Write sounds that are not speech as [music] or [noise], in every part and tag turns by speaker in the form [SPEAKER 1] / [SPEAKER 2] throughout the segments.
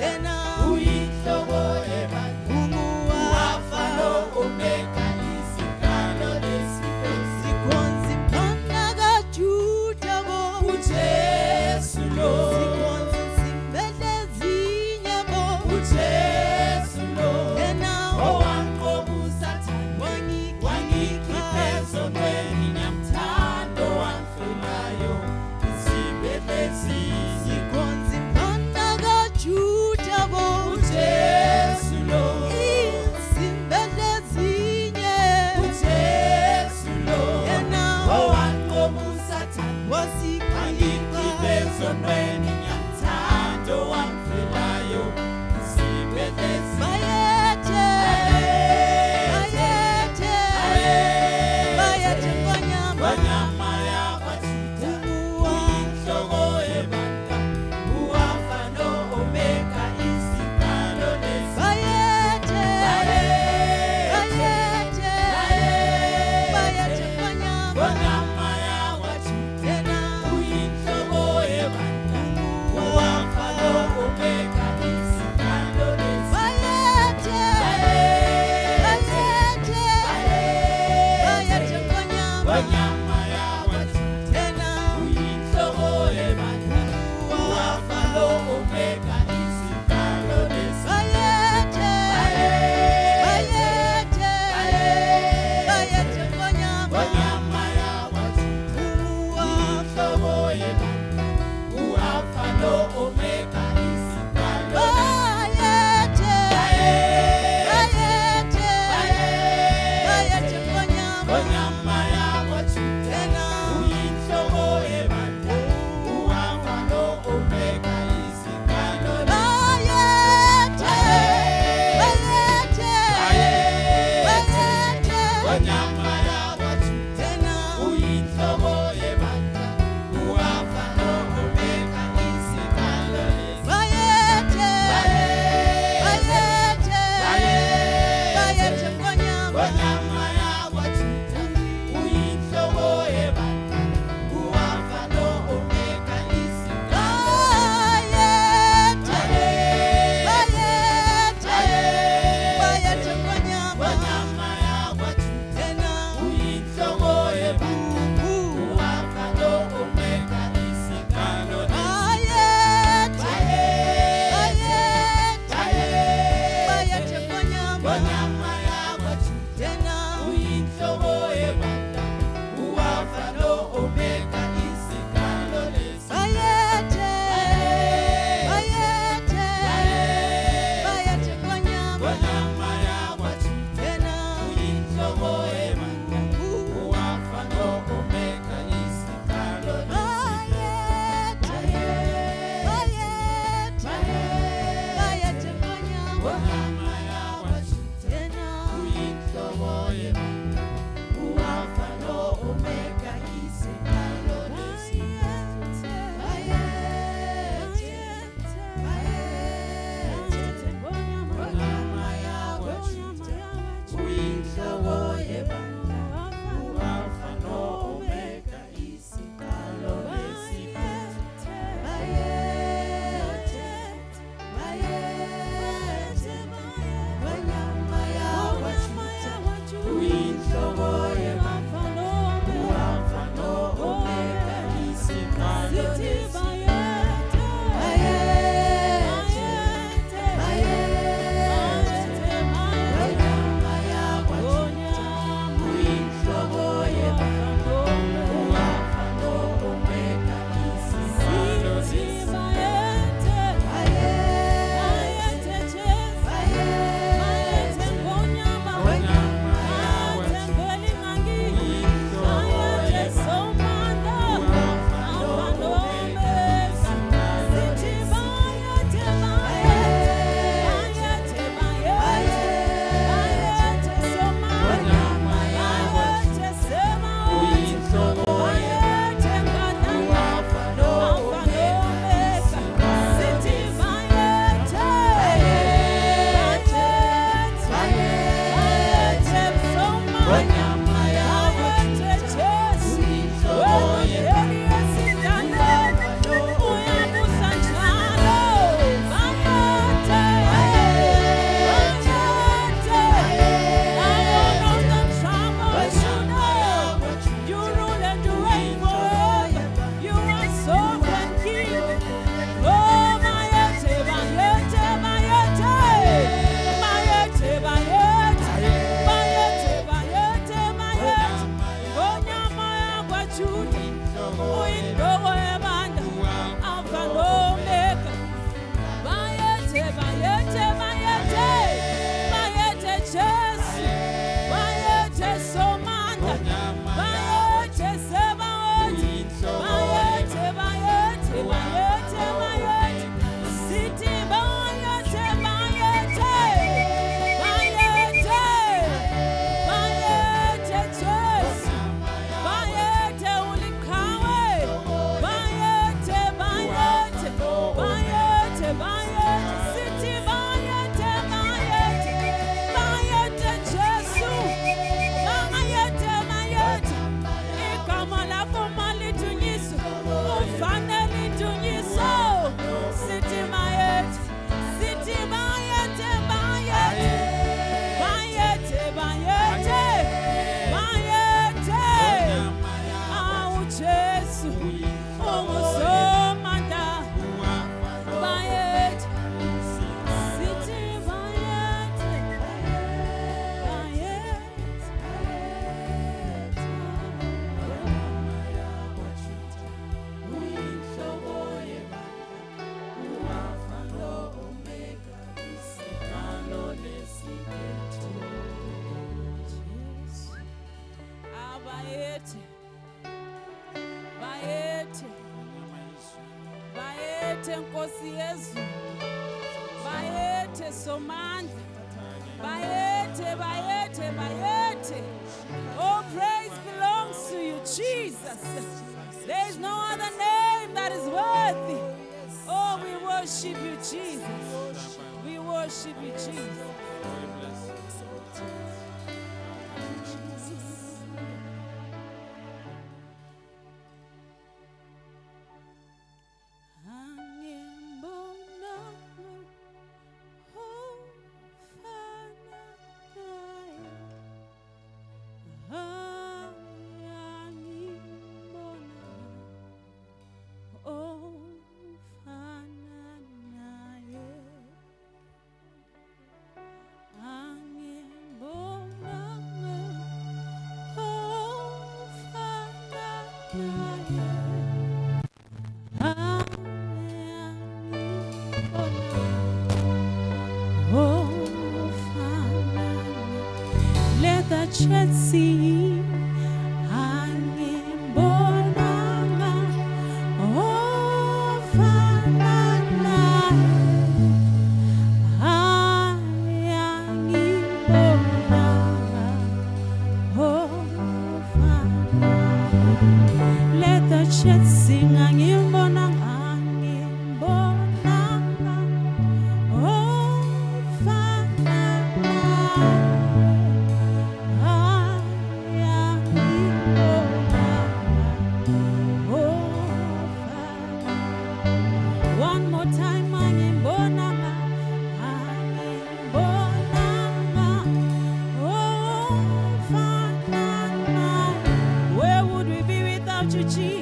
[SPEAKER 1] tena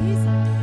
[SPEAKER 1] reason.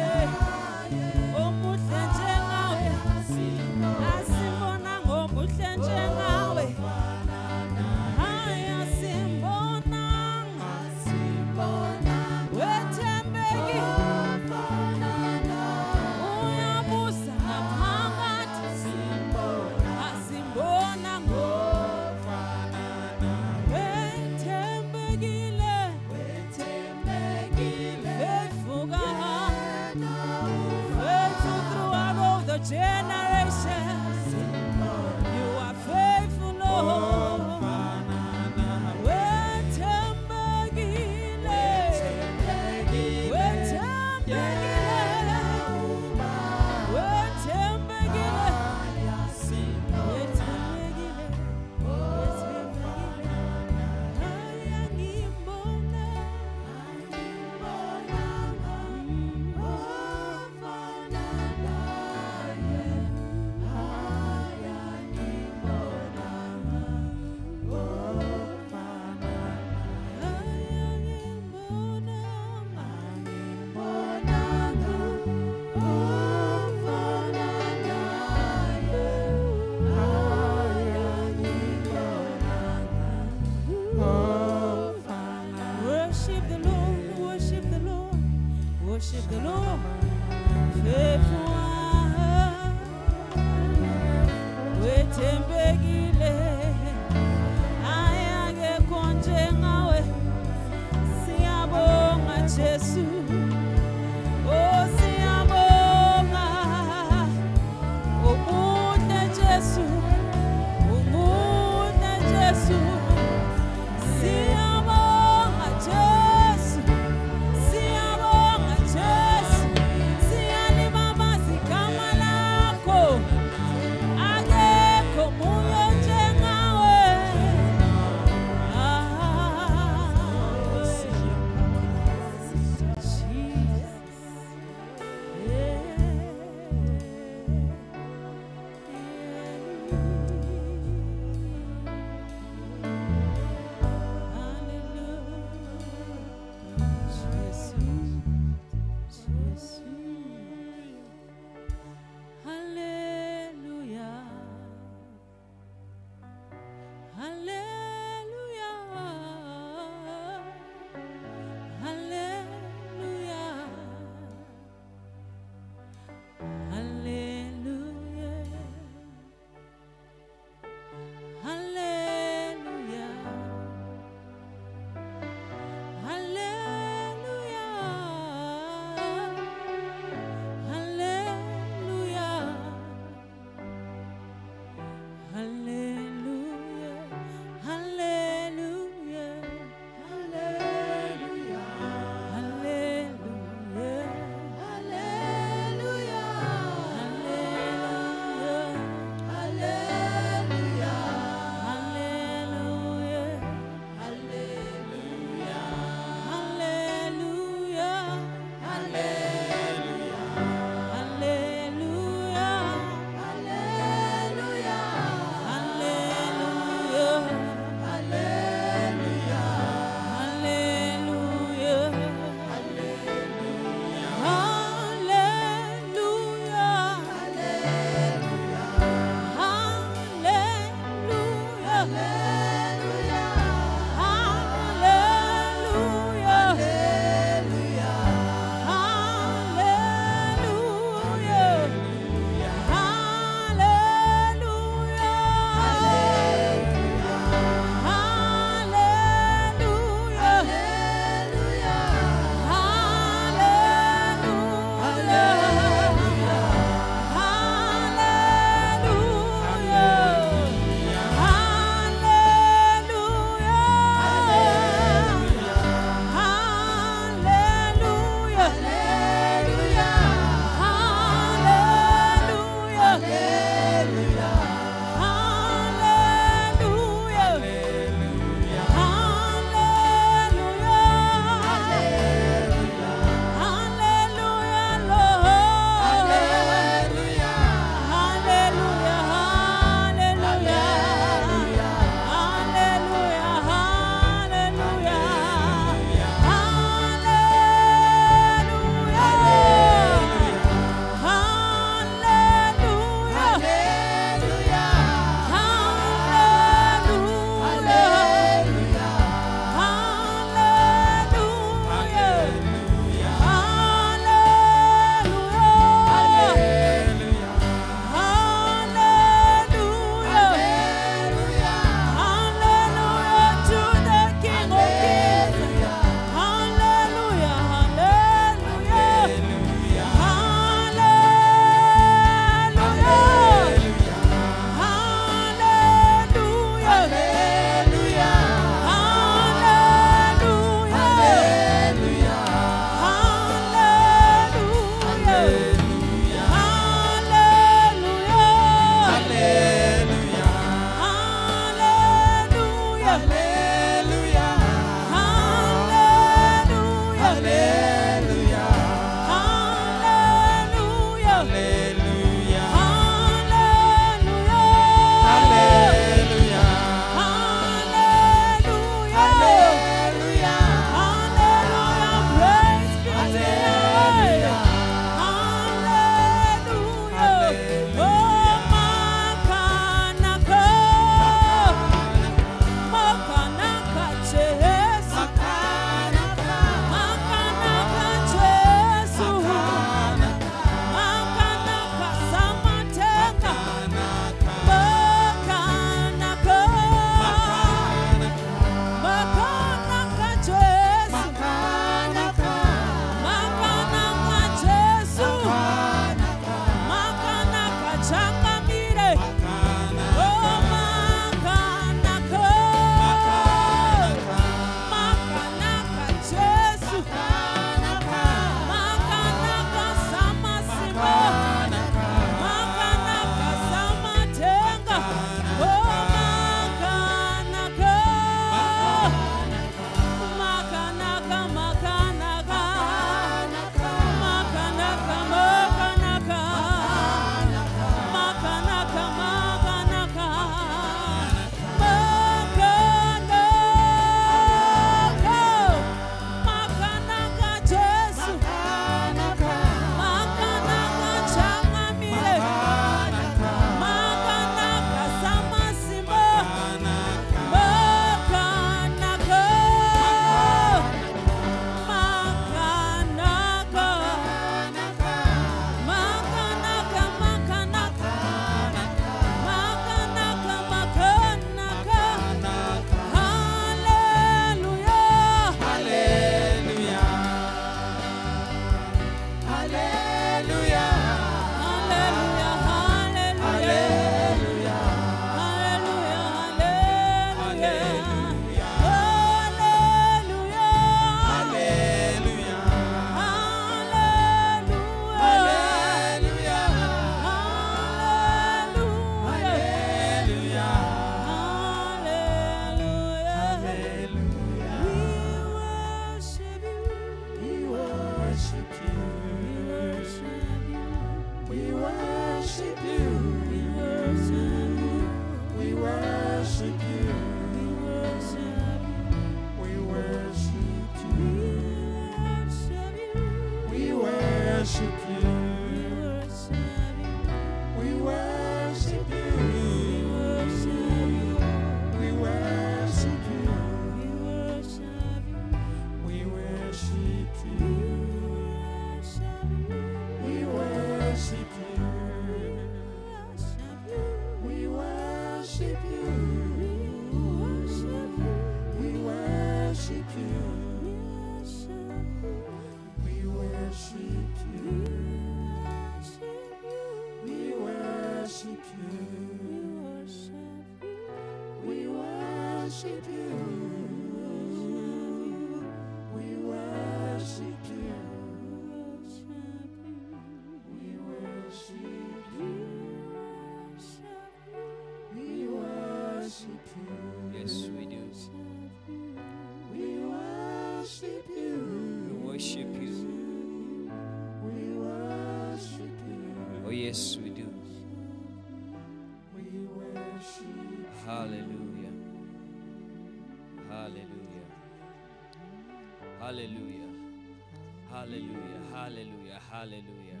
[SPEAKER 1] Hallelujah.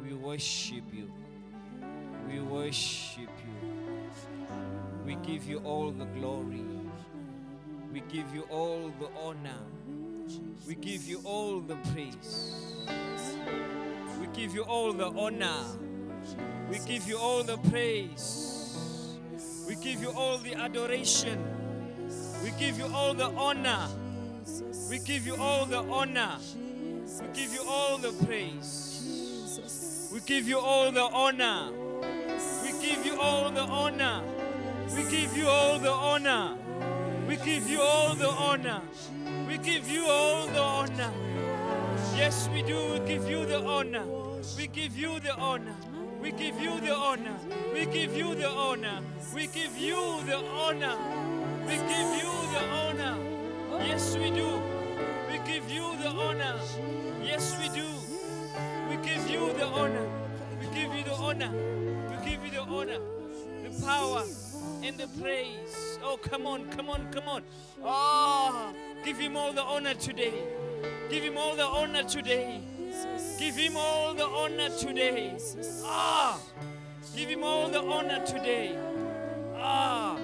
[SPEAKER 2] We worship you. We worship you. We
[SPEAKER 3] give you all the glory. We give you all the honor. We give you all the praise. We give you all the honor. We give you all the praise. We give you all the adoration. We give you all the honor. We give you all the honor. We give you all the praise. We give you all the honor. We give you all the honor. We give you all the honor. We give you all the honor. We give you all the honor. Yes, we do. We give you the honor. We give you the honor. We give you the honor. We give you the honor. We give you the honor. We give you the honor. Yes, we do. Give you the honor. Yes, we do. We give you the honor. We give you the honor. We give you the honor, the power, and the praise. Oh, come on, come on, come on. Oh, give him all the honor today. Give him all the honor today. Give him all the honor today. Ah, give him all the honor today. Ah,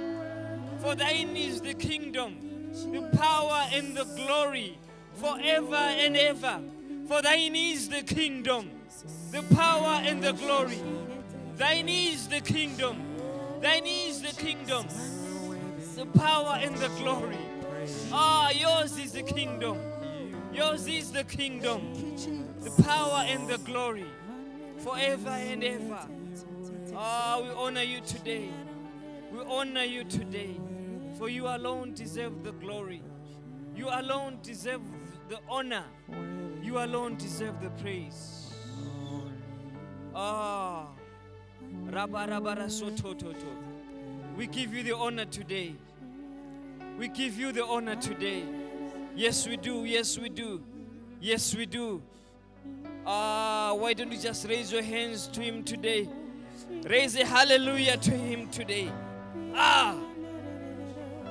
[SPEAKER 3] for thine is the kingdom, the power, and the glory forever and ever. For thine is the kingdom, the power, and the glory. Thine is the kingdom, thine is the kingdom, the power, and the glory. Ah, yours is the kingdom. Yours is the kingdom, the power and the glory forever and ever. Ah, we honor you today. We honor you today. For you alone deserve the glory. You alone deserve the honor. You alone deserve the praise. Ah, We give you the honor today. We give you the honor today. Yes, we do. Yes, we do. Yes, we do. Ah, why don't you just raise your hands to Him today? Raise a hallelujah to Him today. Ah,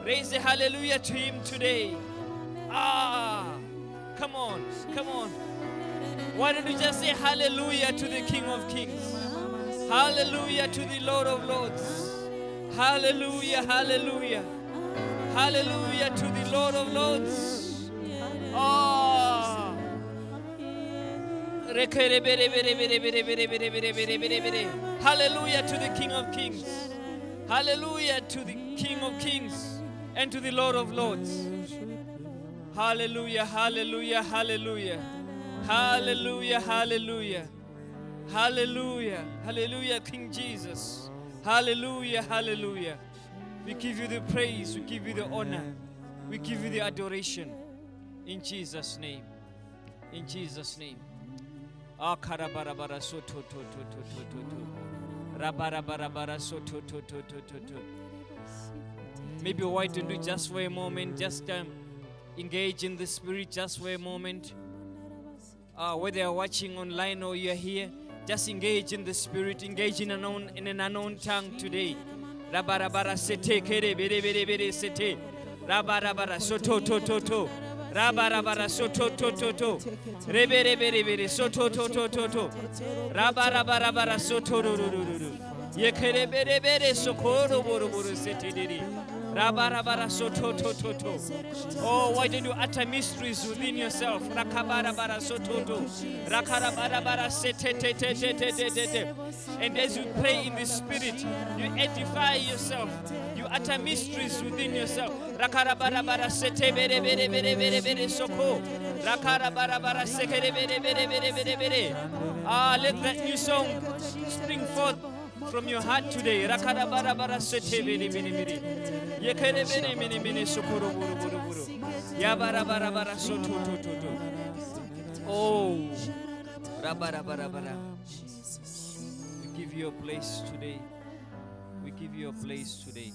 [SPEAKER 3] raise a hallelujah to Him today. Ah, come on, come on. Why don't you just say hallelujah to the King of Kings? Hallelujah to the Lord of Lords. Hallelujah, hallelujah. Hallelujah to the Lord of Lords. Ah. Hallelujah to the King of Kings. Hallelujah to the King of Kings and to the Lord of Lords. Hallelujah, hallelujah, hallelujah. Hallelujah, hallelujah. Hallelujah, hallelujah, King Jesus. Hallelujah, hallelujah. We give you the praise, we give you the honor, we give you the adoration. In Jesus' name. In Jesus' name. So to to to to to to to. So to to to to to to. Maybe why don't you just for a moment, just um, engage in the spirit just for a moment. Uh, whether you're watching online or you're here, just engage in the spirit, engage in an unknown, in an unknown tongue today. Rabarabara sete kere bere bere bere sete. Rabarabara soto to to to. Rabarabara soto to to to. Rebe rebe rebe soto to to to to. Rabarabarabara soto ru ru ru ru. Yekere bere bere sokoro boru boru sete diri. Oh, why don't you utter mysteries within yourself? And as you pray in the spirit, you edify yourself. You utter mysteries within yourself. Rakarabarabara sete bere bere bere bere bere soko. Rakarabarabara sekere bere bere bere bere bere. Ah, let that new song spring forth from your heart today. Rakadabarabara setebere bere bere. Yekere bere bere bere sukuru buru buru buru. Yabarabarabara soto to to to. Oh, rabarabarabara. We give you a place today. We give you a place today.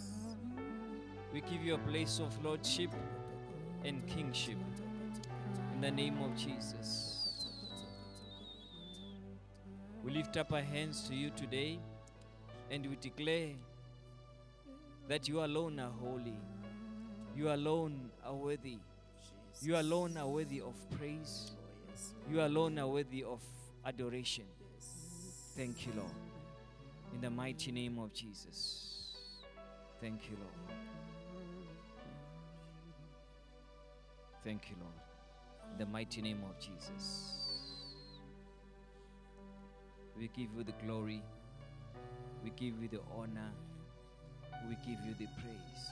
[SPEAKER 3] We give you a place of lordship and kingship. In the name of Jesus. We lift up our hands to you today and we declare that you alone are holy. You alone are worthy. You alone are worthy of praise. You alone are worthy of adoration. Thank you, Lord. In the mighty name of Jesus. Thank you, Lord. Thank you, Lord. In the mighty name of Jesus. We give you the glory. We give you the honor. We give you the praise.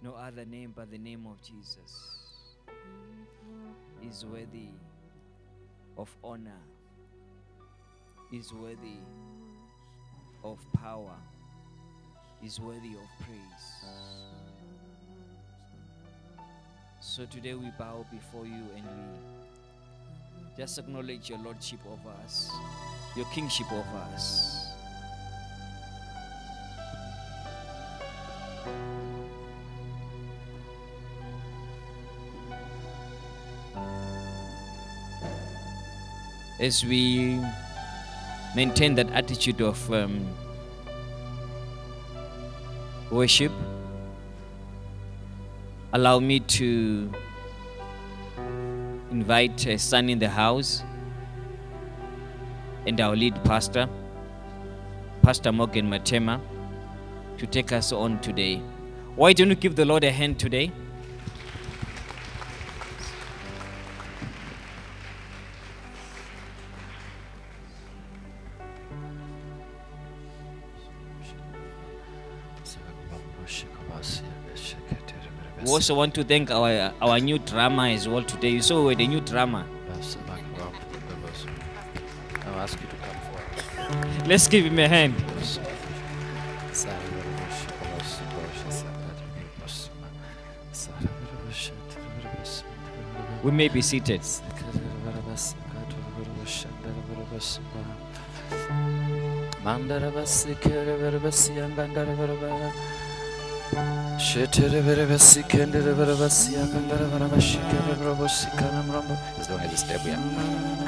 [SPEAKER 3] No other name but the name of Jesus is worthy of honor, is worthy of power, is worthy of praise. So today we bow before you and we just acknowledge your lordship over us, your kingship over us. As we maintain that attitude of um, worship, allow me to invite uh, a son in the house and our lead pastor, Pastor Morgan Mathema, to take us on today. Why don't you give the Lord a hand today? We also want to thank our our new drama as well today. You saw the new drama.
[SPEAKER 4] I'll ask you to come forward.
[SPEAKER 3] Let's give him a hand. We may be seated.
[SPEAKER 4] Shetere bere besi kendere bere besi yakandere bere besi kendere bere besi kanam rambo. Let's do this step ya.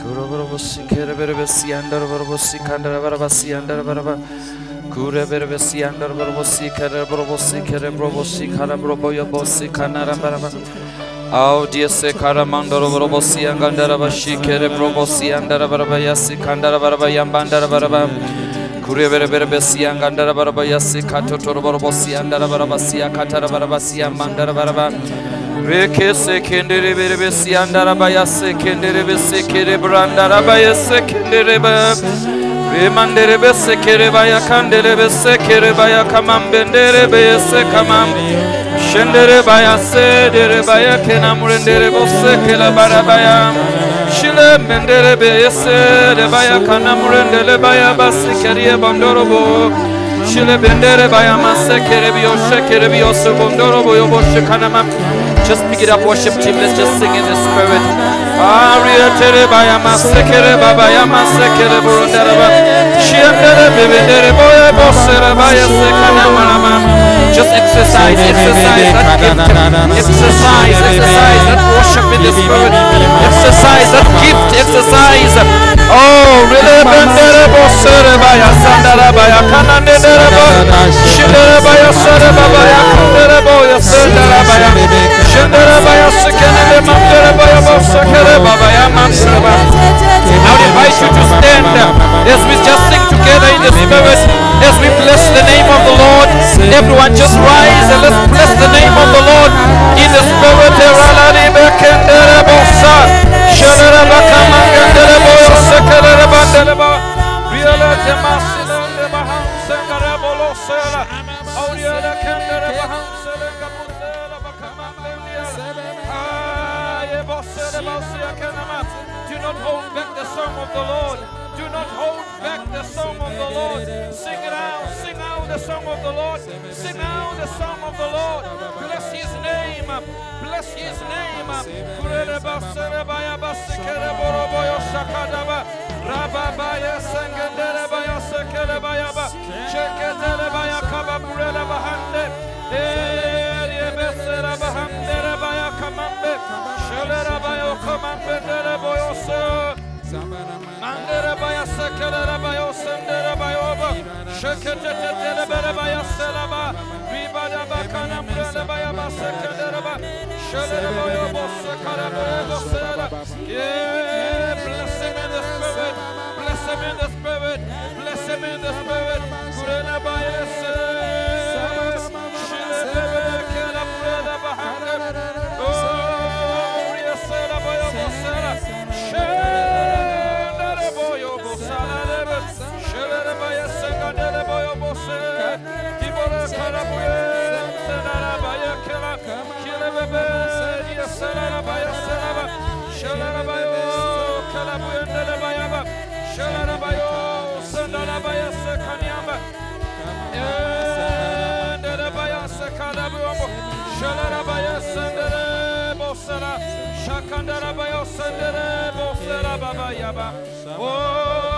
[SPEAKER 4] Kuro bere besi kere bere besi yandere bere besi kandere bere besi yandere bere besi. Kure bere besi yandere bere besi kere bere besi kere bere besi kanam rambo ya besi kanaram bere besi. Au diyese karamandoro bere besi yangandere besi kere bere besi yandere bere besi kandere bere besi yambandere bere besi. Kurye bere bere besiyen gandara baraba yasi katotoru baraba siyen dara baraba siya katara baraba siyen mandara baraba Reke sekendere bere besiyen dara baya sekendere besekere brandara baya sekendere baya Remandere besekere baya kandere besekere baya kamam bendere beyese kamam. Şendere baya sedere baya kenamurendere bosekela barabaya Şendere baya sedere baya kenamurendere bosekela barabaya Şile mendere be yesere baya kanam rendele baya basikeriye bandoro bo Şile bendere baya masekere biyo şekere biyo sebondoro bo yoboshe kanamam just pick it up, worship team. Let's just sing in the spirit. Aria tere baya masekere baba ya masekere burundaraba. Shiandere bebendere boya bosere baya sekana manama. Just exercise, exercise that gift. Exercise, exercise that worship in the spirit. Exercise that gift, exercise. Oh, really bendere bosere baya sandara baya kanandere bo. Shindere baya sere baba ya invite you to stand as we just sing together in the spirit, as we bless the name of the Lord. Everyone just rise and let's bless the name of the Lord in the spirit. Eralani bekendere bosa. Of the Lord. Sing out the song of the Lord. Bless his name. Bless his name. Rababaya sengendere baya sekere baya ba. Çeketere baya kaba burele bahande. Eriye besere bahandere baya kamambe. Şelere baya kamambe dere boyosu. Mandere baya sekelere baya sendere baya oba. Şekete tetere bere baya selaba. Ribada bakana mrele baya basekelere ba. Şelere baya bosse kare baya bossera. Yeah, bless him in the spirit. Bless him in the spirit. Bless him in the spirit. Kurena baya se. Şelere kela burele bahane. Oh, yesera baya bossera. Şakandara bayo sendere bosera baba yaba. Oh.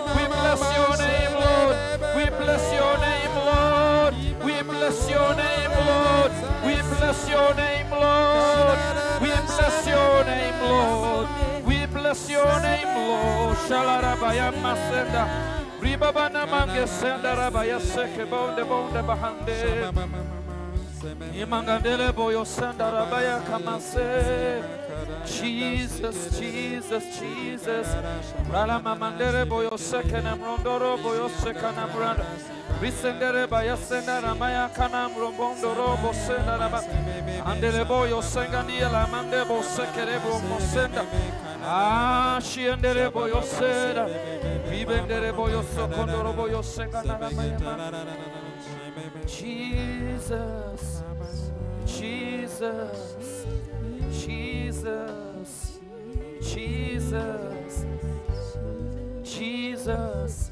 [SPEAKER 4] Shalarabaya masenda. Ribabana mange senda rabaya seke bonde bonde bahande. Imangandele boyo senda rabaya kamase. Jesus, Jesus, Jesus. Rala mamandere boyo sekenem rondoro boyo sekanam randa. Risendere baya senda ramaya kanam rombondoro bo senda raba. Andele boyo sengani la mande bo sekere bo mo senda. Ah, ma. Jesus, Jesus, Jesus, Jesus, Jesus.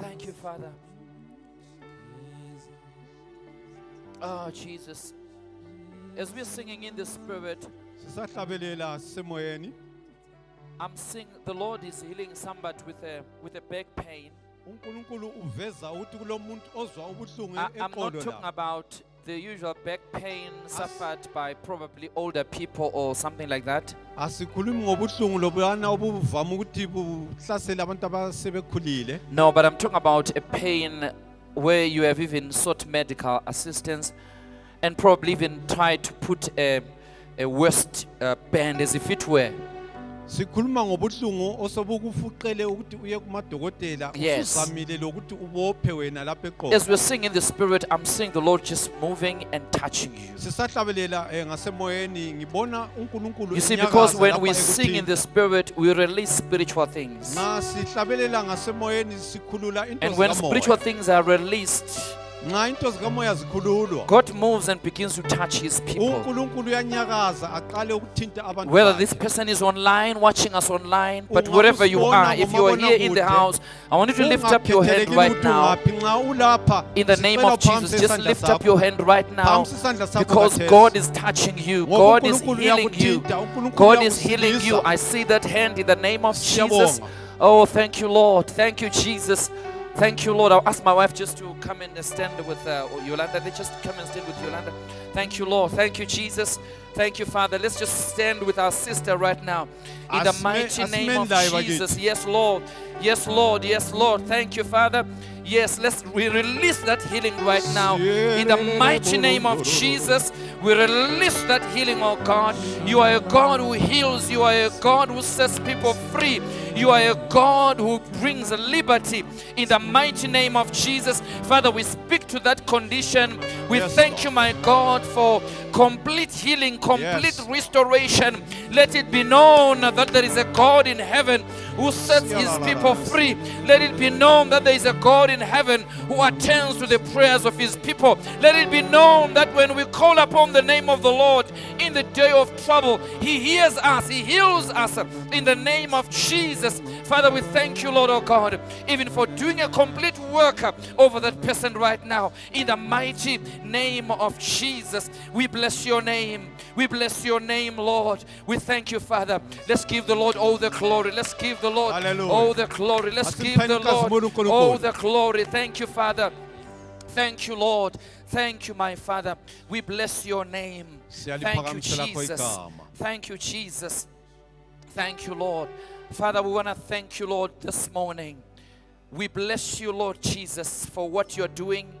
[SPEAKER 4] Thank you, Father. Oh, Jesus. As we're singing in the Spirit, I'm seeing the Lord is healing somebody with a with a back pain.
[SPEAKER 5] unkulunkulu uveza ukuthi kulomuntu ozwa ubuhlungu
[SPEAKER 4] I, I'm not talking about the usual back pain suffered by probably older people or something like that.
[SPEAKER 5] asikhulumi ngobuhlungu lobuyana obuvama ukuthi buhlasele abantu abasebekhulile
[SPEAKER 4] No, but I'm talking about a pain where you have even sought medical assistance and probably even tried to put a, a worst uh, band as if it were.
[SPEAKER 5] Sikhuluma ngobuhlungu osobukufuqele ukuthi uye kumadokotela
[SPEAKER 4] Yes.
[SPEAKER 5] usuzamile lokuthi ubophe wena lapha eqolo
[SPEAKER 4] As we're singing in the Spirit, I'm seeing the Lord just moving and touching you.
[SPEAKER 5] sisahlabelela eh, ngasemoyeni ngibona unkulunkulu
[SPEAKER 4] You see,
[SPEAKER 5] enyakaza
[SPEAKER 4] because when
[SPEAKER 5] lapha
[SPEAKER 4] we sing in
[SPEAKER 5] ekuthini.
[SPEAKER 4] the Spirit, we release spiritual things.
[SPEAKER 5] nxa sihlabelela ngasemoyeni sikhulula into
[SPEAKER 4] And when spiritual things are released,
[SPEAKER 5] nxa into zikamoya zikhululwa
[SPEAKER 4] God moves and begins to touch His people.
[SPEAKER 5] unkulunkulu uyanyakaza aqale ukuthinta abantu
[SPEAKER 4] Whether this person is online, watching us online, but wherever you are, if you are here in the house, I want you to lift up your hand right now.
[SPEAKER 5] ungaphi. nxa ulapha
[SPEAKER 4] In the name of Jesus, just lift up your hand right now
[SPEAKER 5] Phakamisa isandla sakho
[SPEAKER 4] because. God is touching you. God is healing you. God is healing you. I see that hand in the name of Jesus. Oh, thank you, Lord. Thank you, Jesus. Thank you, Lord. I'll ask my wife just to come and stand with uh, Yolanda. They just come and stand with Yolanda. Thank you, Lord. Thank you, Jesus. Thank you, Father. Let's just stand with our sister right now. In the mighty name of. Jesus. Yes, Lord. Yes, Lord. Yes, Lord. Thank you, Father. Yes, let's we release that healing right now. In the mighty name of Jesus, we release that healing, oh God. You are a God who heals, you are a God who sets people free. You are a God who brings liberty in the mighty name of Jesus. Father, we speak to that condition. We
[SPEAKER 5] Yes,
[SPEAKER 4] thank
[SPEAKER 5] Lord.
[SPEAKER 4] you, my God, for complete healing, complete
[SPEAKER 5] Yes.
[SPEAKER 4] restoration. Let it be known that there is a God in heaven who sets his people free. Let it be known that there is a God in heaven who attends to the prayers of his people. Let it be known that when we call upon the name of the Lord in the day of trouble, he hears us, he heals us in the name of Jesus. Father, we thank you, Lord, oh God, even for doing a complete work over that person right now in the mighty name of Jesus. We bless your name. We bless your name, Lord. We thank you, Father. Let's give the Lord all the glory. Let's give the Lord
[SPEAKER 5] Hallelujah.
[SPEAKER 4] all the glory. Let's give the Lord all the glory. Thank you, Father. Thank you, Lord. Thank you, my Father. We bless your name. Thank you, Jesus. Thank you, Jesus. Thank you, Lord. Father, we want to thank you, Lord, this morning. We bless you, Lord Jesus, for what you're doing,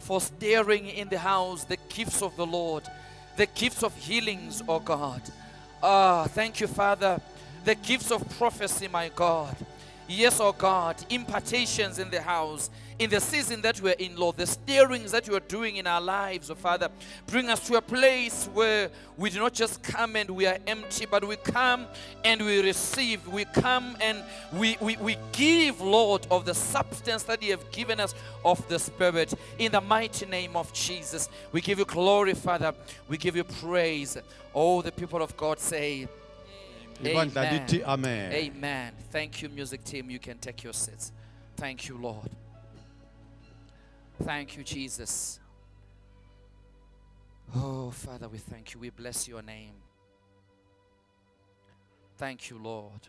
[SPEAKER 4] for stirring in the house the gifts of the Lord, the gifts of healings, oh God. Ah, thank you, Father. The gifts of prophecy, my God. Yes, oh God, impartations in the house, in the season that we're in, Lord, the stirrings that you are doing in our lives, oh Father, bring us to a place where we do not just come and we are empty, but we come and we receive. We come and we, we, we give, Lord, of the substance that you have given us of the Spirit. In the mighty name of Jesus, we give you glory, Father. We give you praise. All the people of God say, Amen.
[SPEAKER 5] amen
[SPEAKER 4] Amen. Thank you, music team. You can take your seats. Thank you, Lord. Thank you, Jesus. Oh, Father, we thank you. We bless your name. Thank you, Lord.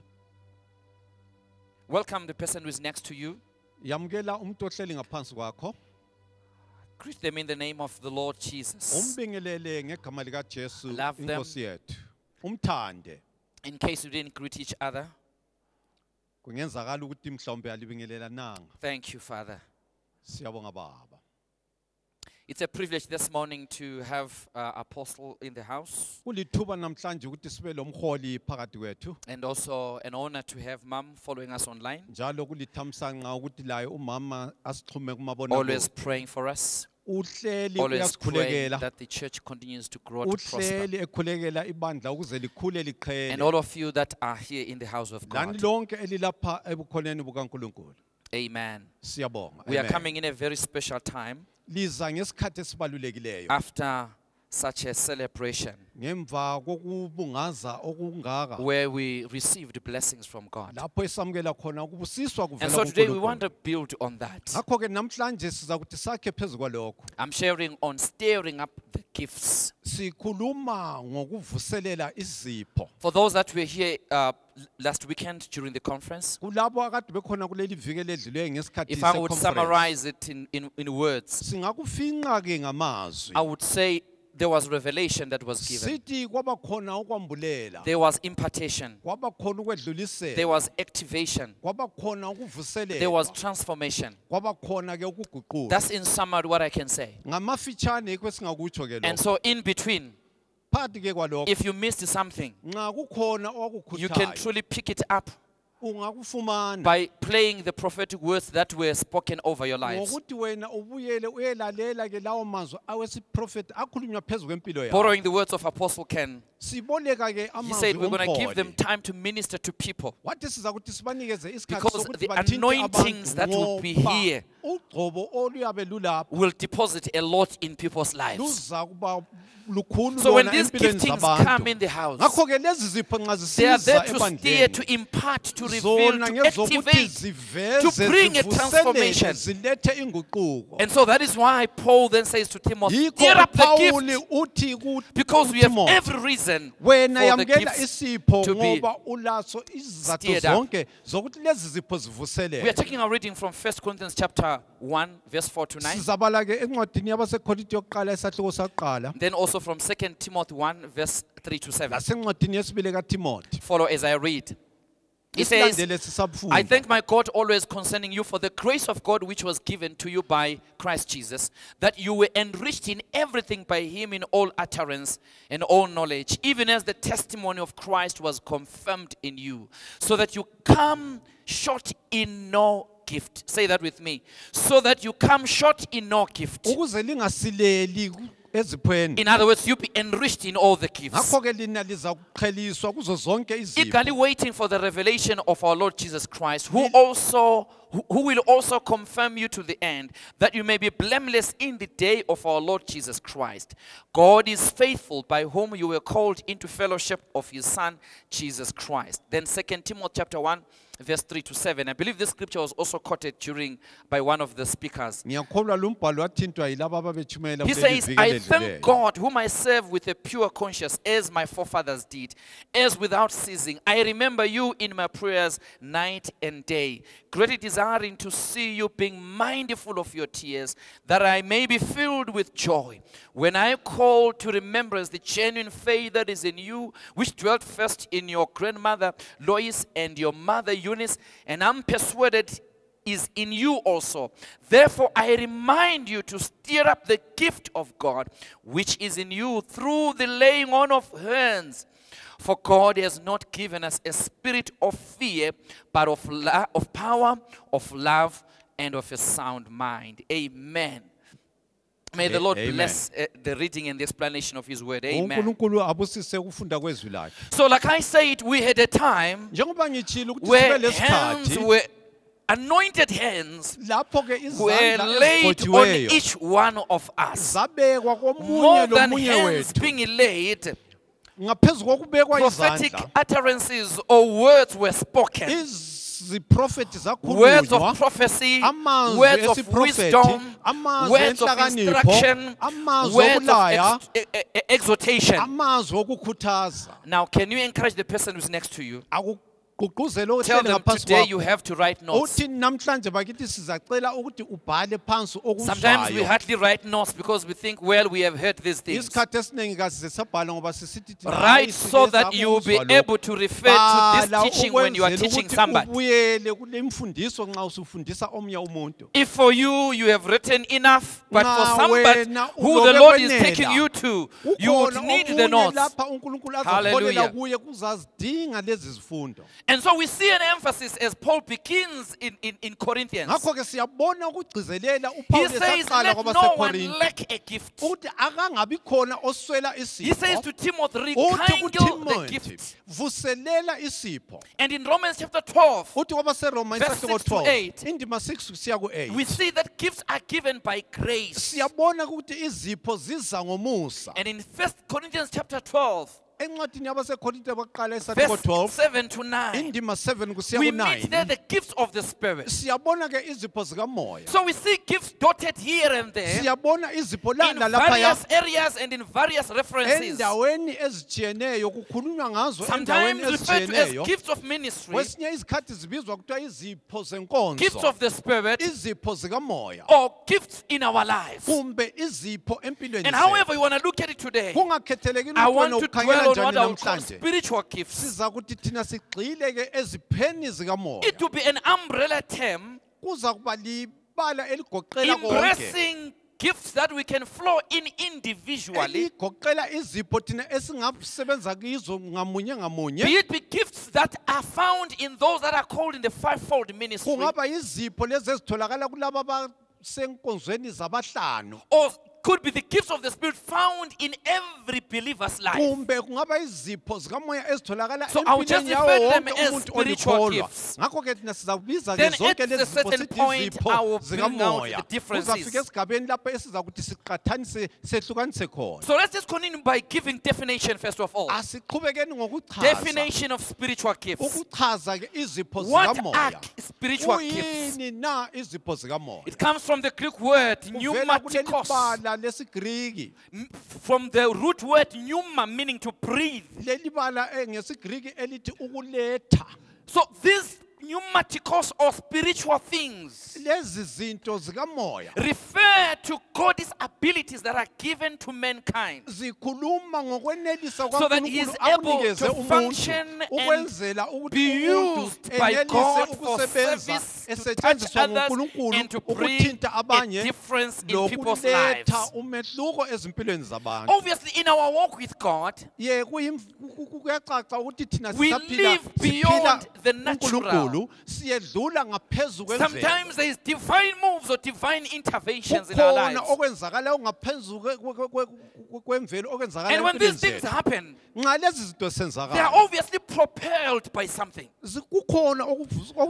[SPEAKER 4] Welcome the person who is next to you.
[SPEAKER 5] yamukela umuntu ohleli ngaphansi kwakho
[SPEAKER 4] Greet them in the name of the Lord Jesus.
[SPEAKER 5] umbingelele ngegama likajesu
[SPEAKER 4] Love them.
[SPEAKER 5] inkosi yethu umthande
[SPEAKER 4] In case we didn't greet each other,
[SPEAKER 5] kungenzakala ukuthi mhlawumbe alibingelelananga
[SPEAKER 4] thank you, Father.
[SPEAKER 5] siyabonga baba.
[SPEAKER 4] It's a privilege this morning to have uh, Apostle in the house.
[SPEAKER 5] kulithuba namhlanje ukuthi sibe lomholi phakathi kwethu.
[SPEAKER 4] And also an honor to have mom following us online.
[SPEAKER 5] Njalo kulithamsanqa ukuthi laye umama asixhume
[SPEAKER 4] always praying for us
[SPEAKER 5] uhleli
[SPEAKER 4] always praying
[SPEAKER 5] uyasikhulekela
[SPEAKER 4] that the church continues to grow to prosper.
[SPEAKER 5] Uhleli ekhulekela ibandla ukuze likhule
[SPEAKER 4] and
[SPEAKER 5] liqhele
[SPEAKER 4] all of you that are here in the house of
[SPEAKER 5] lani
[SPEAKER 4] God
[SPEAKER 5] lonke elilapha ebukhoneni bukaNkulunkulu?
[SPEAKER 4] Amen.
[SPEAKER 5] Siyabonga.
[SPEAKER 4] We are
[SPEAKER 5] Amen.
[SPEAKER 4] coming in a very special time.
[SPEAKER 5] Liza ngesikhathi esibalulekileyo.
[SPEAKER 4] After such a celebration
[SPEAKER 5] ngemva kokubungaza okungaka.
[SPEAKER 4] where we received blessings from God.
[SPEAKER 5] Lapho esamukela khona ukubusiswa
[SPEAKER 4] and so today we want to build on that.
[SPEAKER 5] Ngakho ke namhlanje siza kuthi sakhe phezu kwalokho.
[SPEAKER 4] I'm sharing on stirring up the gifts.
[SPEAKER 5] Sikhuluma ngokuvuselela izipho.
[SPEAKER 4] For those that were here uh, last weekend during the conference
[SPEAKER 5] kulabo akade bekhona kuleli viki eledluleyo ngesikhathi
[SPEAKER 4] if I would
[SPEAKER 5] se-conference.
[SPEAKER 4] summarize it in, in, in words
[SPEAKER 5] singakufinqa ke ngamazwi.
[SPEAKER 4] I would say there was revelation that was given.
[SPEAKER 5] sithi kwaba khona ukwambulela
[SPEAKER 4] There was impartation.
[SPEAKER 5] kwaba khona
[SPEAKER 4] There
[SPEAKER 5] ukwedlulisela
[SPEAKER 4] was activation.
[SPEAKER 5] kwaba khona
[SPEAKER 4] There was transformation.
[SPEAKER 5] kwaba khona ke ukuguqula
[SPEAKER 4] That's in summary what I can say.
[SPEAKER 5] ngamafitshane yikho esingakutsho ke
[SPEAKER 4] And
[SPEAKER 5] lokho
[SPEAKER 4] so in between,
[SPEAKER 5] phakathi ke kwalokho
[SPEAKER 4] if you missed something,
[SPEAKER 5] nxa kukhona
[SPEAKER 4] you can truly pick it up by playing the prophetic words that were spoken over your lives.
[SPEAKER 5] ngokuthi wena ubuyele uyelalela ke lawo mazwi awesiprofethi akhulunywa phezu kwempilo yakho
[SPEAKER 4] Borrowing the words of Apostle Ken, he said we're going to give them time to minister to people.
[SPEAKER 5] wathi siza kuthi sibanikeze isikhathi
[SPEAKER 4] Because the anointings that will be here
[SPEAKER 5] ugcobo oluyabe lulapha
[SPEAKER 4] Will deposit a lot in people's lives.
[SPEAKER 5] luza kuba lukhulu
[SPEAKER 4] So when these giftings come in the house,
[SPEAKER 5] ngakho ke lezi zipho nxa
[SPEAKER 4] they are there to steer, to impart, to reveal,
[SPEAKER 5] zona
[SPEAKER 4] to activate.
[SPEAKER 5] ziveze
[SPEAKER 4] bring a transformation. And so that is why Paul then says to Timothy, stir up the gift because we have every reason for the gifts to be
[SPEAKER 5] ngoba ulaso izizathu
[SPEAKER 4] stirred up. We are taking our reading from 1 Corinthians chapter 1, verse 4 to 9.
[SPEAKER 5] sizabala ke encwadini yabaseKhorinti yokuqala esahluko sakuqala
[SPEAKER 4] Then also from 2 Timothy 1, verse 3 to 7.
[SPEAKER 5] nasencwadini yesibili
[SPEAKER 4] Follow as I read. He says, I thank my God always concerning you for the grace of God which was given to you by Christ Jesus, that you were enriched in everything by him in all utterance and all knowledge, even as the testimony of Christ was confirmed in you, so that you come short in no gift. Say that with me. So that you come short in no gift.
[SPEAKER 5] Eziphweni
[SPEAKER 4] In other words, you be enriched in all the gifts.
[SPEAKER 5] ngakho-ke lina liza kuqheliswa kuzo zonke izipho
[SPEAKER 4] eagerly waiting for the revelation of our Lord Jesus Christ, who also who who will also confirm you to the end, that you may be blameless in the day of our Lord Jesus Christ. God is faithful, by whom you were called into fellowship of His Son Jesus Christ. Then, Second Timothy chapter one, verse three to seven. I believe this scripture was also quoted during by one of the speakers.
[SPEAKER 5] ngiyakholwa lo mbhalo wathintwa yilabo ababetshumayela
[SPEAKER 4] He says, I thank. God whom I serve with a pure conscience, as my forefathers did, as without ceasing. I remember you in my prayers night and day, greatly desiring to see you, being mindful of your tears, that I may be filled with joy. When I call to remembrance the genuine faith that is in you, which dwelt first in your grandmother Lois and your mother Eunice, and I'm persuaded is in you also. Therefore, I remind you to stir up the gift of God which is in you through the laying on of hands. For God has not given us a spirit of fear, but of, of power, of love, and of a sound mind. Amen. May the Lord
[SPEAKER 5] amen.
[SPEAKER 4] bless uh, the reading and the explanation of His word. Amen.
[SPEAKER 5] unkulunkulu abusise ukufunda kwezwi lakhe
[SPEAKER 4] So, like I said, we had a time
[SPEAKER 5] njengoba ngitshile ukuthi
[SPEAKER 4] where hands
[SPEAKER 5] lesikhathi
[SPEAKER 4] were anointed hands were
[SPEAKER 5] izandla
[SPEAKER 4] laid on each one of us.
[SPEAKER 5] zabekwa komunye
[SPEAKER 4] More than
[SPEAKER 5] lomunye
[SPEAKER 4] hands
[SPEAKER 5] wethu
[SPEAKER 4] being laid,
[SPEAKER 5] ngaphezu kokubekwa
[SPEAKER 4] prophetic
[SPEAKER 5] izandla
[SPEAKER 4] utterances or words were spoken.
[SPEAKER 5] Iziprofethi
[SPEAKER 4] Words of
[SPEAKER 5] zakhulunywa
[SPEAKER 4] prophecy,
[SPEAKER 5] amazwi
[SPEAKER 4] words of
[SPEAKER 5] esiprofethi
[SPEAKER 4] wisdom,
[SPEAKER 5] amazwi
[SPEAKER 4] words of
[SPEAKER 5] enhlakanipho
[SPEAKER 4] instruction,
[SPEAKER 5] amazwi
[SPEAKER 4] words of
[SPEAKER 5] okulaya
[SPEAKER 4] ex- e- e- e- exhortation.
[SPEAKER 5] amazwi okukhuthaza
[SPEAKER 4] Now, can you encourage the person who's next to you?
[SPEAKER 5] akugqugquzele
[SPEAKER 4] Tell
[SPEAKER 5] ohleli
[SPEAKER 4] them
[SPEAKER 5] ngaphansi
[SPEAKER 4] today you
[SPEAKER 5] kwakho
[SPEAKER 4] have to write notes.
[SPEAKER 5] uthi namhlanje bakithi sizacela ukuthi ubhale phansi
[SPEAKER 4] Sometimes we
[SPEAKER 5] okuzwayo
[SPEAKER 4] hardly write notes because we think, well, we have heard these things.
[SPEAKER 5] isikhathi esiningi kazi sesabhala ngoba sisithi thina,
[SPEAKER 4] Right,
[SPEAKER 5] "Hayi,
[SPEAKER 4] so
[SPEAKER 5] sike
[SPEAKER 4] that you will be
[SPEAKER 5] sakuzwa lokhu."
[SPEAKER 4] able to refer to this
[SPEAKER 5] Bhala
[SPEAKER 4] teaching when you are
[SPEAKER 5] ukwenzela
[SPEAKER 4] teaching
[SPEAKER 5] ukuthi
[SPEAKER 4] somebody.
[SPEAKER 5] ubuyele kule mfundiso nxa usufundisa omnye umuntu
[SPEAKER 4] If for you you have written enough, but for
[SPEAKER 5] Nxa
[SPEAKER 4] somebody
[SPEAKER 5] wena
[SPEAKER 4] who the
[SPEAKER 5] ulobe
[SPEAKER 4] Lord is
[SPEAKER 5] kwenela,
[SPEAKER 4] taking you to, you would
[SPEAKER 5] ukhona
[SPEAKER 4] need the
[SPEAKER 5] omunye
[SPEAKER 4] notes.
[SPEAKER 5] lapha unkulunkulu
[SPEAKER 4] Hallelujah.
[SPEAKER 5] azaholela kuye kuzazidinga lezi zifundo
[SPEAKER 4] And so we see an emphasis as Paul begins in, in, in Corinthians.
[SPEAKER 5] ngakho-ke siyabona ukugcizelela
[SPEAKER 4] He says, Let no one lack a gift.
[SPEAKER 5] ukuthi akangabi khona oswela
[SPEAKER 4] He says to Timothy, rekindle the gift. And in Romans chapter 12, Verse 6 to
[SPEAKER 5] 12
[SPEAKER 4] 8.
[SPEAKER 5] indima 6 kusiya
[SPEAKER 4] we see that gifts are given by grace.
[SPEAKER 5] siyabona ukuthi izipho ziza ngomusa
[SPEAKER 4] And in First Corinthians chapter 12,
[SPEAKER 5] encwadini yabasekorinte bakuqala
[SPEAKER 4] verse
[SPEAKER 5] isahloko 12
[SPEAKER 4] 7 to 9,
[SPEAKER 5] indima 7 kusiya
[SPEAKER 4] we meet there
[SPEAKER 5] ku-9
[SPEAKER 4] the gifts of the Spirit.
[SPEAKER 5] siyabona-ke izipho zikamoya.
[SPEAKER 4] So we see gifts dotted here and there
[SPEAKER 5] siyabona izipho
[SPEAKER 4] in
[SPEAKER 5] ezijiyeneyo
[SPEAKER 4] various areas and in various references.
[SPEAKER 5] endaweni ezitshiyeneyo kukhulunywa ngazo endaweni
[SPEAKER 4] Sometimes referred to as
[SPEAKER 5] ezitshiyeneyo.
[SPEAKER 4] gifts of ministry,
[SPEAKER 5] kwesinye izikhathi zibizwa kuthiwa izipho
[SPEAKER 4] gifts of the Spirit,
[SPEAKER 5] izipho zikamoya.
[SPEAKER 4] or gifts in our lives.
[SPEAKER 5] kumbe izipho empilweni
[SPEAKER 4] And however you want to look at it today,
[SPEAKER 5] kungakhethelekile
[SPEAKER 4] I
[SPEAKER 5] ukuthi
[SPEAKER 4] want
[SPEAKER 5] wena
[SPEAKER 4] to
[SPEAKER 5] ukhangela
[SPEAKER 4] would call
[SPEAKER 5] namhlanje
[SPEAKER 4] spiritual gifts.
[SPEAKER 5] siza kuthi thina sigxile-ke ezipheni zikamoya.
[SPEAKER 4] It will be an umbrella term
[SPEAKER 5] kuza kuba libala eligoqela konke.
[SPEAKER 4] embracing gifts that we can flow in individually,
[SPEAKER 5] eligoqela izipho thina esingasebenza kizo ngamunye ngamunye.
[SPEAKER 4] Be it be gifts that are found in those that are called in the fivefold ministry,
[SPEAKER 5] kungaba yizipho lezi ezitholakala kulabo abasenkonzweni zabahlanu.
[SPEAKER 4] Or could be the gifts of the Spirit found in every believer's life.
[SPEAKER 5] kumbe kungaba izipho zikamoya ezitholakala
[SPEAKER 4] So I'll just
[SPEAKER 5] empilweni yawo
[SPEAKER 4] refer them
[SPEAKER 5] wonke
[SPEAKER 4] as
[SPEAKER 5] umuntu
[SPEAKER 4] spiritual
[SPEAKER 5] olikholwa
[SPEAKER 4] gifts.
[SPEAKER 5] ngakho-ke thina sizakubiza
[SPEAKER 4] Then
[SPEAKER 5] zonke
[SPEAKER 4] at a
[SPEAKER 5] zipho
[SPEAKER 4] certain
[SPEAKER 5] sithi
[SPEAKER 4] point, I will bring out
[SPEAKER 5] zikamoya
[SPEAKER 4] the differences.
[SPEAKER 5] kuzafika esigabeni lapho esiza ukuthi siqathanise sehlukanise khona
[SPEAKER 4] So let's just continue by giving definition first of all.
[SPEAKER 5] asiqhubekeni ngokuchaza
[SPEAKER 4] Definition of spiritual gifts.
[SPEAKER 5] ukuchaza ke izipho
[SPEAKER 4] What are
[SPEAKER 5] zikamoya
[SPEAKER 4] spiritual gifts?
[SPEAKER 5] kuyini na izipho zikamoya
[SPEAKER 4] It comes from the Greek word pneumatikos,
[SPEAKER 5] lesigriki
[SPEAKER 4] from the root word pneuma, meaning to breathe.
[SPEAKER 5] leli bala eh, ngesigriki elithi ukuletha
[SPEAKER 4] So this pneumatikos or spiritual things
[SPEAKER 5] lezi zinto zikamoya
[SPEAKER 4] refer to God's abilities that are given to mankind.
[SPEAKER 5] zikhuluma ngokwenelisa
[SPEAKER 4] So that he is able to function and
[SPEAKER 5] ukwenzela ukuthi
[SPEAKER 4] be used by God for service, to touch others, and to bring a difference in people's lives.
[SPEAKER 5] umehluko ezimpilweni zabantu
[SPEAKER 4] Obviously, in our walk with God, We live beyond the natural.
[SPEAKER 5] uNkulunkulu siyedlula ngaphezu
[SPEAKER 4] sometimes there is divine moves or divine interventions in our lives.
[SPEAKER 5] okwenzakalayo ngaphezu kwemvelo
[SPEAKER 4] And when these things happen,
[SPEAKER 5] nxa lezi zinto
[SPEAKER 4] they are
[SPEAKER 5] senzakala
[SPEAKER 4] obviously propelled by something.
[SPEAKER 5] kukhona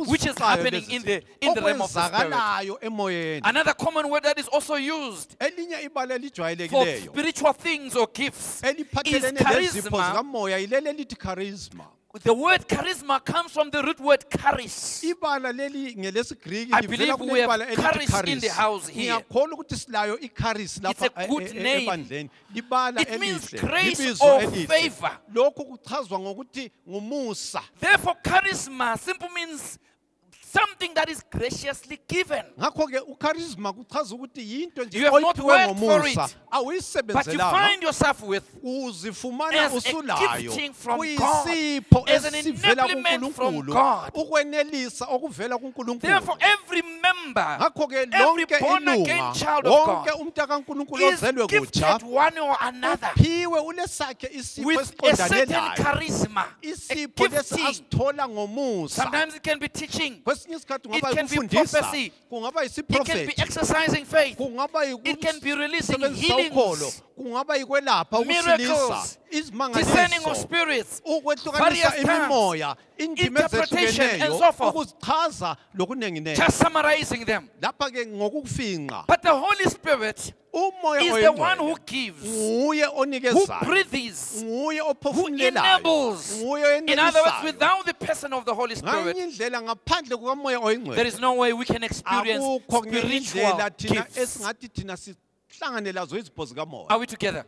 [SPEAKER 4] Which is happening in the- in the realm of the spirit.
[SPEAKER 5] okwenzakalayo emoyeni
[SPEAKER 4] Another common word that is also used
[SPEAKER 5] elinye ibala
[SPEAKER 4] for
[SPEAKER 5] elijwayelekileyo
[SPEAKER 4] spiritual things or gifts is
[SPEAKER 5] eliphathelene lezipho
[SPEAKER 4] charisma.
[SPEAKER 5] zikamoya yileli lithi charisma
[SPEAKER 4] The word charisma comes from the root word charis.
[SPEAKER 5] ibala leli
[SPEAKER 4] I
[SPEAKER 5] livela
[SPEAKER 4] believe we have
[SPEAKER 5] elithi
[SPEAKER 4] charis in the house here.
[SPEAKER 5] ngiyakholwa ukuthi silayo icharis lapha
[SPEAKER 4] a
[SPEAKER 5] e-
[SPEAKER 4] good
[SPEAKER 5] e- e-
[SPEAKER 4] name.
[SPEAKER 5] ebandleni libala
[SPEAKER 4] It means
[SPEAKER 5] elihle
[SPEAKER 4] grace
[SPEAKER 5] libizo
[SPEAKER 4] or
[SPEAKER 5] elihle
[SPEAKER 4] favor.
[SPEAKER 5] lokhu kuchazwa ngokuthi ngumusa
[SPEAKER 4] Therefore, charisma simply means something that is graciously given.
[SPEAKER 5] ngakho-ke ucharisma kuchaza ukuthi yinto nje
[SPEAKER 4] You have not
[SPEAKER 5] oyiphiwe
[SPEAKER 4] worked for
[SPEAKER 5] ngomusa.
[SPEAKER 4] it, But you
[SPEAKER 5] awuyisebenzelanga
[SPEAKER 4] find yourself with
[SPEAKER 5] uzifumana
[SPEAKER 4] as a
[SPEAKER 5] usulayo.
[SPEAKER 4] gifting from
[SPEAKER 5] kuyisipho
[SPEAKER 4] God, as an
[SPEAKER 5] esivela
[SPEAKER 4] enablement from
[SPEAKER 5] kuNkulunkulu
[SPEAKER 4] God.
[SPEAKER 5] ukwenelisa okuvela
[SPEAKER 4] Therefore, every member,
[SPEAKER 5] ngakho-ke
[SPEAKER 4] every
[SPEAKER 5] lonke
[SPEAKER 4] born again
[SPEAKER 5] ilunga
[SPEAKER 4] child of
[SPEAKER 5] wonke
[SPEAKER 4] God
[SPEAKER 5] umntu kaNkulunkulu
[SPEAKER 4] is
[SPEAKER 5] ozelwe kutsha
[SPEAKER 4] gifted one or another
[SPEAKER 5] uphiwe ulesakhe isipho
[SPEAKER 4] with a certain charisma, a
[SPEAKER 5] isipho lesi
[SPEAKER 4] gifting.
[SPEAKER 5] asithola ngomusa.
[SPEAKER 4] Sometimes it can be teaching,
[SPEAKER 5] kwesinye isikhathi
[SPEAKER 4] It
[SPEAKER 5] kungaba
[SPEAKER 4] can be
[SPEAKER 5] yikufundisa
[SPEAKER 4] prophecy.
[SPEAKER 5] kungaba
[SPEAKER 4] it can be
[SPEAKER 5] yisiprofethi
[SPEAKER 4] exercising faith,
[SPEAKER 5] kungaba
[SPEAKER 4] it can be releasing
[SPEAKER 5] ukholo
[SPEAKER 4] healings,
[SPEAKER 5] kungaba yikwelapha ukusilisa
[SPEAKER 4] miracles, discerning of
[SPEAKER 5] izimangaliso
[SPEAKER 4] spirits,
[SPEAKER 5] ukwehlukanisa
[SPEAKER 4] various
[SPEAKER 5] imimoya indima
[SPEAKER 4] interpretation, and
[SPEAKER 5] ezehlukeneyo
[SPEAKER 4] so forth.
[SPEAKER 5] ukuzichaza
[SPEAKER 4] just summarizing them.
[SPEAKER 5] lapha-ke
[SPEAKER 4] But the Holy Spirit
[SPEAKER 5] umoya
[SPEAKER 4] is the one who gives, who breathes, who enables. In other words, without the person of the Holy Spirit,
[SPEAKER 5] ngayinye indlela ngaphandle kukamoya
[SPEAKER 4] there is no way we can experience spiritual gifts.
[SPEAKER 5] Esingathi thina sihlangane lazo izipho zikamoya
[SPEAKER 4] Are we together?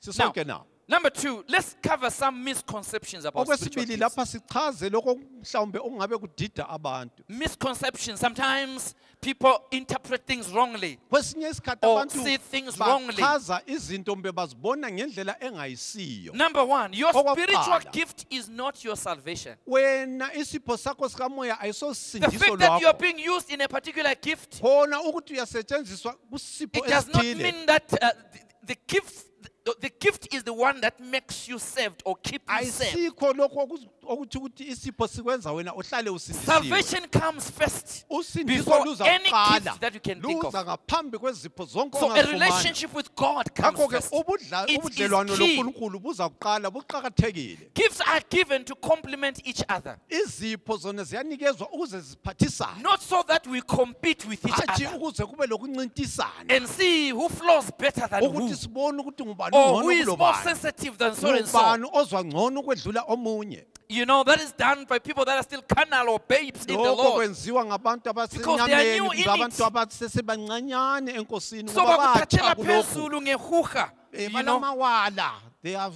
[SPEAKER 5] sisonke na
[SPEAKER 4] Number two, let's cover some misconceptions about spiritual
[SPEAKER 5] okwesibili
[SPEAKER 4] gifts.
[SPEAKER 5] lapha sichaze lokho mhlawumbe okungabe kudida abantu
[SPEAKER 4] Misconceptions. Sometimes people interpret things wrongly.
[SPEAKER 5] kwesinye isikhathi
[SPEAKER 4] Or
[SPEAKER 5] abantu
[SPEAKER 4] see things wrongly.
[SPEAKER 5] bachaza izinto mbe bazibona ngendlela engayisiyo
[SPEAKER 4] Number one, your
[SPEAKER 5] Okokuqala.
[SPEAKER 4] spiritual gift is not your salvation.
[SPEAKER 5] wena isipho sakho sikamoya
[SPEAKER 4] The fact that you are
[SPEAKER 5] lwakho
[SPEAKER 4] being used in a particular gift,
[SPEAKER 5] khona ukuthi uyasetshenziswa kusipho
[SPEAKER 4] it does not
[SPEAKER 5] esithile
[SPEAKER 4] mean that uh, the, the gift the, the gift is the one that makes you saved or keep you saved.
[SPEAKER 5] ayisikho lokho okuz- okuthi ukuthi isipho sikwenza wena uhlale usindisiwe.
[SPEAKER 4] Salvation comes first. Before any gift that you can think of.
[SPEAKER 5] ngaphambi kwezipho zonke
[SPEAKER 4] So a
[SPEAKER 5] ongazifumana.
[SPEAKER 4] relationship with God comes
[SPEAKER 5] ngakho-ke
[SPEAKER 4] first.
[SPEAKER 5] ubudla-
[SPEAKER 4] It is
[SPEAKER 5] ubudlelwano
[SPEAKER 4] key.
[SPEAKER 5] lonkulunkulu buza kuqala buqakathekile.
[SPEAKER 4] Gifts are given to complement each other,
[SPEAKER 5] izipho zona ziyanikezwa ukuze ziphathisane.
[SPEAKER 4] Not so that we compete with each
[SPEAKER 5] hatshi
[SPEAKER 4] other.
[SPEAKER 5] ukuze kube lokuncintisana.
[SPEAKER 4] And see who flows better than who,
[SPEAKER 5] ukuthi sibone ukuthi ngubani
[SPEAKER 4] or who is more sensitive than so and so.
[SPEAKER 5] ozwa ngcono ukwedlula omunye
[SPEAKER 4] You know, that is done by people that are still carnal or babes in the
[SPEAKER 5] lokho
[SPEAKER 4] Lord.
[SPEAKER 5] kwenziwa ngabantu
[SPEAKER 4] Because they are
[SPEAKER 5] abasenyameni
[SPEAKER 4] new in
[SPEAKER 5] kumbe abantu
[SPEAKER 4] it.
[SPEAKER 5] abasesebancanyane enkosini
[SPEAKER 4] So
[SPEAKER 5] ngoba
[SPEAKER 4] bakuthathela
[SPEAKER 5] batsha kulokhu
[SPEAKER 4] phezulu ngehuha,
[SPEAKER 5] Eh,
[SPEAKER 4] you know.
[SPEAKER 5] banamawala they have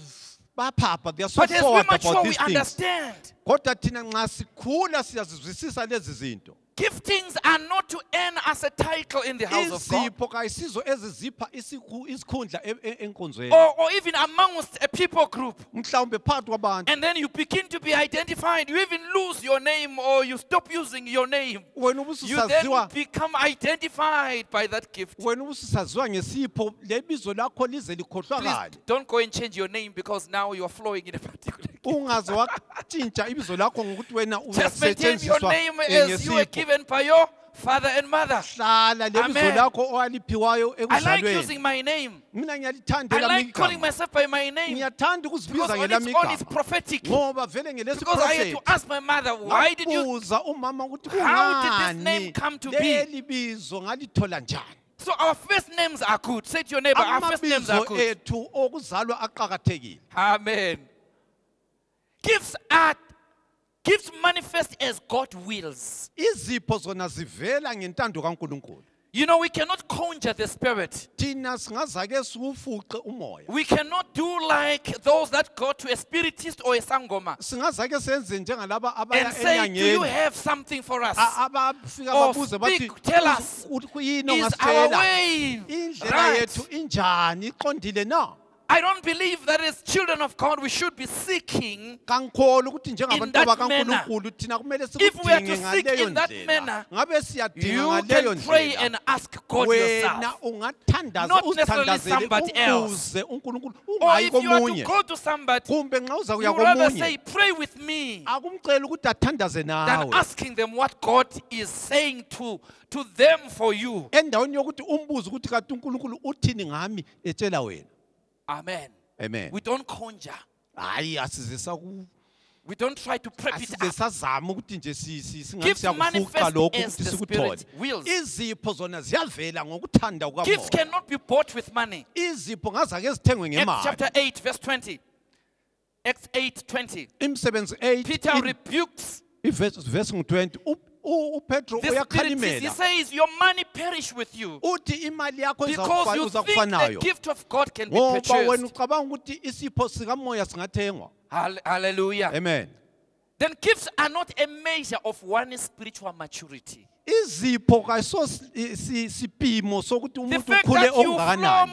[SPEAKER 5] baphapha they are so
[SPEAKER 4] But as we mature, we
[SPEAKER 5] these things
[SPEAKER 4] understand.
[SPEAKER 5] kodwa thina nxa sikhula siyazizwisisa lezi zinto
[SPEAKER 4] Giftings are not to earn us a title in the house of God.
[SPEAKER 5] izipho kayisizo ezizipha isikhu- isikhundla enkonzweni
[SPEAKER 4] Or, or even amongst a people group.
[SPEAKER 5] mhlawumbe phakathi kwabantu
[SPEAKER 4] And then you begin to be identified. You even lose your name or you stop using your name. You then become identified by that gift.
[SPEAKER 5] wena ubususaziwa ngesipho lebizo lakho lize
[SPEAKER 4] Please don't go and change your name because now you are flowing in a particular gift.
[SPEAKER 5] ungaze watshintsha ibizo lakho ngokuthi wena
[SPEAKER 4] Just maintain your name as you were
[SPEAKER 5] ngesipho
[SPEAKER 4] given by your father and mother. Amen. I like using my name. I like calling myself by my name. Because on its own it's prophetic. Because I had to ask my mother, why did you?
[SPEAKER 5] ngabuza umama ukuthi
[SPEAKER 4] How did this name come to be?
[SPEAKER 5] leli bizo ngalithola njani
[SPEAKER 4] So our first names are good. Say to your neighbor, our first names are good.
[SPEAKER 5] ethu okuzalwa aqakathekile
[SPEAKER 4] Amen. Gifts are gifts manifest as God wills.
[SPEAKER 5] izipho zona zivela ngentando kaNkuluNkulu
[SPEAKER 4] You know, we cannot conjure the spirit.
[SPEAKER 5] thina singazake siwufuqe umoya
[SPEAKER 4] We cannot do like those that go to a spiritist or a sangoma
[SPEAKER 5] singazake senze njengalaba abaya
[SPEAKER 4] and say, Do you
[SPEAKER 5] enyangeni
[SPEAKER 4] have something for us?
[SPEAKER 5] a- abafika
[SPEAKER 4] Or
[SPEAKER 5] babuze bathi
[SPEAKER 4] speak, tell us,
[SPEAKER 5] "Uthi kuyini
[SPEAKER 4] Is our
[SPEAKER 5] ongasitshela
[SPEAKER 4] way
[SPEAKER 5] indlela
[SPEAKER 4] right?
[SPEAKER 5] yethu injani iqondile na
[SPEAKER 4] I don't believe that as children of God we should be seeking
[SPEAKER 5] ukuthi njengabantu
[SPEAKER 4] that
[SPEAKER 5] bakankulunkulu thina kumele
[SPEAKER 4] If we are to
[SPEAKER 5] sikudinge
[SPEAKER 4] seek
[SPEAKER 5] ngaleyo
[SPEAKER 4] in that
[SPEAKER 5] ndlela
[SPEAKER 4] manner,
[SPEAKER 5] ngabe siyadinga
[SPEAKER 4] you
[SPEAKER 5] ngaleyo
[SPEAKER 4] can pray and ask God yourself.
[SPEAKER 5] ungathandaza
[SPEAKER 4] Not necessarily
[SPEAKER 5] uzithandazele
[SPEAKER 4] somebody else.
[SPEAKER 5] unkulunkulu
[SPEAKER 4] Or
[SPEAKER 5] ungayi
[SPEAKER 4] if you are to
[SPEAKER 5] komunye.
[SPEAKER 4] go to somebody,
[SPEAKER 5] kumbe nxa uza
[SPEAKER 4] you
[SPEAKER 5] kuya
[SPEAKER 4] rather say,
[SPEAKER 5] komunye
[SPEAKER 4] Pray with me.
[SPEAKER 5] Akumcela ukuthi athandaze
[SPEAKER 4] than
[SPEAKER 5] nawe.
[SPEAKER 4] asking them what God is saying to, to them for you.
[SPEAKER 5] endaweni yokuthi umbuze ukuthi kanti unkulunkulu uthini ngami etshela wena
[SPEAKER 4] Amen.
[SPEAKER 5] amen
[SPEAKER 4] We don't conjure.
[SPEAKER 5] hayi asize saku
[SPEAKER 4] We don't try to prep it up.
[SPEAKER 5] sazama ukuthi nje si- si- singathi
[SPEAKER 4] Gifts
[SPEAKER 5] siyakufuqa
[SPEAKER 4] manifest
[SPEAKER 5] lokhu
[SPEAKER 4] as
[SPEAKER 5] ukuthi
[SPEAKER 4] the
[SPEAKER 5] sikuthole
[SPEAKER 4] Spirit wills.
[SPEAKER 5] izipho zona ziyavela ngokuthanda
[SPEAKER 4] Gifts
[SPEAKER 5] kukamoya
[SPEAKER 4] cannot be bought with money.
[SPEAKER 5] izipho ngazake zithengwe
[SPEAKER 4] Acts
[SPEAKER 5] ngemali
[SPEAKER 4] chapter 8, verse 20. Acts 8, 20.
[SPEAKER 5] imisebenzi 8
[SPEAKER 4] Peter rebukes
[SPEAKER 5] verse ngu-20 u- u- upetro
[SPEAKER 4] the spiritists. He
[SPEAKER 5] uyakhalimela
[SPEAKER 4] says, Your money perish with you.
[SPEAKER 5] uthi imali yakho
[SPEAKER 4] Because you think the gift of God can be
[SPEAKER 5] ngoba wena
[SPEAKER 4] purchased.
[SPEAKER 5] ucabanga ukuthi isipho sikamoya singathengwa
[SPEAKER 4] Hall- Hallelujah.
[SPEAKER 5] amen
[SPEAKER 4] Then gifts are not a measure of one's spiritual maturity.
[SPEAKER 5] izipho kayiso isipimo sokuthi umuntu ukhule
[SPEAKER 4] ongakanani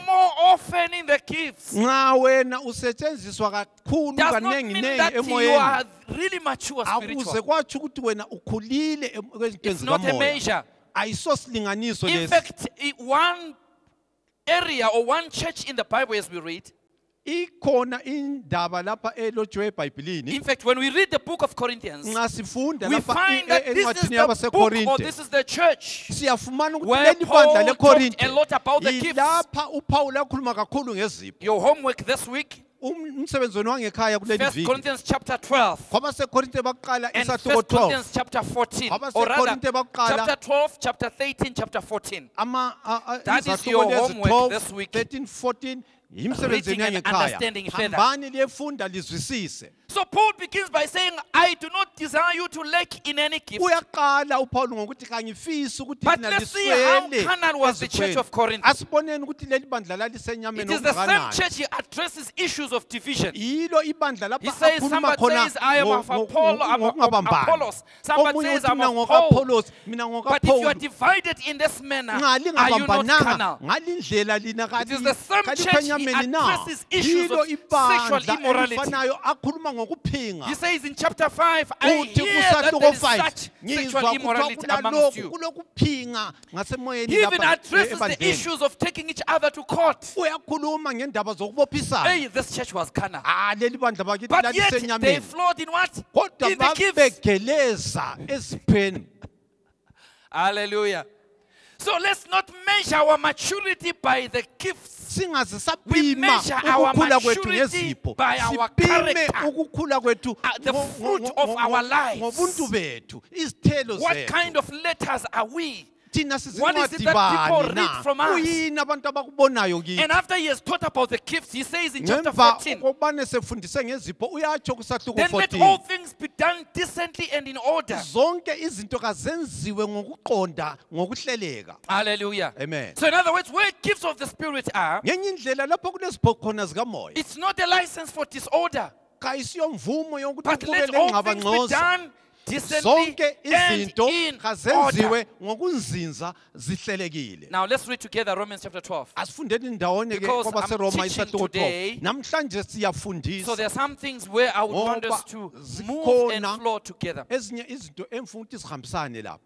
[SPEAKER 5] nxa wena usetshenziswa kakhulu
[SPEAKER 4] kaninginengi
[SPEAKER 5] emoyeni. akuze kwatsho ukuthi wena ukhulile kwezintweni zikamoya ayiso silinganiso lesi.
[SPEAKER 4] area or one church in the bible as we read
[SPEAKER 5] ikhona indaba lapha elotshwe ebhayibhilini
[SPEAKER 4] in fact, when we read the book of Corinthians, we
[SPEAKER 5] lapha
[SPEAKER 4] find that this is
[SPEAKER 5] encwadini
[SPEAKER 4] the book or
[SPEAKER 5] yabasekorinte
[SPEAKER 4] this is the church
[SPEAKER 5] siyafumana ukuthi
[SPEAKER 4] where
[SPEAKER 5] leli
[SPEAKER 4] Paul
[SPEAKER 5] bandla
[SPEAKER 4] talked
[SPEAKER 5] lekorinte
[SPEAKER 4] a lot about the gifts.
[SPEAKER 5] yilapha akhuluma kakhulu ngezipho
[SPEAKER 4] Your homework this week,
[SPEAKER 5] Um- umsebenzi wenu wangekhaya kuleli
[SPEAKER 4] First
[SPEAKER 5] viki
[SPEAKER 4] Corinthians chapter 12.
[SPEAKER 5] kwabasekorinte bakuqala
[SPEAKER 4] and
[SPEAKER 5] isahluko
[SPEAKER 4] First
[SPEAKER 5] 12
[SPEAKER 4] Corinthians chapter 14,
[SPEAKER 5] Abase
[SPEAKER 4] or rather,
[SPEAKER 5] bakuqala.
[SPEAKER 4] chapter 12, chapter 13, chapter 14.
[SPEAKER 5] ama a- a-
[SPEAKER 4] That is your homework this week.
[SPEAKER 5] 13 14 yimsebenzi
[SPEAKER 4] Reading
[SPEAKER 5] yenu
[SPEAKER 4] and
[SPEAKER 5] yangekhaya
[SPEAKER 4] understanding further.
[SPEAKER 5] hambani liyefunda lizwisise
[SPEAKER 4] So Paul begins by saying, I do not desire you to lack in any gift.
[SPEAKER 5] uyaqala upawulo ngokuthi kangifisi ukuthi
[SPEAKER 4] But
[SPEAKER 5] thina
[SPEAKER 4] let's see how
[SPEAKER 5] liswele
[SPEAKER 4] carnal was the church of Corinth.
[SPEAKER 5] asiboneni ukuthi leli bandla
[SPEAKER 4] It
[SPEAKER 5] lalisenyameni
[SPEAKER 4] is the same
[SPEAKER 5] okungakanani
[SPEAKER 4] church he addresses issues of division.
[SPEAKER 5] yilo ibandla lapha
[SPEAKER 4] He says,
[SPEAKER 5] akhuluma
[SPEAKER 4] somebody
[SPEAKER 5] khona
[SPEAKER 4] says, I am
[SPEAKER 5] ngo-
[SPEAKER 4] of
[SPEAKER 5] ngo-
[SPEAKER 4] Apollo, I'm of
[SPEAKER 5] ngokungabambani.
[SPEAKER 4] Apollos. Somebody
[SPEAKER 5] Omunye
[SPEAKER 4] says,
[SPEAKER 5] uthi
[SPEAKER 4] I'm
[SPEAKER 5] mina
[SPEAKER 4] of Paul.
[SPEAKER 5] mina
[SPEAKER 4] But if you are divided in this manner,
[SPEAKER 5] nxa
[SPEAKER 4] are you not
[SPEAKER 5] lingabambananga
[SPEAKER 4] carnal?
[SPEAKER 5] ngalindlela lina
[SPEAKER 4] It is the same church he
[SPEAKER 5] na
[SPEAKER 4] addresses issues
[SPEAKER 5] yilo
[SPEAKER 4] of sexual immorality.
[SPEAKER 5] elifanayo akhuluma ngokuphinga
[SPEAKER 4] He says in chapter 5, I
[SPEAKER 5] uthi
[SPEAKER 4] hear
[SPEAKER 5] kusahluko 5
[SPEAKER 4] such
[SPEAKER 5] ngizwa
[SPEAKER 4] sexual
[SPEAKER 5] kuthiwa
[SPEAKER 4] immorality amongst you.
[SPEAKER 5] kulokuphinga ngasemoyeni
[SPEAKER 4] He even addresses the issues of taking each other to court.
[SPEAKER 5] uyakhuluma ngendaba zokubophisana
[SPEAKER 4] Hey, this church was carnal.
[SPEAKER 5] ah leli bandla bakithi
[SPEAKER 4] But yet they
[SPEAKER 5] lalisenyameni
[SPEAKER 4] flowed in what?
[SPEAKER 5] kodwa
[SPEAKER 4] In the gifts.
[SPEAKER 5] babegeleza ezipheni
[SPEAKER 4] Hallelujah. So let's not measure our maturity by the gifts.
[SPEAKER 5] singaze sapima ukukhula kwethu ngezipho. sipime ukukhula kwethu ngobuntu bethu izithelo zethu.
[SPEAKER 4] Kind of letters are we?
[SPEAKER 5] thina
[SPEAKER 4] What is it that people read from us?
[SPEAKER 5] kuyini abantu abakubonayo
[SPEAKER 4] And after he has taught about the gifts, he says in chapter 14,
[SPEAKER 5] kokubane sefundise ngezipho uyatsho kusahluko
[SPEAKER 4] then let all
[SPEAKER 5] 14
[SPEAKER 4] things be done decently and in order.
[SPEAKER 5] zonke izinto kazenziwe ngokuqonda ngokuhleleka
[SPEAKER 4] Hallelujah.
[SPEAKER 5] amen
[SPEAKER 4] So, in other words, where gifts of the Spirit are,
[SPEAKER 5] ngenye indlela lapho kulezipho khona zikamoya
[SPEAKER 4] it's not a license for disorder,
[SPEAKER 5] kayisiyomvumo yokuthi
[SPEAKER 4] but
[SPEAKER 5] kube
[SPEAKER 4] let all things be done
[SPEAKER 5] zonke izinto kazenziwe ngokunzinza zihlelekile
[SPEAKER 4] Now, let's read together Romans chapter 12.
[SPEAKER 5] asifundeni ndawonye ke kwabaseroma isahluko
[SPEAKER 4] today.
[SPEAKER 5] 12 namhlanje
[SPEAKER 4] So, there are some things where I would want us to move and flow together.
[SPEAKER 5] ezinye izinto emfuna ukuthi zihambisane lapha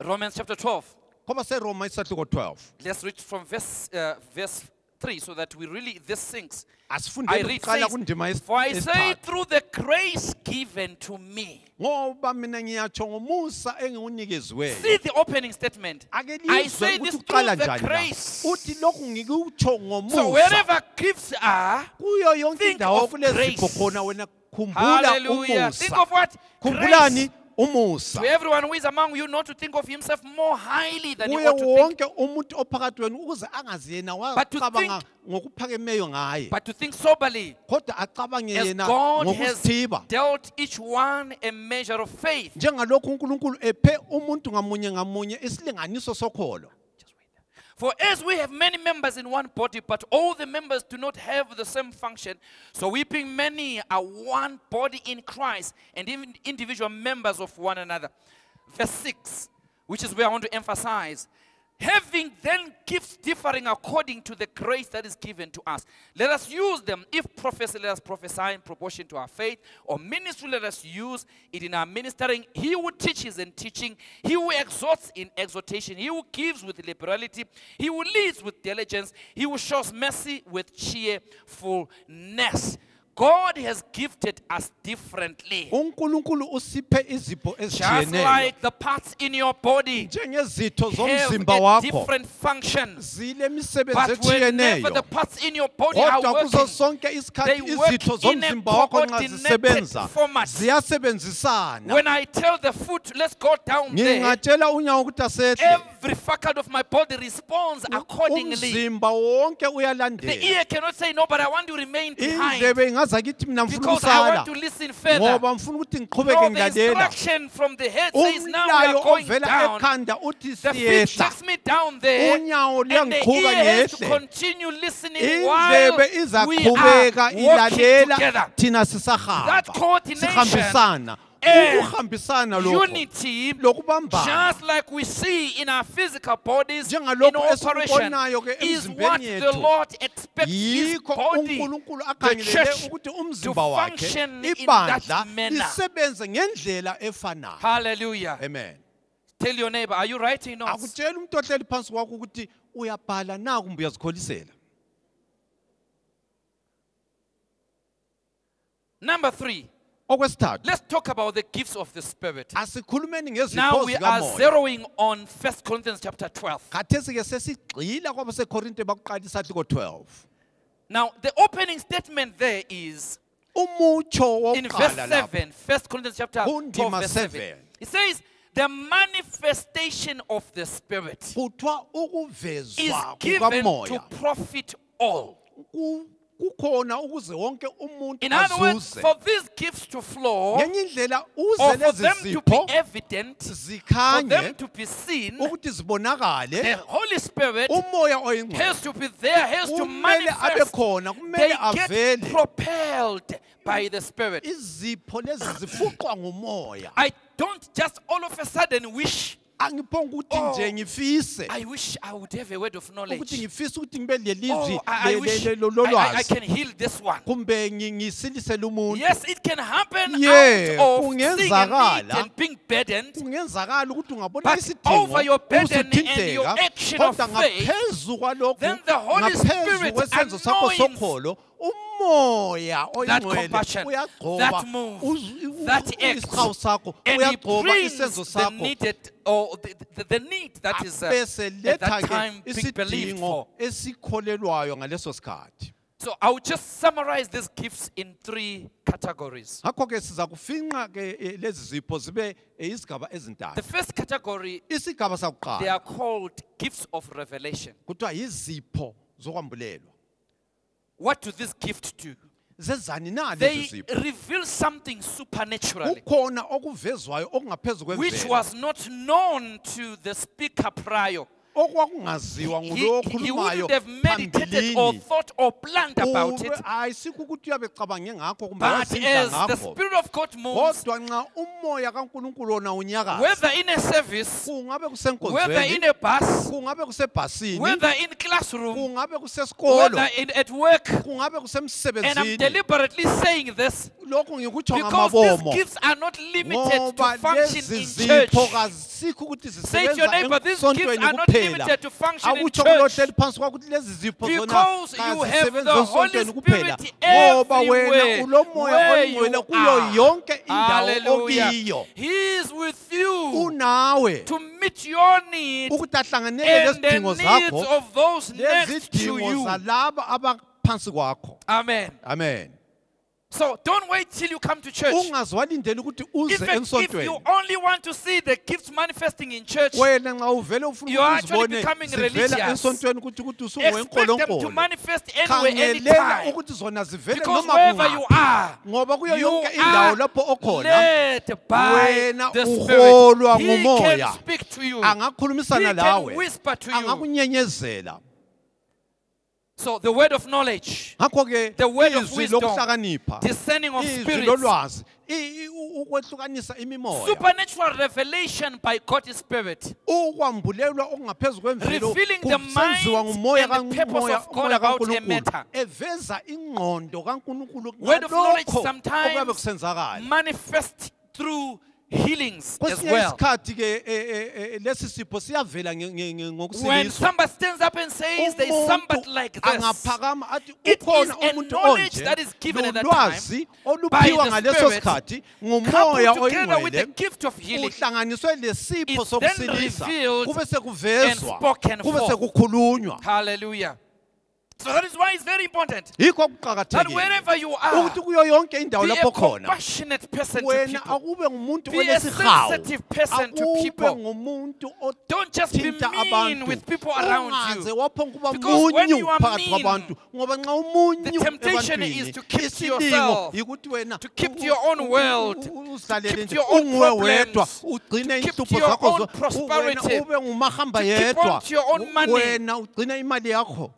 [SPEAKER 4] Romans chapter 12.
[SPEAKER 5] kwabaseroma isahluko 12
[SPEAKER 4] Let's read from verse, uh, verse 3 so that we really, this sinks. I read, says, For I say through the grace given to me.
[SPEAKER 5] ngoba mina ngiyatsho ngomusa
[SPEAKER 4] See the opening statement. I say this through the grace.
[SPEAKER 5] uthi lokhu ngikutsho
[SPEAKER 4] So wherever gifts are, think of grace.
[SPEAKER 5] khona wena khumbula
[SPEAKER 4] hallelujah. Think of what? Grace.
[SPEAKER 5] Umusa
[SPEAKER 4] To everyone who is among you, not to think of himself more highly than he
[SPEAKER 5] kuye
[SPEAKER 4] ought to think,
[SPEAKER 5] wonke umuntu ophakathi wenu ukuze angazi yena
[SPEAKER 4] But to
[SPEAKER 5] wacabanga ngokuphakemeyo ngaye
[SPEAKER 4] but to think soberly,
[SPEAKER 5] kodwa acabange
[SPEAKER 4] as
[SPEAKER 5] yena
[SPEAKER 4] God has
[SPEAKER 5] ngokuzithiba
[SPEAKER 4] dealt each one a measure of faith.
[SPEAKER 5] njengalokhu unkulunkulu ephe umuntu ngamunye ngamunye isilinganiso sokholo.
[SPEAKER 4] For as we have many members in one body, but all the members do not have the same function, so we being many are one body in Christ and even individual members of one another. Verse 6, which is where I want to emphasize. Having then gifts differing according to the grace that is given to us. Let us use them. If prophecy, let us prophesy in proportion to our faith. Or ministry, let us use it in our ministering. He who teaches in teaching. He who exhorts in exhortation. He who gives with liberality. He who leads with diligence. He who shows mercy with cheerfulness. God has gifted us differently.
[SPEAKER 5] unkulunkulu usiphe izipho
[SPEAKER 4] Just like the parts in your body
[SPEAKER 5] njengezitho
[SPEAKER 4] have
[SPEAKER 5] zomzimba
[SPEAKER 4] a
[SPEAKER 5] wakho
[SPEAKER 4] different function.
[SPEAKER 5] zilemisebenzi
[SPEAKER 4] But whenever the
[SPEAKER 5] etshiyeneyo
[SPEAKER 4] parts in your body are
[SPEAKER 5] kodwa kuzo
[SPEAKER 4] working,
[SPEAKER 5] sonke isikhathi
[SPEAKER 4] they work
[SPEAKER 5] izitho
[SPEAKER 4] in a
[SPEAKER 5] zomzimba wakho nxa
[SPEAKER 4] coordinated
[SPEAKER 5] zisebenza
[SPEAKER 4] format.
[SPEAKER 5] ziyasebenzisana
[SPEAKER 4] when I tell the foot, let's go down there,
[SPEAKER 5] ngingatshela unyawo ukuthi asehle
[SPEAKER 4] every faculty of my body responds accordingly.
[SPEAKER 5] umzimba wonke
[SPEAKER 4] The
[SPEAKER 5] uyalandela
[SPEAKER 4] ear cannot say, no, but I want to remain behind
[SPEAKER 5] indlebe ingaza kithi mina ngifuna
[SPEAKER 4] because I want to listen further.
[SPEAKER 5] ngoba mfuna ukuthi ngiqhubeke
[SPEAKER 4] No, the
[SPEAKER 5] ngilalela
[SPEAKER 4] instruction from the head says, now we
[SPEAKER 5] umlayo
[SPEAKER 4] are going
[SPEAKER 5] ovela
[SPEAKER 4] down.
[SPEAKER 5] ekhanda uthi
[SPEAKER 4] The feet
[SPEAKER 5] siyehla
[SPEAKER 4] me down there,
[SPEAKER 5] unyawo
[SPEAKER 4] and the
[SPEAKER 5] luyangiqhuba
[SPEAKER 4] ear has to
[SPEAKER 5] ngehle
[SPEAKER 4] continue listening while
[SPEAKER 5] indlebe
[SPEAKER 4] we are
[SPEAKER 5] izaqhubeka
[SPEAKER 4] walking
[SPEAKER 5] ilalela
[SPEAKER 4] together.
[SPEAKER 5] thina
[SPEAKER 4] That
[SPEAKER 5] sisahamba
[SPEAKER 4] coordination
[SPEAKER 5] sihambisana ukuhambisana lokho
[SPEAKER 4] Unity, just like we see in our physical bodies in operation, is what the. Lord expects His
[SPEAKER 5] yikho
[SPEAKER 4] body
[SPEAKER 5] unkulunkulu
[SPEAKER 4] the church
[SPEAKER 5] ukuthi
[SPEAKER 4] to
[SPEAKER 5] umzimba wakhe
[SPEAKER 4] function in
[SPEAKER 5] ibandla
[SPEAKER 4] that manner.
[SPEAKER 5] lisebenze ngendlela efanayo
[SPEAKER 4] Hallelujah.
[SPEAKER 5] amen
[SPEAKER 4] Tell your neighbor, are you writing notes?
[SPEAKER 5] akutshela umuntu ohleli phansi kwakho ukuthi uyabhala na kumbe uyazikholisela
[SPEAKER 4] Number three,
[SPEAKER 5] okwesithathu
[SPEAKER 4] let's talk about the gifts of the Spirit.
[SPEAKER 5] asikhulumeni
[SPEAKER 4] Now we are zeroing on 1 Corinthians chapter 12.
[SPEAKER 5] khathesi ke sesigxila kwabasekorinte athi ko-12
[SPEAKER 4] Now, the opening statement there is in verse 7, 1 Corinthians chapter 12,
[SPEAKER 5] Kundima
[SPEAKER 4] verse 7.
[SPEAKER 5] 7.
[SPEAKER 4] It says, the manifestation of the Spirit is given to profit all.
[SPEAKER 5] Ku- kukhona ukuze wonke umuntu
[SPEAKER 4] In other words,
[SPEAKER 5] azuze
[SPEAKER 4] for these gifts to flow,
[SPEAKER 5] ngenye indlela
[SPEAKER 4] or
[SPEAKER 5] uze
[SPEAKER 4] for
[SPEAKER 5] lezi
[SPEAKER 4] them to be
[SPEAKER 5] zipho
[SPEAKER 4] evident, for them
[SPEAKER 5] zikhanye
[SPEAKER 4] to be seen,
[SPEAKER 5] ukuthi zibonakale
[SPEAKER 4] the Holy Spirit
[SPEAKER 5] umoya oyingcwele
[SPEAKER 4] has to be there, has to
[SPEAKER 5] kumele abe
[SPEAKER 4] manifest.
[SPEAKER 5] khona
[SPEAKER 4] They
[SPEAKER 5] kumele
[SPEAKER 4] get
[SPEAKER 5] avele
[SPEAKER 4] propelled by the Spirit.
[SPEAKER 5] izipho lezi zifuqwa ngumoya
[SPEAKER 4] I don't just all of a sudden wish,
[SPEAKER 5] angiphonga ukuthi
[SPEAKER 4] Oh,
[SPEAKER 5] nje ngifise
[SPEAKER 4] I wish I would have a word of
[SPEAKER 5] ukuthi ngifise ukuthi ngibe lelizwi
[SPEAKER 4] Oh, I, I
[SPEAKER 5] le-
[SPEAKER 4] wish
[SPEAKER 5] le- lo-
[SPEAKER 4] I, I, I
[SPEAKER 5] lolwazi
[SPEAKER 4] can heal this one.
[SPEAKER 5] kumbe ngi- ngisilisele umuntu
[SPEAKER 4] Yes, it can happen
[SPEAKER 5] Yeah,
[SPEAKER 4] out of seeing a need
[SPEAKER 5] kungenzakala.
[SPEAKER 4] and being burdened.
[SPEAKER 5] kungenzakala ukuthi ungabona
[SPEAKER 4] But over your burden and your action of
[SPEAKER 5] kodwa
[SPEAKER 4] faith,
[SPEAKER 5] ngaphezu kwalokhu
[SPEAKER 4] then the Holy
[SPEAKER 5] ngaphezu
[SPEAKER 4] Spirit
[SPEAKER 5] kwesenzo sakho sokholo umoya
[SPEAKER 4] that
[SPEAKER 5] oyingcwele
[SPEAKER 4] compassion, that move,
[SPEAKER 5] uz- u-
[SPEAKER 4] that
[SPEAKER 5] u- isihawu sakho
[SPEAKER 4] and He
[SPEAKER 5] uyagcoba
[SPEAKER 4] brings
[SPEAKER 5] isenzo
[SPEAKER 4] the needed or the, the, the need that is uh,
[SPEAKER 5] ke
[SPEAKER 4] time being believed
[SPEAKER 5] isidingo esikholelwayo ngaleso sikhathi.
[SPEAKER 4] So I will just summarize these gifts in three categories.
[SPEAKER 5] ngakho ke siza kufinqa ke eh, lezi zipho zibe eh,
[SPEAKER 4] The first category, they are called gifts of revelation. What do this gift do?
[SPEAKER 5] zezani na lezi
[SPEAKER 4] They
[SPEAKER 5] zipho
[SPEAKER 4] reveal something supernaturally
[SPEAKER 5] kukhona okuvezwayo okungaphezu
[SPEAKER 4] which
[SPEAKER 5] kwemvelo
[SPEAKER 4] was not known to the speaker prior
[SPEAKER 5] okwakungaziwa ngulokhulumayo ayisikukuthi uyabe cabange ngakho. Kumbe nxa umoya kankulunkulu wona
[SPEAKER 4] unyakazikungabe
[SPEAKER 5] kusenkonzwenikungabe
[SPEAKER 4] kusebhasinkungabe kusesikolokungabe
[SPEAKER 5] kusemsebenzini. Lokhu ngikutsho ngamabomo ngoba lezi zipho
[SPEAKER 4] Say to your neighbor, these gifts are not limited to function in church.
[SPEAKER 5] kulohleli phansi kwakuthi lezi zipho zona
[SPEAKER 4] Because you have the Holy Spirit everywhere where you
[SPEAKER 5] kuyo
[SPEAKER 4] are.
[SPEAKER 5] yonke indawo
[SPEAKER 4] Hallelujah.
[SPEAKER 5] okiyo
[SPEAKER 4] He is with you to meet your need
[SPEAKER 5] ukuthi ahlanganele
[SPEAKER 4] and the needs of those next to you.
[SPEAKER 5] zalaba abaphansi kwakho
[SPEAKER 4] Amen.
[SPEAKER 5] amen
[SPEAKER 4] So don't wait till you come to church.
[SPEAKER 5] ungaze ukuthi uze
[SPEAKER 4] if you only want to see the gifts manifesting in church,
[SPEAKER 5] wena nxa uvele ufuna
[SPEAKER 4] You are actually becoming
[SPEAKER 5] zivela
[SPEAKER 4] religious.
[SPEAKER 5] ensontweni ukuthi ukuthi
[SPEAKER 4] expect them to manifest anywhere, anytime.
[SPEAKER 5] ukuthi zona zivele
[SPEAKER 4] Because
[SPEAKER 5] noma
[SPEAKER 4] wherever you
[SPEAKER 5] kungaphi
[SPEAKER 4] are,
[SPEAKER 5] ngoba kuyo
[SPEAKER 4] you
[SPEAKER 5] yonke indawo
[SPEAKER 4] are
[SPEAKER 5] lapho okhona
[SPEAKER 4] led by
[SPEAKER 5] wena
[SPEAKER 4] the
[SPEAKER 5] uholwa
[SPEAKER 4] Spirit. He
[SPEAKER 5] ngumoya.
[SPEAKER 4] can speak to you.
[SPEAKER 5] angakhulumisana
[SPEAKER 4] He can
[SPEAKER 5] lawe
[SPEAKER 4] whisper to you.
[SPEAKER 5] angakunyenyezela
[SPEAKER 4] So the word of knowledge,
[SPEAKER 5] ngakho-ke
[SPEAKER 4] The word of
[SPEAKER 5] izwi
[SPEAKER 4] wisdom,
[SPEAKER 5] lokuhlakanipha
[SPEAKER 4] discerning of
[SPEAKER 5] izwi
[SPEAKER 4] spirits,
[SPEAKER 5] lolwazi i- i- u- ukwehlukanisa imimoya
[SPEAKER 4] supernatural revelation by God's Spirit,
[SPEAKER 5] ukwambulelwa okungaphezu kwemvelo
[SPEAKER 4] Revealing the
[SPEAKER 5] kusenziwa ngumoya
[SPEAKER 4] and the purpose of God
[SPEAKER 5] umoya
[SPEAKER 4] about a
[SPEAKER 5] kankulunkulu
[SPEAKER 4] matter.
[SPEAKER 5] eveza ingqondo kankulunkulu
[SPEAKER 4] word of knowledge
[SPEAKER 5] okuyabe
[SPEAKER 4] sometimes
[SPEAKER 5] kusenzakala
[SPEAKER 4] manifest through healings as
[SPEAKER 5] kwesinye
[SPEAKER 4] well.
[SPEAKER 5] isikhathi-ke eh, eh, eh, lesi sipho siyavela
[SPEAKER 4] When
[SPEAKER 5] ngokusiliswa
[SPEAKER 4] somebody stands up and says there
[SPEAKER 5] is
[SPEAKER 4] somebody like this,
[SPEAKER 5] angaphakama athi
[SPEAKER 4] It
[SPEAKER 5] ukhona
[SPEAKER 4] is a
[SPEAKER 5] umuntu
[SPEAKER 4] knowledge
[SPEAKER 5] onje
[SPEAKER 4] that is given at that
[SPEAKER 5] lolwazi
[SPEAKER 4] by the
[SPEAKER 5] ngaleso
[SPEAKER 4] Spirit,
[SPEAKER 5] sikhathi ngumoya
[SPEAKER 4] coupled together with the
[SPEAKER 5] oyingcwele
[SPEAKER 4] gift of healing,
[SPEAKER 5] uhlanganiswe lesipho
[SPEAKER 4] It's then
[SPEAKER 5] sokusilisa
[SPEAKER 4] revealed
[SPEAKER 5] kube
[SPEAKER 4] and
[SPEAKER 5] sekuvezwa
[SPEAKER 4] spoken
[SPEAKER 5] kube
[SPEAKER 4] forth.
[SPEAKER 5] sekukhulunywa
[SPEAKER 4] Hallelujah. So that is why it's very important
[SPEAKER 5] yikho
[SPEAKER 4] that
[SPEAKER 5] kuqakathekile
[SPEAKER 4] wherever you are,
[SPEAKER 5] ukuthi kuyo yonke indawo
[SPEAKER 4] be a
[SPEAKER 5] khona
[SPEAKER 4] compassionate person to
[SPEAKER 5] wena
[SPEAKER 4] people.
[SPEAKER 5] akube ngumuntu
[SPEAKER 4] Be a
[SPEAKER 5] olesihawu
[SPEAKER 4] sensitive person to
[SPEAKER 5] akube
[SPEAKER 4] people.
[SPEAKER 5] ngumuntu
[SPEAKER 4] Don't just be
[SPEAKER 5] othinta
[SPEAKER 4] mean
[SPEAKER 5] abantu
[SPEAKER 4] with people around
[SPEAKER 5] ungaze
[SPEAKER 4] you. Because when
[SPEAKER 5] munyu
[SPEAKER 4] you are
[SPEAKER 5] phakathi
[SPEAKER 4] mean,
[SPEAKER 5] kwabantu ngoba nxa umunyu
[SPEAKER 4] the temptation is to keep to yourself,
[SPEAKER 5] yikuthi wena
[SPEAKER 4] to keep to your own world,
[SPEAKER 5] uzihlalele
[SPEAKER 4] keep
[SPEAKER 5] nje
[SPEAKER 4] to your own
[SPEAKER 5] unguwe wedwa
[SPEAKER 4] problems,
[SPEAKER 5] ugcine
[SPEAKER 4] to keep to
[SPEAKER 5] inhlupho
[SPEAKER 4] your
[SPEAKER 5] zakho
[SPEAKER 4] own
[SPEAKER 5] zo-
[SPEAKER 4] prosperity,
[SPEAKER 5] wena ube ngumahamba
[SPEAKER 4] to keep
[SPEAKER 5] yedwa
[SPEAKER 4] on to your own money.
[SPEAKER 5] wena ugcine imali yakho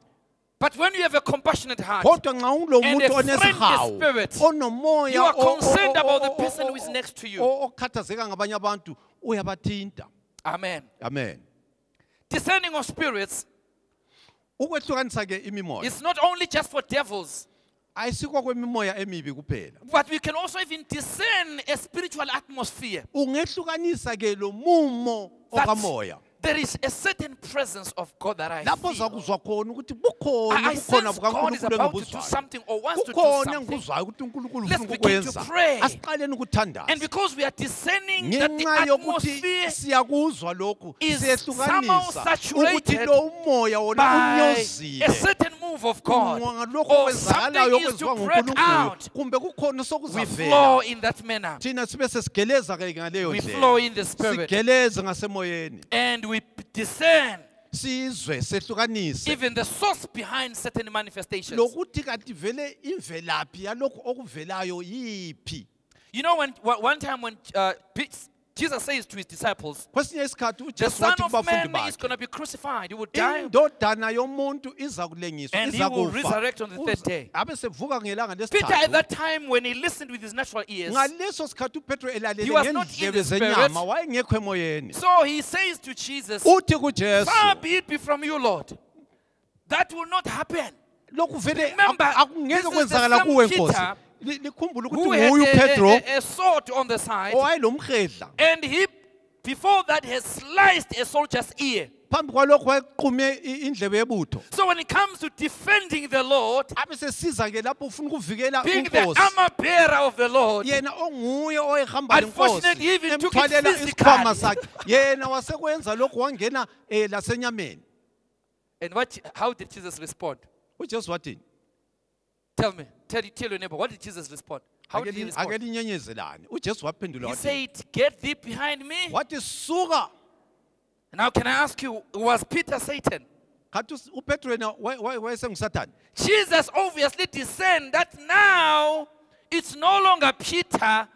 [SPEAKER 4] But when you have a compassionate heart,
[SPEAKER 5] kodwa nxa ulo
[SPEAKER 4] And a friendly spirit,
[SPEAKER 5] onomoya
[SPEAKER 4] you are concerned about the person who is next to you.
[SPEAKER 5] okhathazeka ngabanye abantu uyabathinta
[SPEAKER 4] Amen.
[SPEAKER 5] amen
[SPEAKER 4] Discerning of spirits
[SPEAKER 5] ukwehlukanisa ke imimoya
[SPEAKER 4] is not only just for devils,
[SPEAKER 5] ayisikho kwemimoya emibi kuphela
[SPEAKER 4] but we can also even discern a spiritual atmosphere.
[SPEAKER 5] ungehlukanisa ke lo mumo
[SPEAKER 4] That
[SPEAKER 5] okamoya
[SPEAKER 4] There is a certain presence of God that I
[SPEAKER 5] lapho zakuzwa khona ukuthi bukhona
[SPEAKER 4] kukhona
[SPEAKER 5] bukankulunkulu
[SPEAKER 4] engibuzwayoukhona
[SPEAKER 5] engikuzwayo ukuthi unkulunkulu ufuna asiqaleni ukuthandaza. Yokuthi siyakuzwa lokhu siyehlukanisa ukuthi lo umoya wona unyozile. ngalokho okwenzakalayo okwenziwa ngunkulunkulu. kumbe kukhona sokuzavela. thina sibe sesigeleza-ke ngaleyo ndlela. sigeleze ngasemoyeni.
[SPEAKER 4] Discern
[SPEAKER 5] sizwe sehlukanise
[SPEAKER 4] even the source behind certain manifestations.
[SPEAKER 5] lokuthi kanti vele imvelaphi yalokhu okuvelayo yiphi
[SPEAKER 4] You know, when one time when uh, Jesus says to his disciples,
[SPEAKER 5] kwesinye isikhathi
[SPEAKER 4] "The
[SPEAKER 5] ujesu
[SPEAKER 4] Son
[SPEAKER 5] wathi
[SPEAKER 4] of
[SPEAKER 5] kubafundi
[SPEAKER 4] Man is going to be crucified; he will die,
[SPEAKER 5] indodana yomuntu iza kulengiswa
[SPEAKER 4] and he
[SPEAKER 5] iza
[SPEAKER 4] will
[SPEAKER 5] kufa
[SPEAKER 4] resurrect on the third day."
[SPEAKER 5] abe sevuka ngelanga
[SPEAKER 4] Peter, at
[SPEAKER 5] lesithathu
[SPEAKER 4] that time, when he listened with his natural ears,
[SPEAKER 5] ngaleso sikhathi upetro elalele
[SPEAKER 4] He was not in
[SPEAKER 5] ngendlebe
[SPEAKER 4] the spirit.
[SPEAKER 5] zenyama wayengekho emoyeni
[SPEAKER 4] so he says to Jesus,
[SPEAKER 5] uthi kujesu
[SPEAKER 4] "Far be it be from you, Lord. That will not happen."
[SPEAKER 5] lokhu vele
[SPEAKER 4] Remember,
[SPEAKER 5] ak- akungeke
[SPEAKER 4] this is the
[SPEAKER 5] kwenzakala
[SPEAKER 4] same
[SPEAKER 5] kuwe
[SPEAKER 4] Peter
[SPEAKER 5] nkosi Li- likhumbule
[SPEAKER 4] Who
[SPEAKER 5] ukuthi
[SPEAKER 4] had
[SPEAKER 5] nguye
[SPEAKER 4] a,
[SPEAKER 5] upetro
[SPEAKER 4] a, a- a sword on the side,
[SPEAKER 5] owayelomhedla
[SPEAKER 4] and he, before that, has sliced a soldier's ear.
[SPEAKER 5] phambi kwalokho wayequme i- indlebe yebutho
[SPEAKER 4] So when it comes to defending the Lord,
[SPEAKER 5] abe sesiza ke lapho ufuna ukuvikela
[SPEAKER 4] being the armor bearer of the Lord,
[SPEAKER 5] yena onguye oyehamba
[SPEAKER 4] Unfortunately, he even took it
[SPEAKER 5] emthwalela
[SPEAKER 4] physically.
[SPEAKER 5] isikhwama sakhe yena wasekwenza lokhu wangena um lasenyameni
[SPEAKER 4] and what? How did Jesus respond?
[SPEAKER 5] ujesu wathini
[SPEAKER 4] Tell me. Tell, tell your neighbor. What did Jesus respond? How did he respond?
[SPEAKER 5] linyenyezelane ujesu waphendula
[SPEAKER 4] He
[SPEAKER 5] wathi
[SPEAKER 4] said, "Get thee behind me."
[SPEAKER 5] wathi suka
[SPEAKER 4] Now, can I ask you, was Peter Satan?
[SPEAKER 5] khathi us- upetro yena waye- waye- wayesengusathane
[SPEAKER 4] Jesus obviously discerned that now it's no longer Peter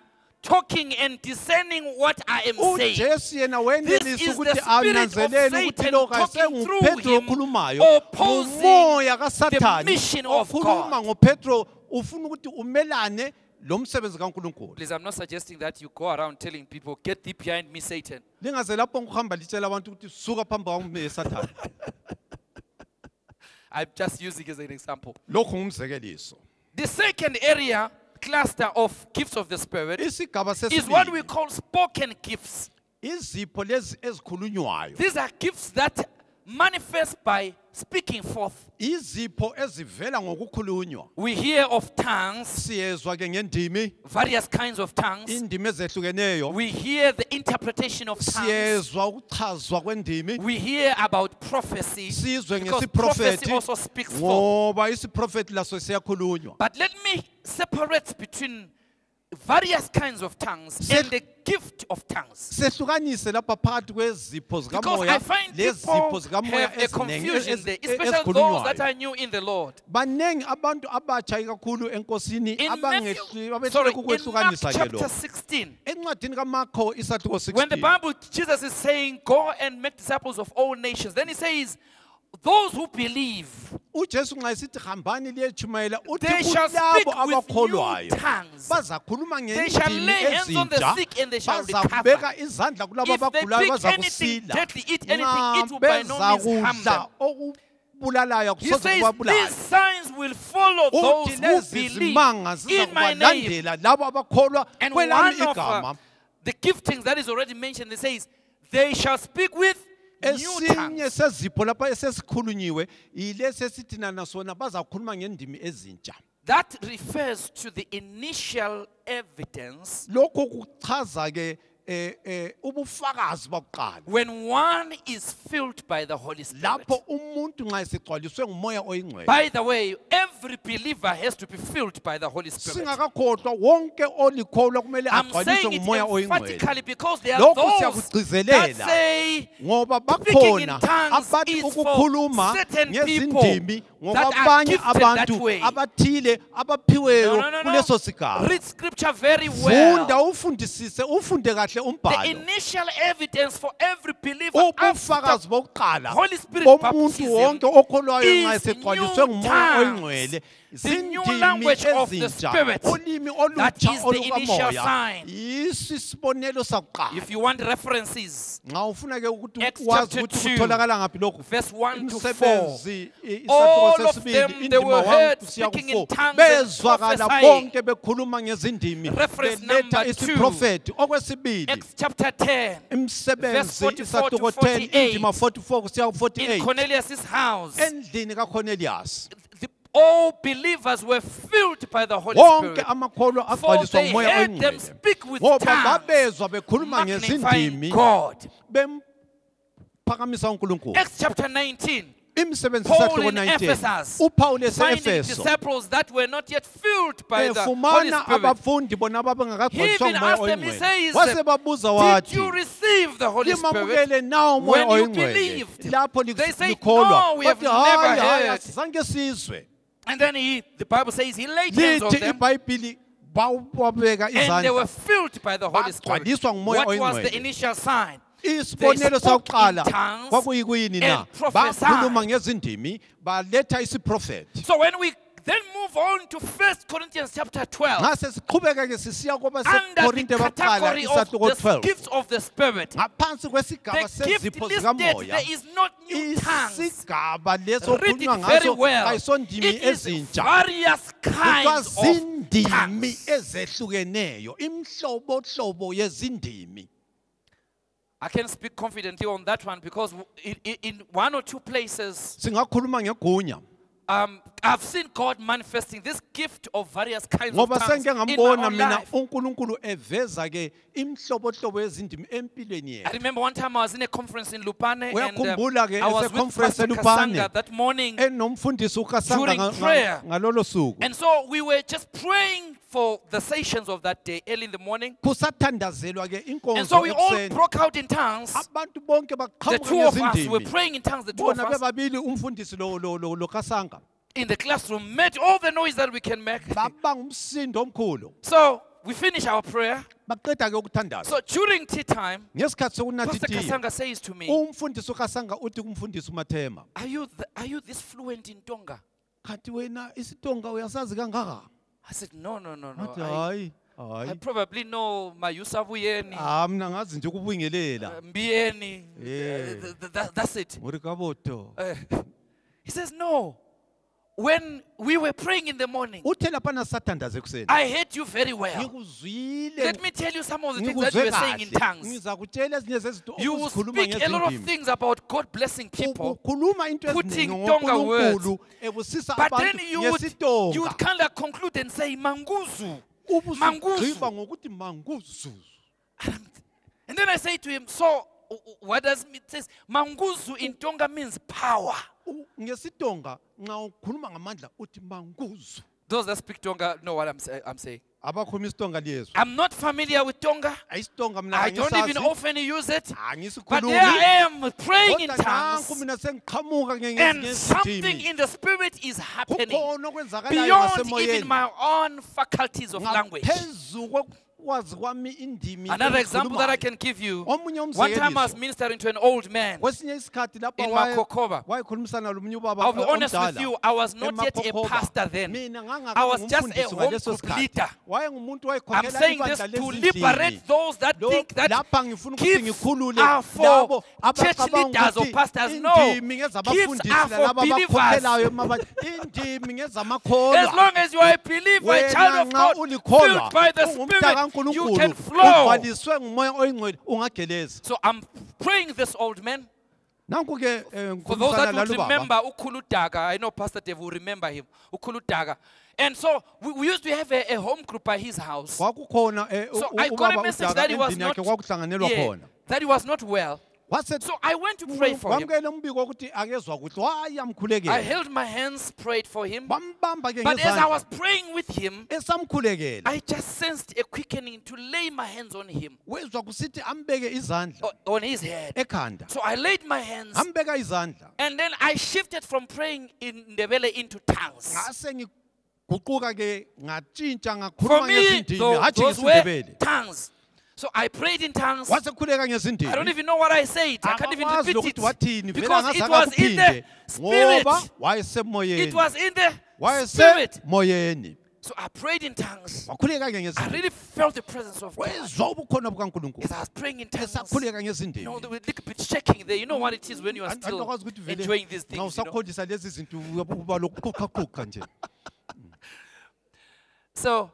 [SPEAKER 4] talking and discerning what I am saying.
[SPEAKER 5] ujesu yena
[SPEAKER 4] This
[SPEAKER 5] wenelisa
[SPEAKER 4] is the
[SPEAKER 5] ukuthi
[SPEAKER 4] spirit of
[SPEAKER 5] ukuthi
[SPEAKER 4] Satan
[SPEAKER 5] lo
[SPEAKER 4] talking through
[SPEAKER 5] kasengupetro
[SPEAKER 4] him,
[SPEAKER 5] okhulumayo
[SPEAKER 4] opposing
[SPEAKER 5] ngumoya
[SPEAKER 4] the
[SPEAKER 5] kasathane
[SPEAKER 4] mission of
[SPEAKER 5] okhuluma
[SPEAKER 4] God.
[SPEAKER 5] ngopetro ufuna ukuthi umelane lo msebenzi kankulunkulu
[SPEAKER 4] Please, I'm not suggesting that you go around telling people, get thee behind me, Satan.
[SPEAKER 5] lingaze lapho litshela abantu ukuthi suka phambi kwami sathane [laughs]
[SPEAKER 4] I'm just using as an example.
[SPEAKER 5] lokhu ngumzekeliso
[SPEAKER 4] The second area, cluster of gifts of the Spirit,
[SPEAKER 5] isigaba
[SPEAKER 4] is what we
[SPEAKER 5] sesibili
[SPEAKER 4] call spoken gifts.
[SPEAKER 5] izipho lezi ezikhulunywayo
[SPEAKER 4] These are gifts that manifest by speaking forth.
[SPEAKER 5] izipho ezivela ngokukhulunywa
[SPEAKER 4] We hear of tongues,
[SPEAKER 5] siyezwa ke ngendimi
[SPEAKER 4] various kinds of tongues.
[SPEAKER 5] indimi ezehlukeneyo
[SPEAKER 4] We hear the interpretation of tongues.
[SPEAKER 5] siyezwa ukuchazwa kwendimi
[SPEAKER 4] We hear about prophecy
[SPEAKER 5] sizwe
[SPEAKER 4] because prophecy also speaks forth.
[SPEAKER 5] ngoba isiprofethi laso siyakhulunywa
[SPEAKER 4] But let me separate between various kinds of tongues
[SPEAKER 5] Se-
[SPEAKER 4] and the gift of tongues.
[SPEAKER 5] sehlukanise lapha phakathi kwezipho
[SPEAKER 4] Because I
[SPEAKER 5] zikamoya
[SPEAKER 4] find
[SPEAKER 5] lezipho
[SPEAKER 4] people
[SPEAKER 5] zikamoya
[SPEAKER 4] have a
[SPEAKER 5] eziningi
[SPEAKER 4] confusion
[SPEAKER 5] ez-
[SPEAKER 4] there,
[SPEAKER 5] ez-
[SPEAKER 4] especially those that
[SPEAKER 5] ezikhulunywayo
[SPEAKER 4] are new in the Lord.
[SPEAKER 5] baningi abantu abatsha ikakhulu enkosini
[SPEAKER 4] In
[SPEAKER 5] abangehli-
[SPEAKER 4] Matthew, sorry,
[SPEAKER 5] abehluleka
[SPEAKER 4] in Mark
[SPEAKER 5] ukwehlukanisa ke
[SPEAKER 4] chapter
[SPEAKER 5] lo
[SPEAKER 4] 16,
[SPEAKER 5] encwadini kamakho isahluko
[SPEAKER 4] when the
[SPEAKER 5] 16
[SPEAKER 4] Bible, Jesus is saying, Go and make disciples of all nations, then he says, Those who believe,
[SPEAKER 5] ujesu nxa esithi hambani liyechumayela uthi
[SPEAKER 4] they shall speak
[SPEAKER 5] kulabo
[SPEAKER 4] with new
[SPEAKER 5] abakholwayo
[SPEAKER 4] tongues.
[SPEAKER 5] bazakhuluma
[SPEAKER 4] They shall
[SPEAKER 5] ngendimi
[SPEAKER 4] lay hands on the
[SPEAKER 5] ezintsha
[SPEAKER 4] sick and they shall
[SPEAKER 5] bazakubeka
[SPEAKER 4] recover.
[SPEAKER 5] izandla kulabo
[SPEAKER 4] If they
[SPEAKER 5] abagulayo
[SPEAKER 4] drink anything
[SPEAKER 5] bazakusila
[SPEAKER 4] deadly, eat anything, it will by no means harm them.
[SPEAKER 5] okubulalayo
[SPEAKER 4] He
[SPEAKER 5] kusoze
[SPEAKER 4] says,
[SPEAKER 5] kubabulala
[SPEAKER 4] These signs will follow those who believe
[SPEAKER 5] ziza
[SPEAKER 4] in my name.
[SPEAKER 5] kubalandela labo abakholwa
[SPEAKER 4] And
[SPEAKER 5] kwelami
[SPEAKER 4] one of uh,
[SPEAKER 5] igama
[SPEAKER 4] the giftings that is already mentioned, it says, They shall speak with
[SPEAKER 5] esinye sezipho lapha esesikhulunyiwe yilesi esithi nasona sona bazakhuluma ngendimi ezintsha.
[SPEAKER 4] That refers to the initial evidence
[SPEAKER 5] lokho kuchaza ke ubufakazi bokuqala
[SPEAKER 4] when one is filled by the Holy Spirit.
[SPEAKER 5] lapho umuntu nxa esigcwaliswe ngumoya oyingcwele
[SPEAKER 4] By the way, every believer has to be filled by the Holy Spirit.
[SPEAKER 5] singakakhohlwa wonke olikholwa kumele
[SPEAKER 4] I'm
[SPEAKER 5] agcwaliswe
[SPEAKER 4] saying it
[SPEAKER 5] ngumoya oyingcwelelokhu
[SPEAKER 4] emphatically because there are those that
[SPEAKER 5] siyakugcizelela.
[SPEAKER 4] say
[SPEAKER 5] ngoba
[SPEAKER 4] Speaking in
[SPEAKER 5] bakhona
[SPEAKER 4] tongues
[SPEAKER 5] abathi
[SPEAKER 4] is for
[SPEAKER 5] ukukhuluma
[SPEAKER 4] certain
[SPEAKER 5] ngezindimi
[SPEAKER 4] ngokwabanye
[SPEAKER 5] abantu abathile abaphiweyo kuleso
[SPEAKER 4] sigabafunda
[SPEAKER 5] ufundisise ufunde kahle umbhaloubufakazi bokuqala bomuntu wonke okholwayo nxa esegcwaliswe ngumoya oyingcwele.
[SPEAKER 4] The new
[SPEAKER 5] zindimi
[SPEAKER 4] language of the
[SPEAKER 5] ezintsha
[SPEAKER 4] Spirit.
[SPEAKER 5] ulimi
[SPEAKER 4] That
[SPEAKER 5] olutsha
[SPEAKER 4] is the initial
[SPEAKER 5] olukamoya
[SPEAKER 4] sign.
[SPEAKER 5] yiso isibonelo sakuqala
[SPEAKER 4] If you want references,
[SPEAKER 5] nxa ufuna ke ukuthi
[SPEAKER 4] Acts
[SPEAKER 5] wazi
[SPEAKER 4] chapter
[SPEAKER 5] ukuthi
[SPEAKER 4] two,
[SPEAKER 5] kutholakala ngaphi lokhu
[SPEAKER 4] verse 1 to 4.
[SPEAKER 5] imisebenzi i-
[SPEAKER 4] All
[SPEAKER 5] isahluko
[SPEAKER 4] of
[SPEAKER 5] sesibili
[SPEAKER 4] them, they
[SPEAKER 5] indima
[SPEAKER 4] were
[SPEAKER 5] 1
[SPEAKER 4] heard
[SPEAKER 5] kusiya
[SPEAKER 4] speaking in
[SPEAKER 5] ku-4
[SPEAKER 4] tongues and
[SPEAKER 5] bezwakala
[SPEAKER 4] prophesying.
[SPEAKER 5] bonke bekhuluma ngezindimi
[SPEAKER 4] Reference
[SPEAKER 5] beletha
[SPEAKER 4] number two.
[SPEAKER 5] isiprofethi okwesibili
[SPEAKER 4] Acts chapter 10.
[SPEAKER 5] imisebenzi
[SPEAKER 4] 44 to
[SPEAKER 5] isahluko 10
[SPEAKER 4] 48.
[SPEAKER 5] indima 44 kusiya
[SPEAKER 4] In
[SPEAKER 5] ku-48
[SPEAKER 4] Cornelius' house,
[SPEAKER 5] endlini kacornelius
[SPEAKER 4] the, all believers were filled by the Holy Spirit. For they heard them speak with tongues, magnifying God. Acts chapter 19. Paul in Ephesus, disciples that were not yet filled by the Holy Spirit. He even asked them, he says, did you receive the Holy Spirit when you believed? They say, no, we have never heard. And then he, the Bible says he laid hands on them. and they were filled by the Holy Spirit. What was the initial sign?
[SPEAKER 5] isibonelo sakuqala kwakuyikuyini na? bakhuluma ngezindimi baletha isiprofethi.
[SPEAKER 4] So when we then move on to 1 Corinthians chapter 12,
[SPEAKER 5] nxa sesiqhubeka ke sisiya
[SPEAKER 4] under
[SPEAKER 5] kwabasekorinte
[SPEAKER 4] the
[SPEAKER 5] baqala
[SPEAKER 4] category of
[SPEAKER 5] isahluko
[SPEAKER 4] the
[SPEAKER 5] 12
[SPEAKER 4] gifts of the Spirit,
[SPEAKER 5] ngaphansi kwesigaba
[SPEAKER 4] the gift
[SPEAKER 5] sezipho
[SPEAKER 4] listed
[SPEAKER 5] zikamoya
[SPEAKER 4] there is not new tongues.
[SPEAKER 5] isigaba leso okukhulunywa ngaso
[SPEAKER 4] well.
[SPEAKER 5] ayisondimi
[SPEAKER 4] It is
[SPEAKER 5] ezintsha
[SPEAKER 4] various kinds of tongues.
[SPEAKER 5] ezehlukeneyo imhlobohlobo yezindimi
[SPEAKER 4] I can speak confidently on that one because in, in- in one or two places,
[SPEAKER 5] singakhuluma ngegunya
[SPEAKER 4] um, I've seen God manifesting this gift of various kinds
[SPEAKER 5] ngoba
[SPEAKER 4] of tongues in my own
[SPEAKER 5] mina
[SPEAKER 4] life.
[SPEAKER 5] unkulunkulu eveza ke imhlobohlobo yezindimi empilweni
[SPEAKER 4] I
[SPEAKER 5] yethu
[SPEAKER 4] remember one time I was in a conference in Lupane and
[SPEAKER 5] Uyakhumbula ke
[SPEAKER 4] um, I was with
[SPEAKER 5] ese-conference
[SPEAKER 4] Pastor
[SPEAKER 5] eLupane?
[SPEAKER 4] Kasanga that morning.
[SPEAKER 5] enomfundisi ukasanga
[SPEAKER 4] During
[SPEAKER 5] nga- nga-
[SPEAKER 4] prayer.
[SPEAKER 5] ngalolo suku
[SPEAKER 4] And so we were just praying for the sessions of that day early in the morning. And so we all broke out in tongues. The two of us were praying in tongues, the two of us in the classroom made all the noise that we can make.
[SPEAKER 5] babanga umsindo omkhulu
[SPEAKER 4] So we finish our prayer.
[SPEAKER 5] baqeda ke ukuthandaza
[SPEAKER 4] So during tea time,
[SPEAKER 5] ngesikhathi sokunathi
[SPEAKER 4] Pastor
[SPEAKER 5] tiye
[SPEAKER 4] Kasanga says to me,
[SPEAKER 5] umfundisi ukasanga uthi kumfundisi umathema
[SPEAKER 4] are you, are you this fluent in Tonga?
[SPEAKER 5] kanti wena isitonga uyasazi kangaka
[SPEAKER 4] I said, no, no, no, no.
[SPEAKER 5] ngathi
[SPEAKER 4] I,
[SPEAKER 5] hayi
[SPEAKER 4] I
[SPEAKER 5] hayi
[SPEAKER 4] probably know Mayusa Vuyeni,
[SPEAKER 5] ah mina ngazi nje ukubingelela
[SPEAKER 4] Mbieni.
[SPEAKER 5] Yeah.
[SPEAKER 4] Uh, th- th- that- that's it.
[SPEAKER 5] ngori kaboto
[SPEAKER 4] Uh, he says, no. When we were praying in the morning,
[SPEAKER 5] uthe laphana sathandaza ekuseni
[SPEAKER 4] I heard you very well. Let me tell you some of the things that you were saying in tongues.
[SPEAKER 5] ngizakutshela ezinye zezinto
[SPEAKER 4] You will speak a lot of things about God blessing people, putting tonga
[SPEAKER 5] ebusisa
[SPEAKER 4] but then you would, you would kind of conclude and say, Manguzu. Manguzu. And then I say to him, So what does it says? Manguzu in Tonga means power.
[SPEAKER 5] Ngesitonga nxa ukhuluma ngamandla uthi
[SPEAKER 4] Those that speak Tonga know what I'm, say, I'm saying.
[SPEAKER 5] abakhuluma isitonga liyezwa
[SPEAKER 4] I'm not familiar with Tonga. I don't even
[SPEAKER 5] angisazi
[SPEAKER 4] often use it. Ah,
[SPEAKER 5] but
[SPEAKER 4] there I am praying in
[SPEAKER 5] kodwa nanku
[SPEAKER 4] tongues.
[SPEAKER 5] mina sengiqhamuka nge-
[SPEAKER 4] And something in the spirit is happening
[SPEAKER 5] kukhona okwenzakalayo
[SPEAKER 4] beyond even
[SPEAKER 5] ngasemoyeni
[SPEAKER 4] my own faculties of language.
[SPEAKER 5] ngaphezu kokwazi kwami indimi
[SPEAKER 4] Another example that I can give you. One time I was ministering to an old man.
[SPEAKER 5] kwesinye isikhathi lapha
[SPEAKER 4] In
[SPEAKER 5] waye-
[SPEAKER 4] Makokoba.
[SPEAKER 5] wayekhulumisana lomunye ubaba
[SPEAKER 4] I'll be honest with you, I was not yet a pastor then. I was just a home group leader. I'm saying this to liberate those that think that
[SPEAKER 5] lapha ngifuna ukuthi
[SPEAKER 4] gifts are for church leaders or pastors. No. Gifts are for believers.
[SPEAKER 5] abakhokhelayo emaba- indimi
[SPEAKER 4] As long as you are a believer, a child of God, filled by the Spirit, you can flow. So I'm praying this old man.
[SPEAKER 5] nanku ke eh,
[SPEAKER 4] For those that would remember Ukuludaga, I know Pastor Dave will remember him, Ukuludaga. And so we, we used to have a, a home group by his house.
[SPEAKER 5] kwakukhona eh,
[SPEAKER 4] So I got a message that he was not, yeah,
[SPEAKER 5] khona
[SPEAKER 4] that he was not well. So I went to pray for him.
[SPEAKER 5] wamukela umbiko wokuthi akezwa kuhle waye
[SPEAKER 4] I held my hands, prayed for him. But as I was praying with him, I just sensed a quickening to lay my hands on him,
[SPEAKER 5] wezwa kusithi ambeke izandla
[SPEAKER 4] o- on his head. So I laid my hands, and then I shifted from praying in Ndebele into tongues.
[SPEAKER 5] ngase ngiguquka ke ngatshintsha
[SPEAKER 4] For me,
[SPEAKER 5] ngesindimi
[SPEAKER 4] tho-
[SPEAKER 5] hathi
[SPEAKER 4] those were tongues. So I prayed in tongues.
[SPEAKER 5] wasekhuleka
[SPEAKER 4] I don't even know what I said. I can't even
[SPEAKER 5] akakwazi
[SPEAKER 4] repeat
[SPEAKER 5] lokuthi wathini
[SPEAKER 4] it
[SPEAKER 5] vele
[SPEAKER 4] because it
[SPEAKER 5] angazange
[SPEAKER 4] was in
[SPEAKER 5] akuphinde
[SPEAKER 4] the spirit.
[SPEAKER 5] ngoba wayesemoyeni
[SPEAKER 4] It was in the spirit.
[SPEAKER 5] wayesemoyeni
[SPEAKER 4] So I prayed in tongues.
[SPEAKER 5] wakhuleka ke
[SPEAKER 4] I really felt the presence of God.
[SPEAKER 5] wezwa ubukhona bukankulunkulu
[SPEAKER 4] As I was praying in tongues, you know,
[SPEAKER 5] ngesindimi
[SPEAKER 4] the little bit shaking there. You know what it is when you are still
[SPEAKER 5] ukuthi
[SPEAKER 4] enjoying these
[SPEAKER 5] nxa
[SPEAKER 4] things. You know?
[SPEAKER 5] usakholisa lezi zinto uba lokuqhuqhaqhuqa nje [laughs]
[SPEAKER 4] So,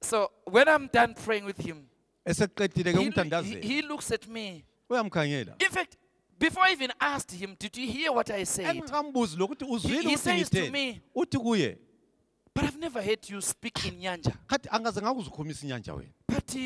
[SPEAKER 4] so when I'm done praying with him,
[SPEAKER 5] eseqedile ke
[SPEAKER 4] he, he, he looks at me.
[SPEAKER 5] uyamkhangela
[SPEAKER 4] In fact, before I even asked him, did you hear what I said?
[SPEAKER 5] engikambuzi lokuthi uzwile
[SPEAKER 4] he
[SPEAKER 5] ukuthi
[SPEAKER 4] says to
[SPEAKER 5] ngitheni
[SPEAKER 4] me-
[SPEAKER 5] uthi kuye
[SPEAKER 4] But I've never heard you speak in Nyanja.
[SPEAKER 5] khathi angaze ngakuzikhulumisa inyanja wena
[SPEAKER 4] But uh,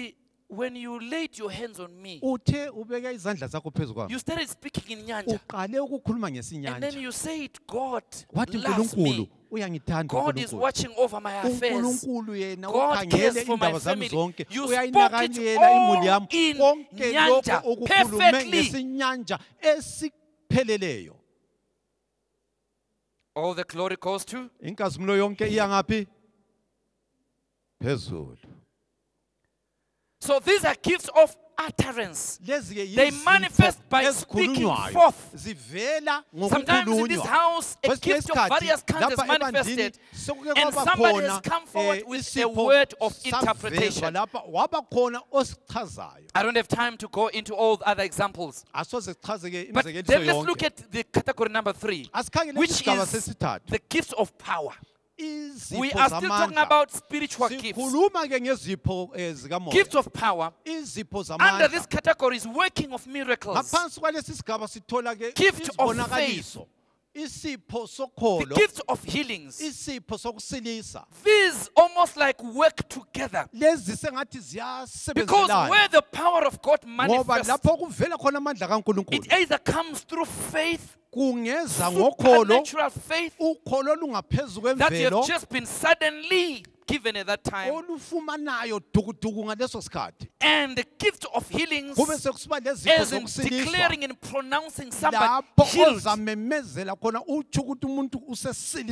[SPEAKER 4] when you laid your hands on me,
[SPEAKER 5] uthe ubeke izandla zakho phezu kwami
[SPEAKER 4] you started speaking in Nyanja.
[SPEAKER 5] uqale ukukhuluma
[SPEAKER 4] And then
[SPEAKER 5] ngesinyanja
[SPEAKER 4] you said, God
[SPEAKER 5] wathi
[SPEAKER 4] loves
[SPEAKER 5] unkulunkulu
[SPEAKER 4] me.
[SPEAKER 5] uyangithanda
[SPEAKER 4] God is
[SPEAKER 5] uNkulunkulu.
[SPEAKER 4] watching over my affairs.
[SPEAKER 5] unkulunkulu yena
[SPEAKER 4] God
[SPEAKER 5] ukhangele
[SPEAKER 4] cares for my
[SPEAKER 5] indaba zami
[SPEAKER 4] family.
[SPEAKER 5] zonke
[SPEAKER 4] You spoke it
[SPEAKER 5] uyayinakalela imuli
[SPEAKER 4] all
[SPEAKER 5] yami
[SPEAKER 4] in
[SPEAKER 5] konke
[SPEAKER 4] nyanja,
[SPEAKER 5] lokho okukhulume
[SPEAKER 4] perfectly.
[SPEAKER 5] ngesinyanja esipheleleyo
[SPEAKER 4] All the glory goes to.
[SPEAKER 5] inkazimulo yonke iya ngaphi phezulu
[SPEAKER 4] So these are gifts of utterance. They manifest by speaking forth. Sometimes in this house, a gift of various kinds is manifested. and somebody has come forward
[SPEAKER 5] eh,
[SPEAKER 4] with a word of interpretation.
[SPEAKER 5] lapha waba khona osichazayo
[SPEAKER 4] I don't have time to go into all the other examples.
[SPEAKER 5] asoze sichaze ke
[SPEAKER 4] But then let's look at the category number three, which is the gifts of power. We
[SPEAKER 5] izipho
[SPEAKER 4] are still talking
[SPEAKER 5] zamandla
[SPEAKER 4] about spiritual gifts.
[SPEAKER 5] sikhuluma ke ngezipho eh, zikamoya
[SPEAKER 4] Gifts of power.
[SPEAKER 5] izipho
[SPEAKER 4] Under this
[SPEAKER 5] zamandla
[SPEAKER 4] category is working of miracles.
[SPEAKER 5] ngaphansi kwalesi sigaba sithola ke
[SPEAKER 4] Gift of
[SPEAKER 5] izibonakaliso isipho
[SPEAKER 4] The
[SPEAKER 5] sokholo
[SPEAKER 4] gift of healings.
[SPEAKER 5] isipho sokusilisa
[SPEAKER 4] These almost like work together.
[SPEAKER 5] lezi sengathi
[SPEAKER 4] Because where the power of God manifests,
[SPEAKER 5] lapho kuvela khona amandla kaNkuluNkulu
[SPEAKER 4] it either comes through faith,
[SPEAKER 5] kungeza ngokholo ukholo olungaphezu
[SPEAKER 4] that you have just been suddenly given at that time,
[SPEAKER 5] olufumanayo dukuduku ngaleso sikhathi.
[SPEAKER 4] and the gift of healings
[SPEAKER 5] kube sekusiba lezipho
[SPEAKER 4] as in declaring and pronouncing somebody healed.
[SPEAKER 5] ozamemezela khona utsho ukuthi umuntu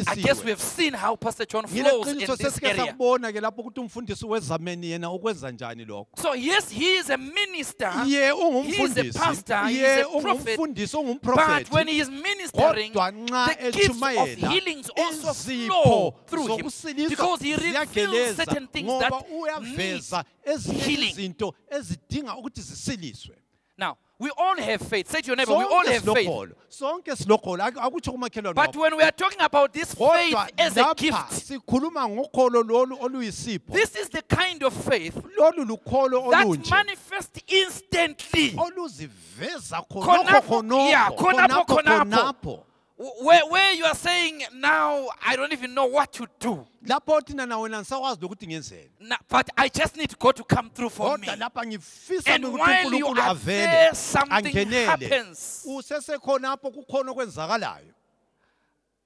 [SPEAKER 4] I guess we have seen how Pastor John flows in this area.
[SPEAKER 5] sakubona ke lapho ukuthi umfundisi wezameni yena ukwenza njani lokho.
[SPEAKER 4] So yes, he is a minister,
[SPEAKER 5] ye
[SPEAKER 4] he is a pastor, he is a prophet, but when he is ministering, the gifts of healings also flow through him. because he reveals
[SPEAKER 5] ziyageleza
[SPEAKER 4] certain things
[SPEAKER 5] ngoba
[SPEAKER 4] that need
[SPEAKER 5] uyaveza ezinye
[SPEAKER 4] healing.
[SPEAKER 5] izinto ezidinga ukuthi zisiliswe
[SPEAKER 4] Now, We all have faith. Say to your neighbor, we all
[SPEAKER 5] sonke
[SPEAKER 4] have faith.
[SPEAKER 5] silokholo sonke silokholo Ak- akutsho kumakhelwane
[SPEAKER 4] But
[SPEAKER 5] wakho.
[SPEAKER 4] when we are talking about this faith
[SPEAKER 5] kodwa
[SPEAKER 4] as a
[SPEAKER 5] lapha
[SPEAKER 4] gift,
[SPEAKER 5] sikhuluma ngokholo lolu oluyisipho
[SPEAKER 4] this is the kind of faith
[SPEAKER 5] lolu lukholo
[SPEAKER 4] that
[SPEAKER 5] olunje
[SPEAKER 4] manifests instantly.
[SPEAKER 5] oluziveza
[SPEAKER 4] Khonapho-
[SPEAKER 5] khonokho
[SPEAKER 4] yeah,
[SPEAKER 5] khonokho
[SPEAKER 4] khonapho,
[SPEAKER 5] khonapho
[SPEAKER 4] khonapho.
[SPEAKER 5] khonapho
[SPEAKER 4] Where, where you are saying now, I don't even know what to do.
[SPEAKER 5] lapho thina na wena ngisakwazi lokuthi ngenzeni
[SPEAKER 4] Na- but I just need God to come through for me.
[SPEAKER 5] kodwa lapha ngifisa
[SPEAKER 4] And
[SPEAKER 5] ukuthi
[SPEAKER 4] while you
[SPEAKER 5] unkulunkulu
[SPEAKER 4] are
[SPEAKER 5] avele
[SPEAKER 4] there, something
[SPEAKER 5] angenele
[SPEAKER 4] happens.
[SPEAKER 5] usesekhonapho kukhona okwenzakalayo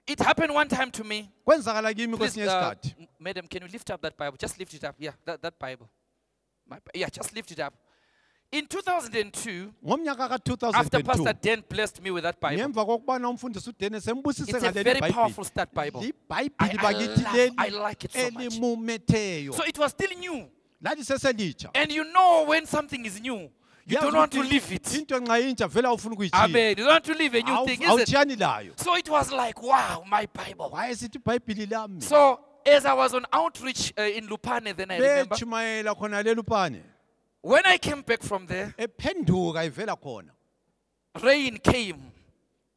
[SPEAKER 4] It happened one time to me.
[SPEAKER 5] kwenzakala kimi
[SPEAKER 4] Please,
[SPEAKER 5] kwesinye
[SPEAKER 4] uh,
[SPEAKER 5] isikhathi
[SPEAKER 4] m- madam, can you lift up that Bible? Just lift it up. Yeah, that, that Bible. My, Bi- yeah, just lift it up. In 2002,
[SPEAKER 5] ngomnyaka
[SPEAKER 4] after Pastor
[SPEAKER 5] ka-2002
[SPEAKER 4] Dan blessed me with that Bible,
[SPEAKER 5] ngemva kokubana umfundisi udene sembusise
[SPEAKER 4] it's a very powerful start Bible. I,
[SPEAKER 5] libhayibhili
[SPEAKER 4] I,
[SPEAKER 5] bakithi
[SPEAKER 4] love, I
[SPEAKER 5] leli
[SPEAKER 4] like it so much.
[SPEAKER 5] elimumetheyo
[SPEAKER 4] So it was still new.
[SPEAKER 5] laliseselitsha
[SPEAKER 4] And you know when something is new, you don't want to leave it.
[SPEAKER 5] into nxa intsha vele awufuna ukuyitshiya
[SPEAKER 4] Amen. You don't want to leave a new thing, is it?
[SPEAKER 5] awutshiyani layo
[SPEAKER 4] So it was like, wow, my Bible.
[SPEAKER 5] wayesithi ibhayibhili lami
[SPEAKER 4] So as I was on outreach uh, in Lupane, then I remember
[SPEAKER 5] betshumayela khona lelupane
[SPEAKER 4] when I came back from there,
[SPEAKER 5] ephenduka ivela khona
[SPEAKER 4] rain came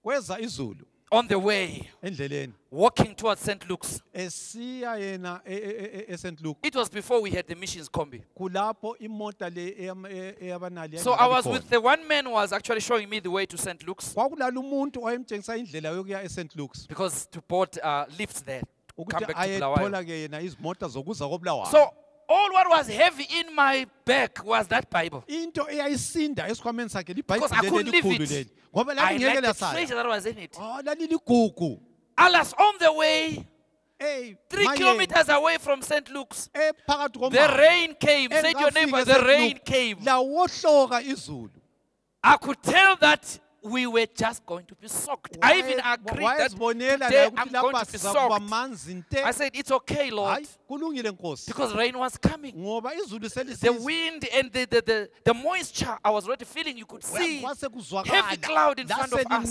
[SPEAKER 5] kweza izulu
[SPEAKER 4] on the way,
[SPEAKER 5] endleleni
[SPEAKER 4] walking towards St. Luke's.
[SPEAKER 5] esiya yena e- e- e- e-st luke
[SPEAKER 4] It was before we had the missions combi.
[SPEAKER 5] kulapho imota le eyam- e- eyabanali
[SPEAKER 4] So I was
[SPEAKER 5] yayingakabi
[SPEAKER 4] with
[SPEAKER 5] khona.
[SPEAKER 4] the one man who was actually showing me the way to St. Luke's
[SPEAKER 5] kwakulala umuntu owayemtshengisa indlela yokuya e-st lukes
[SPEAKER 4] because to board uh, lifts there. to Come
[SPEAKER 5] ukuthi
[SPEAKER 4] back to Bulawayo.
[SPEAKER 5] ayethola-ke yena izimota zokuza kobulawayo
[SPEAKER 4] So all what was heavy in my back was that Bible.
[SPEAKER 5] into eyayisinda esikhwameni sakhe
[SPEAKER 4] Because I couldn't leave
[SPEAKER 5] lelikhulu
[SPEAKER 4] it.
[SPEAKER 5] leli ngoba
[SPEAKER 4] I
[SPEAKER 5] lalingeke
[SPEAKER 4] liked the treasure
[SPEAKER 5] lasala
[SPEAKER 4] that was in it.
[SPEAKER 5] Oh, laliligugu
[SPEAKER 4] Alas, on the way, three
[SPEAKER 5] maye,
[SPEAKER 4] kilometers away from St. Luke's,
[SPEAKER 5] eh, phakathi
[SPEAKER 4] the rain came. Say to your
[SPEAKER 5] engafika
[SPEAKER 4] neighbor,
[SPEAKER 5] e-St.
[SPEAKER 4] the
[SPEAKER 5] Luke,
[SPEAKER 4] rain came.
[SPEAKER 5] lawohloka izulu
[SPEAKER 4] I could tell that we were just going to be soaked. I even agreed that today I'm going to be soaked. I said, It's okay, Lord,
[SPEAKER 5] hayi kulungile nkosi
[SPEAKER 4] because rain was coming. The wind and the, the, the, the moisture, I was already feeling you could see. heavy cloud in front of us.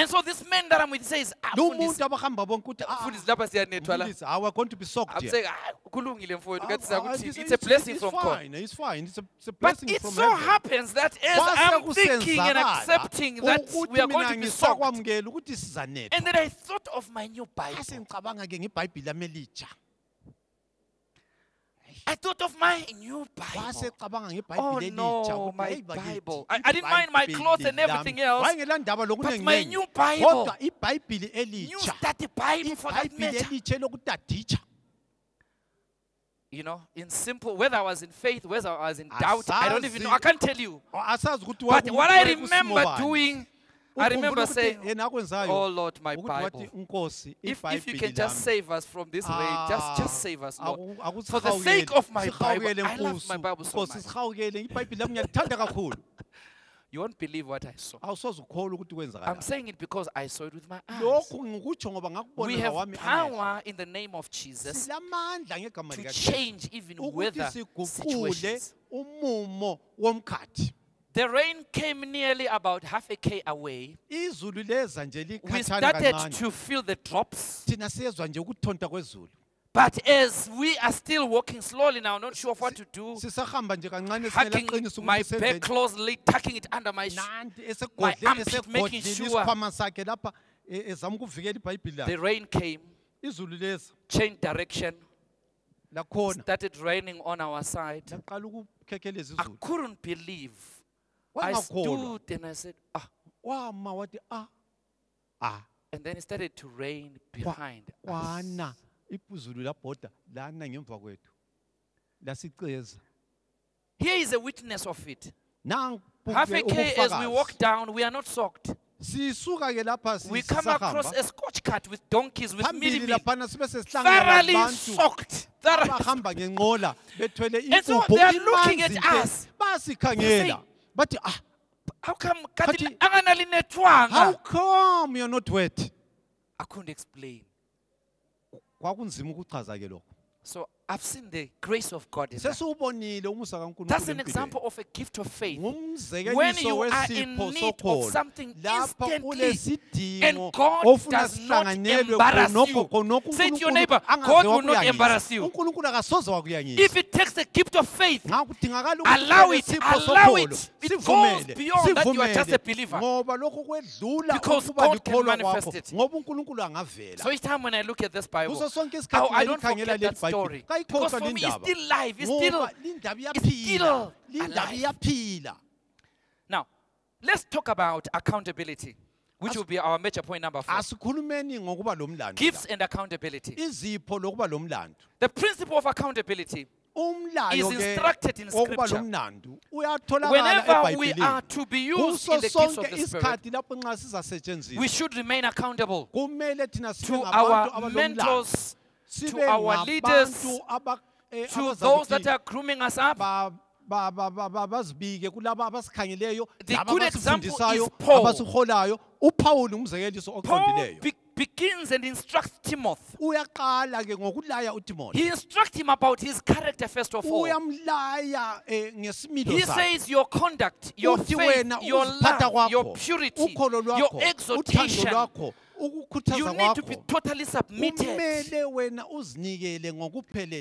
[SPEAKER 4] And so this man that I'm with says, ah,
[SPEAKER 5] abahamba bonke ukuthi "Ah,
[SPEAKER 4] Mfundisi, lapha siyanethwa la."
[SPEAKER 5] Mfundisi, ah, we're going to be soaked
[SPEAKER 4] I'm
[SPEAKER 5] here.
[SPEAKER 4] saying, ah, kulungile mfowethu,
[SPEAKER 5] Ah, ah, it's-
[SPEAKER 4] a blessing from God.
[SPEAKER 5] fine, It's fine. It's a, it's a
[SPEAKER 4] But
[SPEAKER 5] blessing
[SPEAKER 4] it
[SPEAKER 5] from
[SPEAKER 4] so
[SPEAKER 5] heaven.
[SPEAKER 4] happens that as I'm thinking and accepting that we are going to be soaked,
[SPEAKER 5] ukuthi
[SPEAKER 4] and then I thought of my new Bible.
[SPEAKER 5] ngicabanga-ke ngebhayibhili lami elitsha
[SPEAKER 4] I thought of my new
[SPEAKER 5] wase
[SPEAKER 4] Bible. Oh no, my Bible. I, I didn't mind my clothes and everything else.
[SPEAKER 5] wayengelandaba
[SPEAKER 4] But my new Bible, new study Bible for that
[SPEAKER 5] ibhayibhili
[SPEAKER 4] matter.
[SPEAKER 5] elitsha elokutaditsha
[SPEAKER 4] You know, in simple, whether I was in faith, whether I was in doubt, I don't even know. I can't tell you. But what I remember doing, I remember saying, Oh Lord, my Bible. If, if you can just save us from this rain, just,
[SPEAKER 5] Ah,
[SPEAKER 4] just save us, Lord. For the sake of my Bible, I love my Bible so much.
[SPEAKER 5] sihawukele ibhayibhili lami ngiyalithanda kakhulu [laughs]
[SPEAKER 4] You won't believe what I saw.
[SPEAKER 5] awusoze ukholwa ukuthi
[SPEAKER 4] I'm saying it because I saw it with my eyes.
[SPEAKER 5] lokhu ngikutsho ngoba
[SPEAKER 4] We have power in the name of Jesus to change even weather situations. The rain came nearly about half a k away.
[SPEAKER 5] izulu leza nje
[SPEAKER 4] We started
[SPEAKER 5] kancane
[SPEAKER 4] to feel the drops.
[SPEAKER 5] thina siyezwa nje ukuthonta kwezulu
[SPEAKER 4] But as we are still walking slowly now, not sure of what to do,
[SPEAKER 5] sisahamba nje kancane
[SPEAKER 4] hugging my
[SPEAKER 5] ukuthi
[SPEAKER 4] back closely, tucking it under my shoe.
[SPEAKER 5] nanti esegodle
[SPEAKER 4] armpit, making
[SPEAKER 5] esegodlile
[SPEAKER 4] sure-
[SPEAKER 5] isikhwama sakhe lapha e- ezama ukuvikela ibhayibhili
[SPEAKER 4] The
[SPEAKER 5] lakhe
[SPEAKER 4] rain came,
[SPEAKER 5] izulu leza
[SPEAKER 4] changed direction,
[SPEAKER 5] lakhona
[SPEAKER 4] started raining on our side.
[SPEAKER 5] laqala
[SPEAKER 4] I
[SPEAKER 5] izulu
[SPEAKER 4] couldn't believe. I stood and I said, ah.
[SPEAKER 5] wama wathi ah ah
[SPEAKER 4] And then it started to rain behind us.
[SPEAKER 5] kwana izulu labhoda lana ngemva kwethu lasiceza
[SPEAKER 4] Here is a witness of it. Half a K as we walk down, we are not soaked.
[SPEAKER 5] sisuka ke lapha
[SPEAKER 4] We come across a scotch cart with donkeys with
[SPEAKER 5] phambili
[SPEAKER 4] milli
[SPEAKER 5] laphana sibe sesihlangana
[SPEAKER 4] thoroughly
[SPEAKER 5] labantu
[SPEAKER 4] soaked. Thoroughly.
[SPEAKER 5] abahamba ngenqola bethwele
[SPEAKER 4] And so
[SPEAKER 5] impuphu
[SPEAKER 4] they are looking at us.
[SPEAKER 5] basikhangela bathi ah
[SPEAKER 4] How come kati anganali
[SPEAKER 5] how come you're not wet?
[SPEAKER 4] I couldn't explain.
[SPEAKER 5] kwakunzima ukuchaza ke lokho.
[SPEAKER 4] So I've seen the grace of God in that.
[SPEAKER 5] sesiwubonile umusa kankulunkulu
[SPEAKER 4] That's an example of a gift of faith. When you are in need of something instantly, and God does not embarrass you. Say to your neighbor, God will not embarrass you.
[SPEAKER 5] unkulunkulu akasoze wakuyangisa
[SPEAKER 4] If it takes a gift of faith, Allow it, allow it. It goes beyond that you are just a believer. Because God can manifest it.
[SPEAKER 5] ngoba unkulunkulu angavela
[SPEAKER 4] so each time when I look at this Bible, I, I don't forget that story. Because for me, it's still live. It's still. it's still alive. Now, let's talk about accountability, which will be our major point number four.
[SPEAKER 5] asikhulumeni ngokuba lo mlando
[SPEAKER 4] Gifts and accountability.
[SPEAKER 5] izipho lokuba lo mlando
[SPEAKER 4] The principle of accountability is instructed in scripture. Whenever we are to be used in the gifts of the Spirit,
[SPEAKER 5] isikhathi lapho nxa sizasetshenziswa
[SPEAKER 4] we should remain accountable
[SPEAKER 5] kumele thina sibe
[SPEAKER 4] to our mentors, to our leaders,
[SPEAKER 5] eh,
[SPEAKER 4] to those that are grooming us up.
[SPEAKER 5] bazibike
[SPEAKER 4] The good example is Paul.
[SPEAKER 5] abasiholayo uPaul umzekeliso
[SPEAKER 4] Paul
[SPEAKER 5] oqondileyo
[SPEAKER 4] begins and instructs Timothy.
[SPEAKER 5] uyaqala ke ngokulaya uTimothy
[SPEAKER 4] He instructs him about his character first of all.
[SPEAKER 5] eh,
[SPEAKER 4] He says your conduct, your faith, your love, your purity, your exhortation. You need to be totally submitted.
[SPEAKER 5] kumele wena uzinikele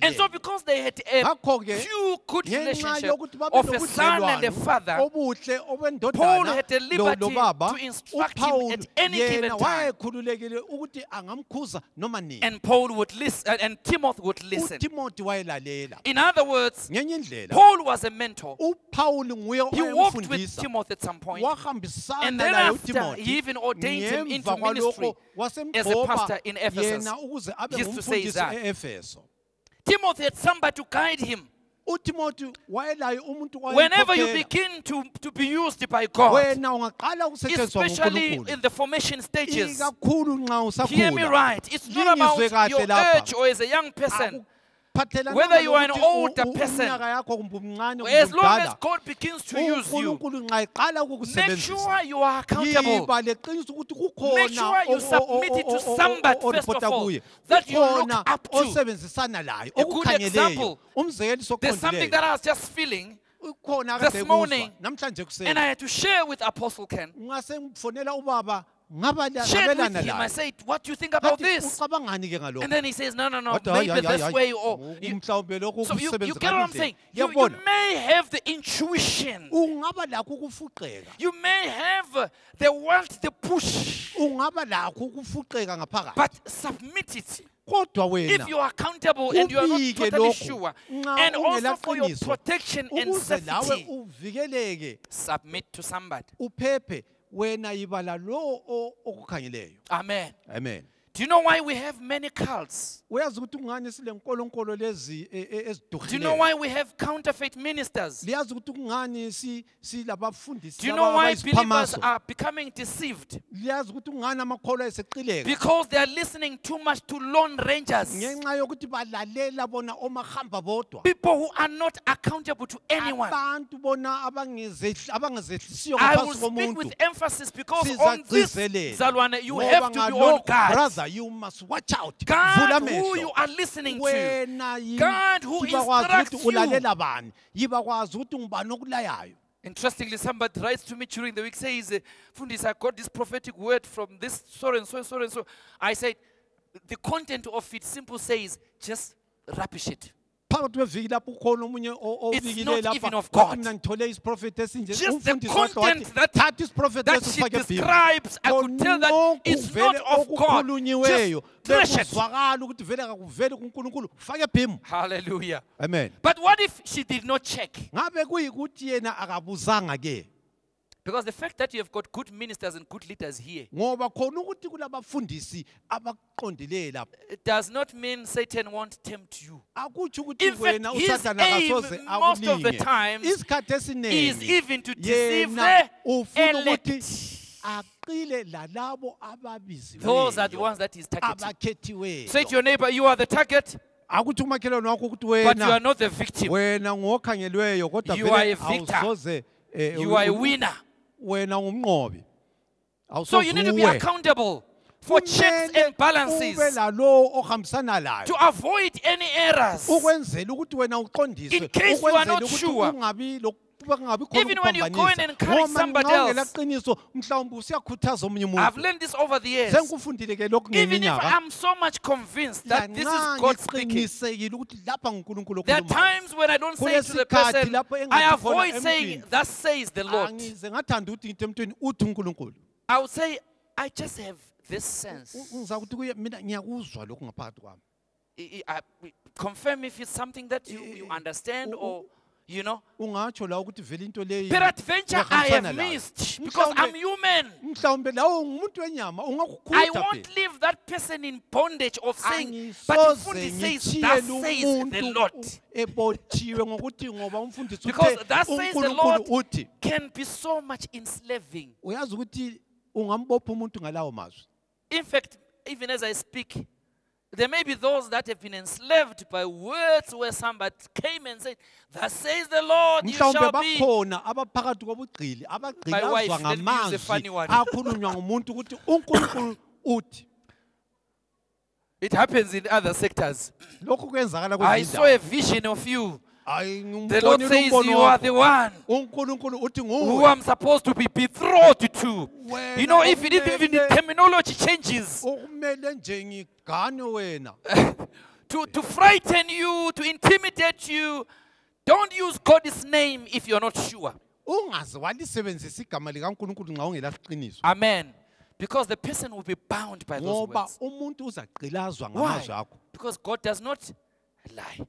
[SPEAKER 4] And so because they had a few good relationship of a son and a father, Paul had
[SPEAKER 5] lo-
[SPEAKER 4] liberty to instruct him at any given time.
[SPEAKER 5] wayekhululekile ukuthi angamkhuza noma nini
[SPEAKER 4] and Paul would listen, and Timothy would listen. In other words, Paul was a mentor. He walked with Timothy at some And then after, he even ordained him into
[SPEAKER 5] ngemva
[SPEAKER 4] ministry as a pastor in Ephesus.
[SPEAKER 5] yena ukuze abe
[SPEAKER 4] He used to say that. Timothy had somebody to guide him.
[SPEAKER 5] uTimothy wayelaye umuntu
[SPEAKER 4] Whenever you begin to, to be used by God,
[SPEAKER 5] wena ungaqala ukusetshenziswa
[SPEAKER 4] especially in the formation stages, hear me right. It's not about your age or as a young person. Whether you are an older person,
[SPEAKER 5] umnyaka yakho kumbe umncane kumbe
[SPEAKER 4] As long as God begins to use you,
[SPEAKER 5] uNkulunkulu nxa eqala
[SPEAKER 4] make sure you are accountable.
[SPEAKER 5] yiba leqiniso ukuthi
[SPEAKER 4] Make sure you submit it to somebody, first of all, that you look up to. A good example, There's something that I was just feeling, this morning, and I had to share with Apostle Ken. Shared with him. I said, What do you think about this? And then he says, No, no, no, maybe this way. Or you, so you, you get what I'm saying? You, you may have the intuition.
[SPEAKER 5] ungaba lakho ukufuqeka
[SPEAKER 4] You may have uh, the want, the push,
[SPEAKER 5] ungaba lakho ukufuqeka ngaphakathi
[SPEAKER 4] but submit it.
[SPEAKER 5] kodwa
[SPEAKER 4] If you are accountable and you are not totally sure, and also for your protection and
[SPEAKER 5] ukuze lawe
[SPEAKER 4] safety,
[SPEAKER 5] uvikeleke
[SPEAKER 4] submit to somebody.
[SPEAKER 5] Uphephe wena yibala lo o- okukhangeleyo
[SPEAKER 4] Amen.
[SPEAKER 5] amen
[SPEAKER 4] Do you know why we have many cults?
[SPEAKER 5] uyazi ukuthi kungani sile lezi e- e-
[SPEAKER 4] Do you know
[SPEAKER 5] eziduhileyo
[SPEAKER 4] why we have counterfeit ministers?
[SPEAKER 5] liyazi ukuthi kungani si silabafundisi
[SPEAKER 4] Do you know why believers are becoming deceived?
[SPEAKER 5] liyazi ukuthi kungani amakholwa eseqileka
[SPEAKER 4] Because they are listening too much to lone rangers.
[SPEAKER 5] ngenxa yokuthi balalela bona omahamba bodwa
[SPEAKER 4] People who are not accountable to anyone.
[SPEAKER 5] abantu bona abangezehli- abangezehlisiyo
[SPEAKER 4] I will
[SPEAKER 5] ngaphansi
[SPEAKER 4] speak
[SPEAKER 5] komuntu
[SPEAKER 4] with emphasis because on this,
[SPEAKER 5] sizagcizelela
[SPEAKER 4] Zalwane, you
[SPEAKER 5] Ngoba
[SPEAKER 4] have to be on guard.
[SPEAKER 5] You must watch out
[SPEAKER 4] God, who you are listening to. God who instructs you.
[SPEAKER 5] ulalela bani yiba kwazi ukuthi ngubani okulayayo
[SPEAKER 4] Interestingly, somebody writes to me during the week, says, uh, Fundis, I got this prophetic word from this so and so, so and so. I said, the content of it simple says, just rubbish it.
[SPEAKER 5] Phakathi kweviki lapho ukhona omunye
[SPEAKER 4] It's
[SPEAKER 5] obikile
[SPEAKER 4] not
[SPEAKER 5] lapha
[SPEAKER 4] even of God.
[SPEAKER 5] mina ngithole isiprofethi esinje
[SPEAKER 4] Just the
[SPEAKER 5] umfundisi
[SPEAKER 4] content that-
[SPEAKER 5] isiprofethi
[SPEAKER 4] That
[SPEAKER 5] lesi
[SPEAKER 4] she describes, I could tell that it's not of God.
[SPEAKER 5] okukhulunyiweyo
[SPEAKER 4] Just trash it.
[SPEAKER 5] bekuzwakala ukuthi vele kakuveli kunkulunkulu fake ebhimu
[SPEAKER 4] Hallelujah.
[SPEAKER 5] amen
[SPEAKER 4] But what if she did not check?
[SPEAKER 5] ngabe kuyikuthi yena akabuzanga ke
[SPEAKER 4] Because the fact that you have got good ministers and good leaders here
[SPEAKER 5] ngoba khona ukuthi kulabafundisi abaqondileyo lapha
[SPEAKER 4] it does not mean Satan won't tempt you.
[SPEAKER 5] akutsho ukuthi
[SPEAKER 4] In fact,
[SPEAKER 5] wena
[SPEAKER 4] his
[SPEAKER 5] usathana
[SPEAKER 4] aim
[SPEAKER 5] kasoze
[SPEAKER 4] most of the
[SPEAKER 5] akulinge isikhathi
[SPEAKER 4] Is
[SPEAKER 5] esiningi
[SPEAKER 4] even to deceive
[SPEAKER 5] yena
[SPEAKER 4] the
[SPEAKER 5] ufuna ukuthi
[SPEAKER 4] elect.
[SPEAKER 5] aqile lalabo
[SPEAKER 4] Those are the
[SPEAKER 5] ababiziweyo
[SPEAKER 4] ones that is targeting.
[SPEAKER 5] abakhethiweyo
[SPEAKER 4] Say to your neighbor, you are the target,
[SPEAKER 5] akuthi umakhelwane wakho ukuthi
[SPEAKER 4] but you are
[SPEAKER 5] wena
[SPEAKER 4] not the victim.
[SPEAKER 5] wena ngokhangelweyo kodwa
[SPEAKER 4] You are
[SPEAKER 5] vele
[SPEAKER 4] a victor.
[SPEAKER 5] awusoze eh,
[SPEAKER 4] You are a winner.
[SPEAKER 5] Wena ngumnqobi
[SPEAKER 4] So you need to be accountable. for checks and balances to avoid any errors. In case you are not sure.
[SPEAKER 5] Kungabi lo- kube kungabi khona
[SPEAKER 4] Even when you go in and encourage somebody else.
[SPEAKER 5] qiniso mhlawumbe usiyakhuthaza omunye
[SPEAKER 4] I've learned this over the years.
[SPEAKER 5] sengikufundile ke lokhu
[SPEAKER 4] Even if I'm so much convinced that this is God speaking,
[SPEAKER 5] ngiqinisekile ukuthi lapha ngunkulunkulu
[SPEAKER 4] there are times when I don't say to the person, I avoid saying. Thus says the Lord.
[SPEAKER 5] angize ngathanda ukuthi ngithi emntwini uthi unkulunkulu
[SPEAKER 4] I would say, I just have this sense.
[SPEAKER 5] ngiza ukuthi kuye mina ngiyakuzwa lokhu ngaphakathi kwami
[SPEAKER 4] I- I- I- confirm if it's something that you, you understand or, you know.
[SPEAKER 5] ungatsho la ukuthi vele into leyi
[SPEAKER 4] Peradventure, I have missed because I'm human.
[SPEAKER 5] mhlawumbe lawo ngumuntu wenyama
[SPEAKER 4] I won't leave that person in bondage of saying, but
[SPEAKER 5] angisoze
[SPEAKER 4] Mfundi says, that says the Lord.
[SPEAKER 5] ebothiwe ngokuthi ngoba umfundisi
[SPEAKER 4] Because
[SPEAKER 5] uthe
[SPEAKER 4] says the
[SPEAKER 5] unkulunkulu
[SPEAKER 4] Lord
[SPEAKER 5] uthi
[SPEAKER 4] can be so much enslaving.
[SPEAKER 5] uyazi ukuthi ungambopha umuntu ngalawo mazwi
[SPEAKER 4] In fact, even as I speak, there may be those that have been enslaved by words where somebody came and said, Thus says the Lord, you shall be.
[SPEAKER 5] bakhona abaphakathi kobugqili
[SPEAKER 4] My wife,
[SPEAKER 5] abagqilazwa
[SPEAKER 4] use a
[SPEAKER 5] ngamazwi
[SPEAKER 4] funny one.
[SPEAKER 5] akhulunywa ngumuntu ukuthi unkulunkulu uthi
[SPEAKER 4] It happens in other sectors. I saw a vision of you.
[SPEAKER 5] Hayi
[SPEAKER 4] The Lord says you are the one who I'm supposed to be betrothed to. You know, if it, even the terminology changes [laughs] to, to frighten you, to intimidate you, don't use God's name if you're not sure.
[SPEAKER 5] ungaze walisebenzisa igama likankulunkulu nxa
[SPEAKER 4] Amen. Because the person will be bound by those words. Why? Because God does not lie.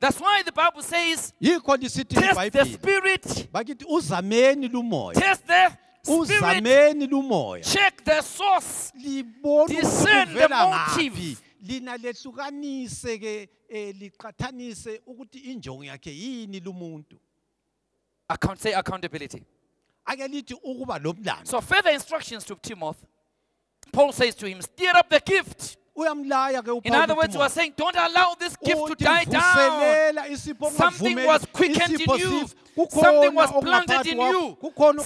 [SPEAKER 5] Unkulunkulu akaqambi manga
[SPEAKER 4] That's why the Bible says,
[SPEAKER 5] yikho lisithi
[SPEAKER 4] test the spirit,
[SPEAKER 5] bakithi uzameni lumoya
[SPEAKER 4] test the spirit,
[SPEAKER 5] uzameni lumoya
[SPEAKER 4] check the source.
[SPEAKER 5] ukuthi
[SPEAKER 4] Discern the
[SPEAKER 5] ngaphi
[SPEAKER 4] motive.
[SPEAKER 5] lina lehlukanise ke eh, liqathanise ukuthi injongo yakhe yini lumuntu
[SPEAKER 4] Account, say accountability.
[SPEAKER 5] ake lithi ukuba lomlando
[SPEAKER 4] So further instructions to Timothy. Paul says to him, stir up the gift. In other words, he are saying, don't allow this gift to die down. Something was quickened in you. Something was planted in you.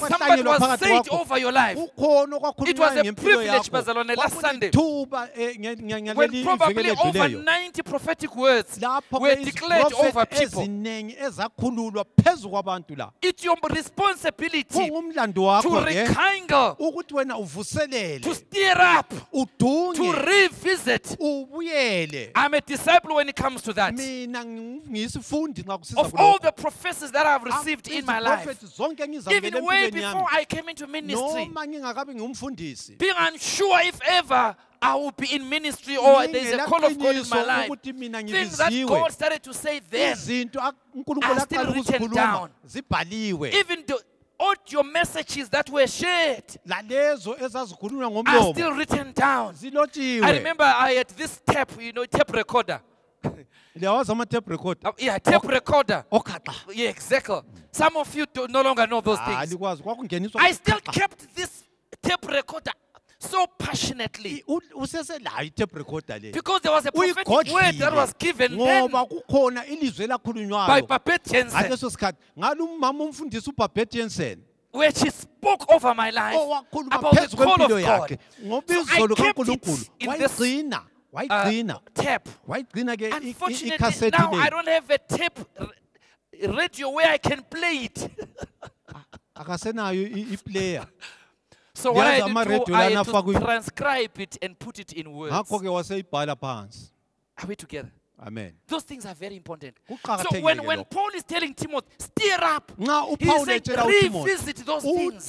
[SPEAKER 4] Somebody was said over your life. It was a privilege,
[SPEAKER 5] yakho
[SPEAKER 4] bazalwane, last Sunday.
[SPEAKER 5] eh,
[SPEAKER 4] When probably over 90 prophetic words were declared over people.
[SPEAKER 5] eziningi ezakhululwa phezu kwabantu la
[SPEAKER 4] It's your responsibility to rekindle, to stir up, to revisit. I'm a disciple when it comes to that.
[SPEAKER 5] mina ngi- ngiyisifundi nxa kusiza
[SPEAKER 4] Of all the prophecies that I've received in my life, even way before I came into ministry,
[SPEAKER 5] noma ngingakabi ngumfundisi
[SPEAKER 4] being unsure if ever I will be in ministry or there's a call of God in my life. Things that God started to say then,
[SPEAKER 5] izinto ak- unkulunkulu
[SPEAKER 4] are still written down. even the audio messages that were shared are still written down. I remember I had this tape, you know, tape recorder.
[SPEAKER 5] Liyawazi ama-tape record
[SPEAKER 4] Uh, yeah, tape recorder.
[SPEAKER 5] okhaxa
[SPEAKER 4] Yeah, exactly. Some of you do no longer know those things. I still kept this tape recorder so passionately.
[SPEAKER 5] Recorder
[SPEAKER 4] because there was a prophetic word that was given then. By Babette Jensen, where she spoke over my life about the call of God. So I kept it in this,
[SPEAKER 5] wayigcina
[SPEAKER 4] Uh, tape.
[SPEAKER 5] wayigcina ke i- i-
[SPEAKER 4] Unfortunately, now I don't have a tape radio where I can play it.
[SPEAKER 5] akasenayo iplayer
[SPEAKER 4] So what I did do, I had to transcribe it and put it in words.
[SPEAKER 5] ngakho ke waseyibhala phansi
[SPEAKER 4] Are we together?
[SPEAKER 5] amen
[SPEAKER 4] Those things are very important. So when, when. Paul is telling Timothy, stir up,
[SPEAKER 5] he's utimothy
[SPEAKER 4] revisit those things.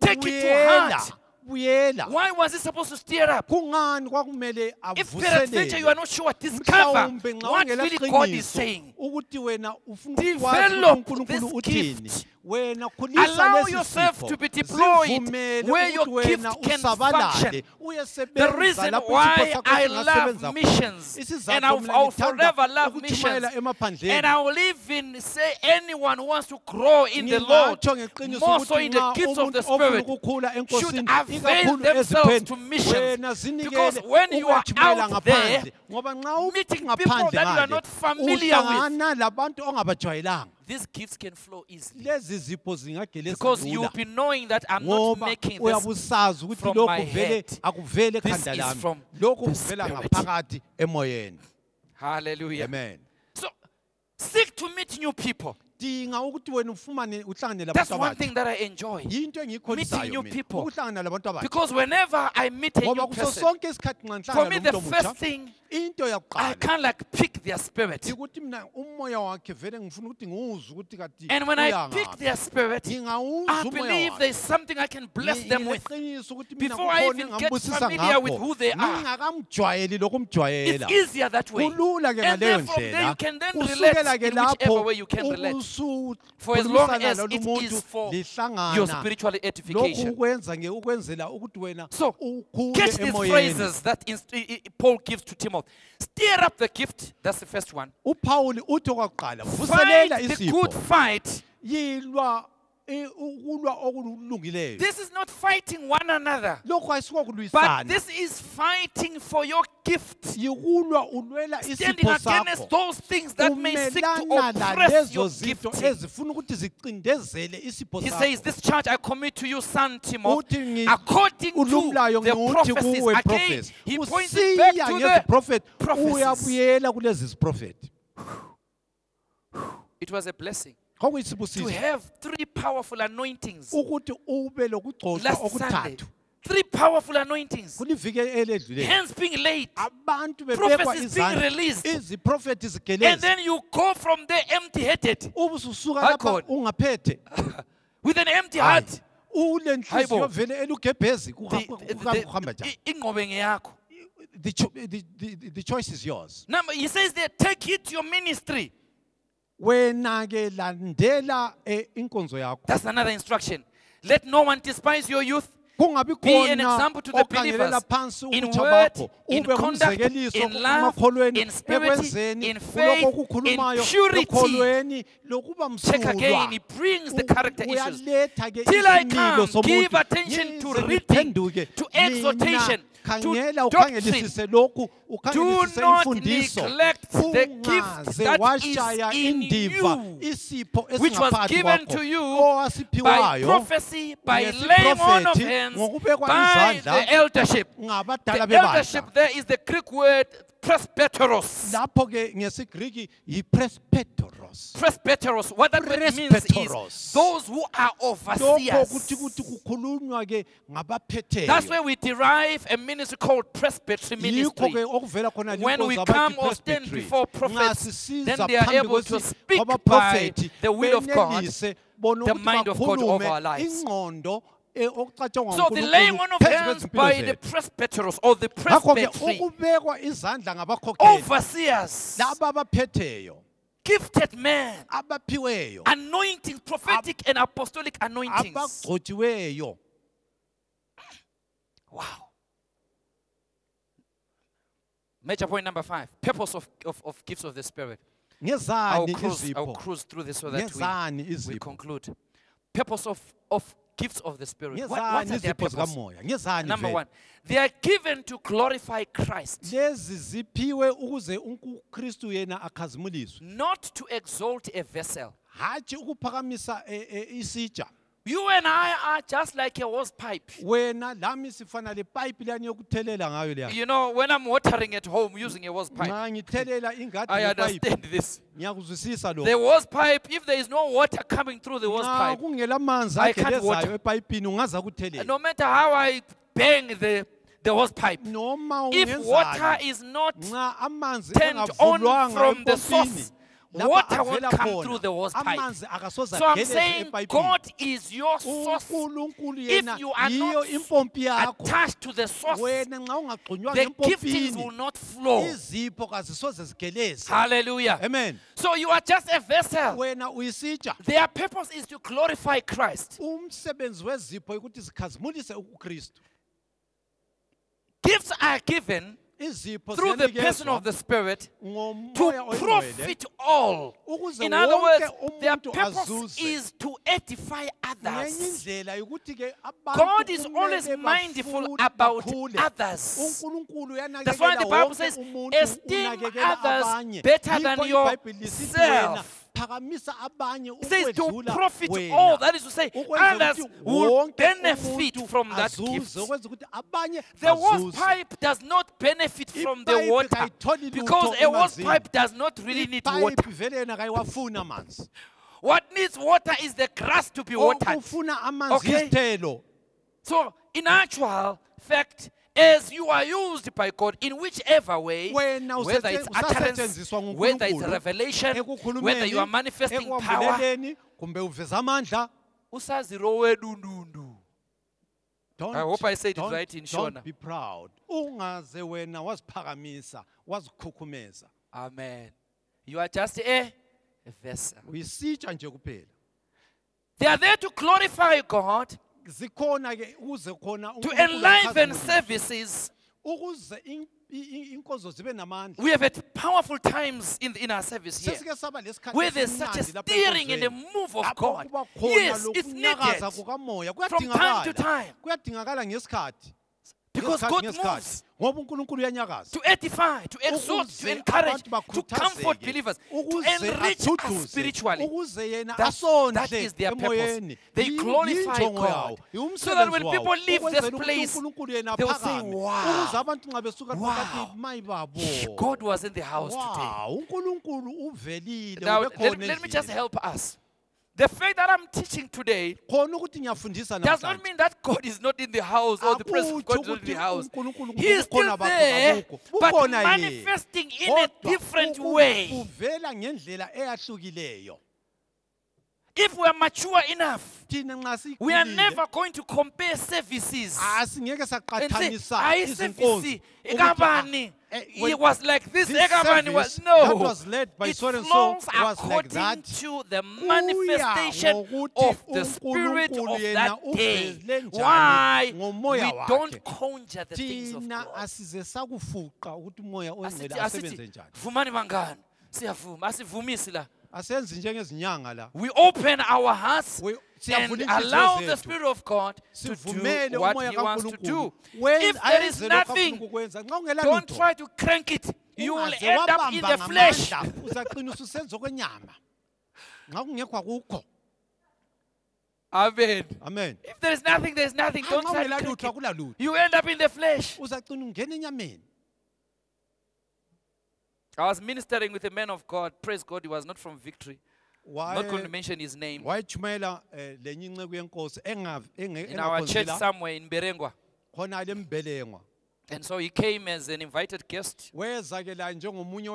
[SPEAKER 4] Take it to heart.
[SPEAKER 5] Buyela
[SPEAKER 4] Why was he supposed to stir up?
[SPEAKER 5] kungani kwakumele
[SPEAKER 4] If peradventure you are not sure, discover
[SPEAKER 5] mhlawumbe nxa
[SPEAKER 4] what really God is saying.
[SPEAKER 5] ukuthi wena ufuna ukwazi
[SPEAKER 4] Develop
[SPEAKER 5] unkulunkulu
[SPEAKER 4] this
[SPEAKER 5] uthini
[SPEAKER 4] gift.
[SPEAKER 5] wena khulisa
[SPEAKER 4] Allow
[SPEAKER 5] lesi
[SPEAKER 4] yourself
[SPEAKER 5] sipho.
[SPEAKER 4] to be deployed
[SPEAKER 5] Zivumele
[SPEAKER 4] where your
[SPEAKER 5] ukuthi wena
[SPEAKER 4] gift can
[SPEAKER 5] usabalale
[SPEAKER 4] function.
[SPEAKER 5] uyesebenza
[SPEAKER 4] The reason
[SPEAKER 5] lapho
[SPEAKER 4] why
[SPEAKER 5] isipho
[SPEAKER 4] I love missions and I'll, I'll forever love
[SPEAKER 5] ukutshumayela
[SPEAKER 4] missions
[SPEAKER 5] emaphandleni.
[SPEAKER 4] and I will even say anyone who wants to grow in the Lord,
[SPEAKER 5] ngingatsho ngeqiniso
[SPEAKER 4] more so
[SPEAKER 5] ukuthi
[SPEAKER 4] in the
[SPEAKER 5] nxa
[SPEAKER 4] gifts of the
[SPEAKER 5] umuntu ofuna
[SPEAKER 4] Spirit,
[SPEAKER 5] ukukhula
[SPEAKER 4] should
[SPEAKER 5] enkosini
[SPEAKER 4] avail themselves to missions. Because when you are out there, meeting people that you are not familiar with, these gifts can flow easily. Because you
[SPEAKER 5] will
[SPEAKER 4] be knowing that I'm not making this. from my head. This is from the Spirit. Hallelujah.
[SPEAKER 5] amen
[SPEAKER 4] So seek to meet new people.
[SPEAKER 5] Dinga ukuthi wena ufumane uhlangane
[SPEAKER 4] That's one thing that I enjoy.
[SPEAKER 5] yinto
[SPEAKER 4] Meeting
[SPEAKER 5] engiyikholisayo
[SPEAKER 4] new
[SPEAKER 5] mina
[SPEAKER 4] people.
[SPEAKER 5] ukuhlangana labantu abatsha
[SPEAKER 4] Because whenever I meet a
[SPEAKER 5] ngoba
[SPEAKER 4] new
[SPEAKER 5] kuso
[SPEAKER 4] person,
[SPEAKER 5] sonke isikhathi nxa
[SPEAKER 4] for
[SPEAKER 5] ngihlangana
[SPEAKER 4] me the
[SPEAKER 5] nomuntu
[SPEAKER 4] first
[SPEAKER 5] omutsha
[SPEAKER 4] thing
[SPEAKER 5] into
[SPEAKER 4] I
[SPEAKER 5] yakuqala
[SPEAKER 4] can't like pick their spirit.
[SPEAKER 5] ukuthi mina umoya wakhe vele ngifuna ukuthi ngiwuzwe ukuthi kati
[SPEAKER 4] And when I pick their spirit, I
[SPEAKER 5] umoya
[SPEAKER 4] believe
[SPEAKER 5] wakhe
[SPEAKER 4] there's something I can bless them with.
[SPEAKER 5] ngineqiniso ukuthi mina
[SPEAKER 4] Before I
[SPEAKER 5] kukhona
[SPEAKER 4] even get familiar with who they are.
[SPEAKER 5] ngingakamjwayeli
[SPEAKER 4] It's easier that way.
[SPEAKER 5] kulula ke
[SPEAKER 4] And
[SPEAKER 5] ngaleyo
[SPEAKER 4] then from there you can then relate in whichever way you can relate.
[SPEAKER 5] Ubusu-
[SPEAKER 4] For as long
[SPEAKER 5] khulumisana
[SPEAKER 4] as
[SPEAKER 5] lalo
[SPEAKER 4] it
[SPEAKER 5] muntu,
[SPEAKER 4] is for your
[SPEAKER 5] lihlangana
[SPEAKER 4] spiritual
[SPEAKER 5] lokhu
[SPEAKER 4] edification.
[SPEAKER 5] ukwenza nge ukwenzela ukuthi wena
[SPEAKER 4] So,
[SPEAKER 5] ukhule
[SPEAKER 4] Catch these
[SPEAKER 5] emoyeni
[SPEAKER 4] phrases that inst- i- i- Paul gives to Timothy. Stir up the gift. That's the first one.
[SPEAKER 5] uphawuli uthi okwakuqala vuselela
[SPEAKER 4] Fight the
[SPEAKER 5] isipho
[SPEAKER 4] good fight.
[SPEAKER 5] Yilwa ukulwa okulungileyo
[SPEAKER 4] This is not fighting one another,
[SPEAKER 5] lokhu
[SPEAKER 4] but
[SPEAKER 5] ayisikokulwisana
[SPEAKER 4] this is fighting for your gift.
[SPEAKER 5] yikulwa ulwela
[SPEAKER 4] Standing
[SPEAKER 5] isipho
[SPEAKER 4] against
[SPEAKER 5] sakho
[SPEAKER 4] those things that may seek to
[SPEAKER 5] umelana
[SPEAKER 4] oppress your
[SPEAKER 5] zinto
[SPEAKER 4] gift.
[SPEAKER 5] ezifuna ukuthi zicindezele isipho
[SPEAKER 4] He says,
[SPEAKER 5] sakho
[SPEAKER 4] This church I commit to you, son Timothy,
[SPEAKER 5] ngi-
[SPEAKER 4] according to
[SPEAKER 5] ulumlayo
[SPEAKER 4] the
[SPEAKER 5] ngiwuthi
[SPEAKER 4] prophecies.
[SPEAKER 5] kuwe
[SPEAKER 4] Again,
[SPEAKER 5] prophet
[SPEAKER 4] he points it back
[SPEAKER 5] usiya
[SPEAKER 4] to the
[SPEAKER 5] prophet
[SPEAKER 4] prophecies.
[SPEAKER 5] uyabuyela kulezi ziprofethi
[SPEAKER 4] It was a blessing to have three powerful anointings
[SPEAKER 5] ukuthi ube lokugcotshwa
[SPEAKER 4] last Sunday.
[SPEAKER 5] okuthathu
[SPEAKER 4] Three powerful anointings. Hands being laid. Prophecies being released. And then you go from there empty headed
[SPEAKER 5] ubususuka
[SPEAKER 4] Hayi
[SPEAKER 5] lapha
[SPEAKER 4] khona.
[SPEAKER 5] ungaphethe [laughs]
[SPEAKER 4] with an empty heart.
[SPEAKER 5] ule
[SPEAKER 4] Hayi bo.
[SPEAKER 5] nhliziyo vele elugebhezi
[SPEAKER 4] The- the-
[SPEAKER 5] kuhamba njani
[SPEAKER 4] the- ingqobe ngeyakho.
[SPEAKER 5] the, the, the, the choice is yours
[SPEAKER 4] Number, he says there, take it to your ministry.
[SPEAKER 5] Eh,
[SPEAKER 4] That's another instruction. Let no one despise your youth.
[SPEAKER 5] Kungabi
[SPEAKER 4] Be an
[SPEAKER 5] khona
[SPEAKER 4] example to the
[SPEAKER 5] okhangelela
[SPEAKER 4] believers.
[SPEAKER 5] phansi
[SPEAKER 4] in word,
[SPEAKER 5] bakho
[SPEAKER 4] in
[SPEAKER 5] ube
[SPEAKER 4] conduct,
[SPEAKER 5] ngumzekeliso
[SPEAKER 4] in love,
[SPEAKER 5] emakholweni
[SPEAKER 4] in spirit,
[SPEAKER 5] ekwenzeni
[SPEAKER 4] in faith,
[SPEAKER 5] kulokho okukhulumayo
[SPEAKER 4] in purity.
[SPEAKER 5] ekholweni lokuba
[SPEAKER 4] Check again, he
[SPEAKER 5] msulwa
[SPEAKER 4] brings the
[SPEAKER 5] U-
[SPEAKER 4] character issues.
[SPEAKER 5] uyaletha ke
[SPEAKER 4] Till I come, give attention to reading, to exhortation, to
[SPEAKER 5] khangela
[SPEAKER 4] doctrine.
[SPEAKER 5] ukhangelisise lokhu
[SPEAKER 4] Do
[SPEAKER 5] ukhangelisise
[SPEAKER 4] not
[SPEAKER 5] imfundiso.
[SPEAKER 4] neglect the gift
[SPEAKER 5] ungaze washaya
[SPEAKER 4] in
[SPEAKER 5] indiva
[SPEAKER 4] you,
[SPEAKER 5] isipho
[SPEAKER 4] which was
[SPEAKER 5] esingaphakathi
[SPEAKER 4] given
[SPEAKER 5] kwakho
[SPEAKER 4] to you prophecy by
[SPEAKER 5] owasiphiwayo
[SPEAKER 4] prophecy, by
[SPEAKER 5] ngesiprofethi,
[SPEAKER 4] laying on of hands, by the eldership. The eldership there is the Greek word presbyteros.
[SPEAKER 5] lapho ke ngesigriki yipresbyteros
[SPEAKER 4] Presbyteros. What that word means is those who are overseers.
[SPEAKER 5] kuthi kuthi kukhulunywa ke ngabaphetheyo
[SPEAKER 4] That's where we derive a ministry called presbytery ministry.
[SPEAKER 5] ke okuvela khona
[SPEAKER 4] When we come or stand before prophets, then they are able to speak by the will of God, the mind of God over our lives.
[SPEAKER 5] Eh,
[SPEAKER 4] So the laying on of hands by the presbyteros or the presbytery,
[SPEAKER 5] ukubekwa izandla ngabakhokheli
[SPEAKER 4] overseers, gifted men, anointing, prophetic and apostolic anointings. Wow. Major point number five purpose of, of, of gifts of the Spirit. I'll cruise, I'll cruise through this so that we, we conclude. Purpose of, of gifts of the Spirit. What, what are their purpose? Number one, they are given to glorify Christ,
[SPEAKER 5] lezi ziphiwe ukuze uKristu yena akhazimuliswe
[SPEAKER 4] not to exalt a vessel.
[SPEAKER 5] Hatshi ukuphakamisa isitsha
[SPEAKER 4] You and I are just like a hose pipe.
[SPEAKER 5] wena lami sifana le pipe leyani yokuthelela ngayo leya
[SPEAKER 4] You know, when I'm watering at home using a hose pipe,
[SPEAKER 5] nxa ngithelela ingadi
[SPEAKER 4] I understand this.
[SPEAKER 5] ngiyakuzwisisa
[SPEAKER 4] The
[SPEAKER 5] lokho
[SPEAKER 4] hose pipe, if there is no water coming through the hose
[SPEAKER 5] nxa
[SPEAKER 4] pipe, I can't water.
[SPEAKER 5] agelezayo epayipini ungaza kuthelela
[SPEAKER 4] no matter how I bang the, the hose pipe,
[SPEAKER 5] noma
[SPEAKER 4] if water
[SPEAKER 5] ungenzani
[SPEAKER 4] is not
[SPEAKER 5] nxa amanzi
[SPEAKER 4] turned on
[SPEAKER 5] engavulwanga
[SPEAKER 4] from the source, water won't come through the hose pipe.
[SPEAKER 5] amanzi
[SPEAKER 4] So I'm saying God is your source. If you are not attached to the source,
[SPEAKER 5] wena nxa ungagxunywanga
[SPEAKER 4] the giftings will not flow.
[SPEAKER 5] izipho kazisoze zigeleze
[SPEAKER 4] Hallelujah.
[SPEAKER 5] amen
[SPEAKER 4] So you are just a vessel. Their purpose is to glorify Christ.
[SPEAKER 5] umsebenzi wezipho ukuthi zikhazimulise ukristu
[SPEAKER 4] Gifts are given through the person of the Spirit to profit all. In other words, their purpose is to edify others.
[SPEAKER 5] indlela yokuthi ke abantu
[SPEAKER 4] God is always mindful about others. That's why the Bible says, esteem others better than yourself. It says to profit all. That is to say, others will benefit from that gift.
[SPEAKER 5] azuze, ukwenza ukuthi abanye
[SPEAKER 4] The pipe does not benefit from the water because a
[SPEAKER 5] emanzini.
[SPEAKER 4] pipe does not really need water.
[SPEAKER 5] Ipayipi vele yena kayiwafuni amanzi
[SPEAKER 4] What needs water is the grass to be watered. Okay. So, in actual fact, as you are used by God in whichever way, whether it's utterance, whether it's revelation, whether you are manifesting power,
[SPEAKER 5] ekukwambuleleni kumbe uveza amandla. Don't,
[SPEAKER 4] I hope I said it right in
[SPEAKER 5] don't
[SPEAKER 4] Shona.
[SPEAKER 5] be proud ungaze wena waziphakamisa wazikhukhumeza
[SPEAKER 4] Amen. You are just a vessel.
[SPEAKER 5] uyisitsha nje kuphela
[SPEAKER 4] They are there to glorify God,
[SPEAKER 5] zikhona ke ukuze khona
[SPEAKER 4] to enliven services. We have had powerful times in, in our service here
[SPEAKER 5] sesike saba lesikhathi
[SPEAKER 4] where there's such a stirring and a move of God. Yes, it's needed. from time to time because God moves
[SPEAKER 5] ngoba unkulunkulu uyanyakaza
[SPEAKER 4] to edify, to exhort, to encourage, to comfort believers, to enrich us spiritually.
[SPEAKER 5] ukuze yena
[SPEAKER 4] that is their purpose. They glorify God. So that when people leave this place, they will say, "Wow.
[SPEAKER 5] ukuze abantu nxa besuka
[SPEAKER 4] Wow.
[SPEAKER 5] phakathi mayi babo
[SPEAKER 4] God was in the house today.
[SPEAKER 5] unkulunkulu uvelile
[SPEAKER 4] let, let me just help us. The fact that I'm teaching today
[SPEAKER 5] khona ukuthi ngiyafundisa
[SPEAKER 4] does not mean that God is not in the house or the presence of God is not in the house. He is still there, but manifesting in a different way.
[SPEAKER 5] Uvela ngendlela eyahlukileyo
[SPEAKER 4] If we are mature enough, we are never going to compare services
[SPEAKER 5] asingeke saqathanisa
[SPEAKER 4] I
[SPEAKER 5] izinkonzo
[SPEAKER 4] service,
[SPEAKER 5] ukuthi,
[SPEAKER 4] Ekabani,
[SPEAKER 5] ah, eh,
[SPEAKER 4] it was like this,
[SPEAKER 5] this
[SPEAKER 4] was no.
[SPEAKER 5] that was led by
[SPEAKER 4] it
[SPEAKER 5] so and so was like
[SPEAKER 4] according
[SPEAKER 5] that.
[SPEAKER 4] to the manifestation of the spirit of that day. Why we don't conjure the things of God.
[SPEAKER 5] asize sakufuqa ukuthi umoya ongcwele asebenze njani
[SPEAKER 4] vumani mangani siyavuma asivumisi la
[SPEAKER 5] asenzi njengezinyanga la.
[SPEAKER 4] We open our hearts
[SPEAKER 5] We-
[SPEAKER 4] and
[SPEAKER 5] siyavula inhliziyo
[SPEAKER 4] allow the
[SPEAKER 5] zethu.
[SPEAKER 4] spirit of God to
[SPEAKER 5] sivumele
[SPEAKER 4] do what
[SPEAKER 5] umoya
[SPEAKER 4] he wants to
[SPEAKER 5] kaNkulunkulu
[SPEAKER 4] do.
[SPEAKER 5] Wenze-
[SPEAKER 4] if there is
[SPEAKER 5] ayenze lokho afuna
[SPEAKER 4] nothing
[SPEAKER 5] ukukwenza nxa
[SPEAKER 4] don't try to crank it. You will end up in the flesh.
[SPEAKER 5] Uzaqina ususenza okwenyama. Nxa kungekho akukho.
[SPEAKER 4] Amen.
[SPEAKER 5] Amen.
[SPEAKER 4] If there is nothing there is nothing. Don't
[SPEAKER 5] nxa
[SPEAKER 4] try to crank it. you end up in the flesh.
[SPEAKER 5] Uzaqina ungena enyameni
[SPEAKER 4] I was ministering with a man of God. Praise God he was not from victory. I'm not going to mention his name.
[SPEAKER 5] wayejumayela eh, lenye inceku yenkosi enga- enge-
[SPEAKER 4] in our church somewhere in Mberengwa.
[SPEAKER 5] Khona le mbelengwa
[SPEAKER 4] and so he came as an invited guest
[SPEAKER 5] weza ke la njengomunye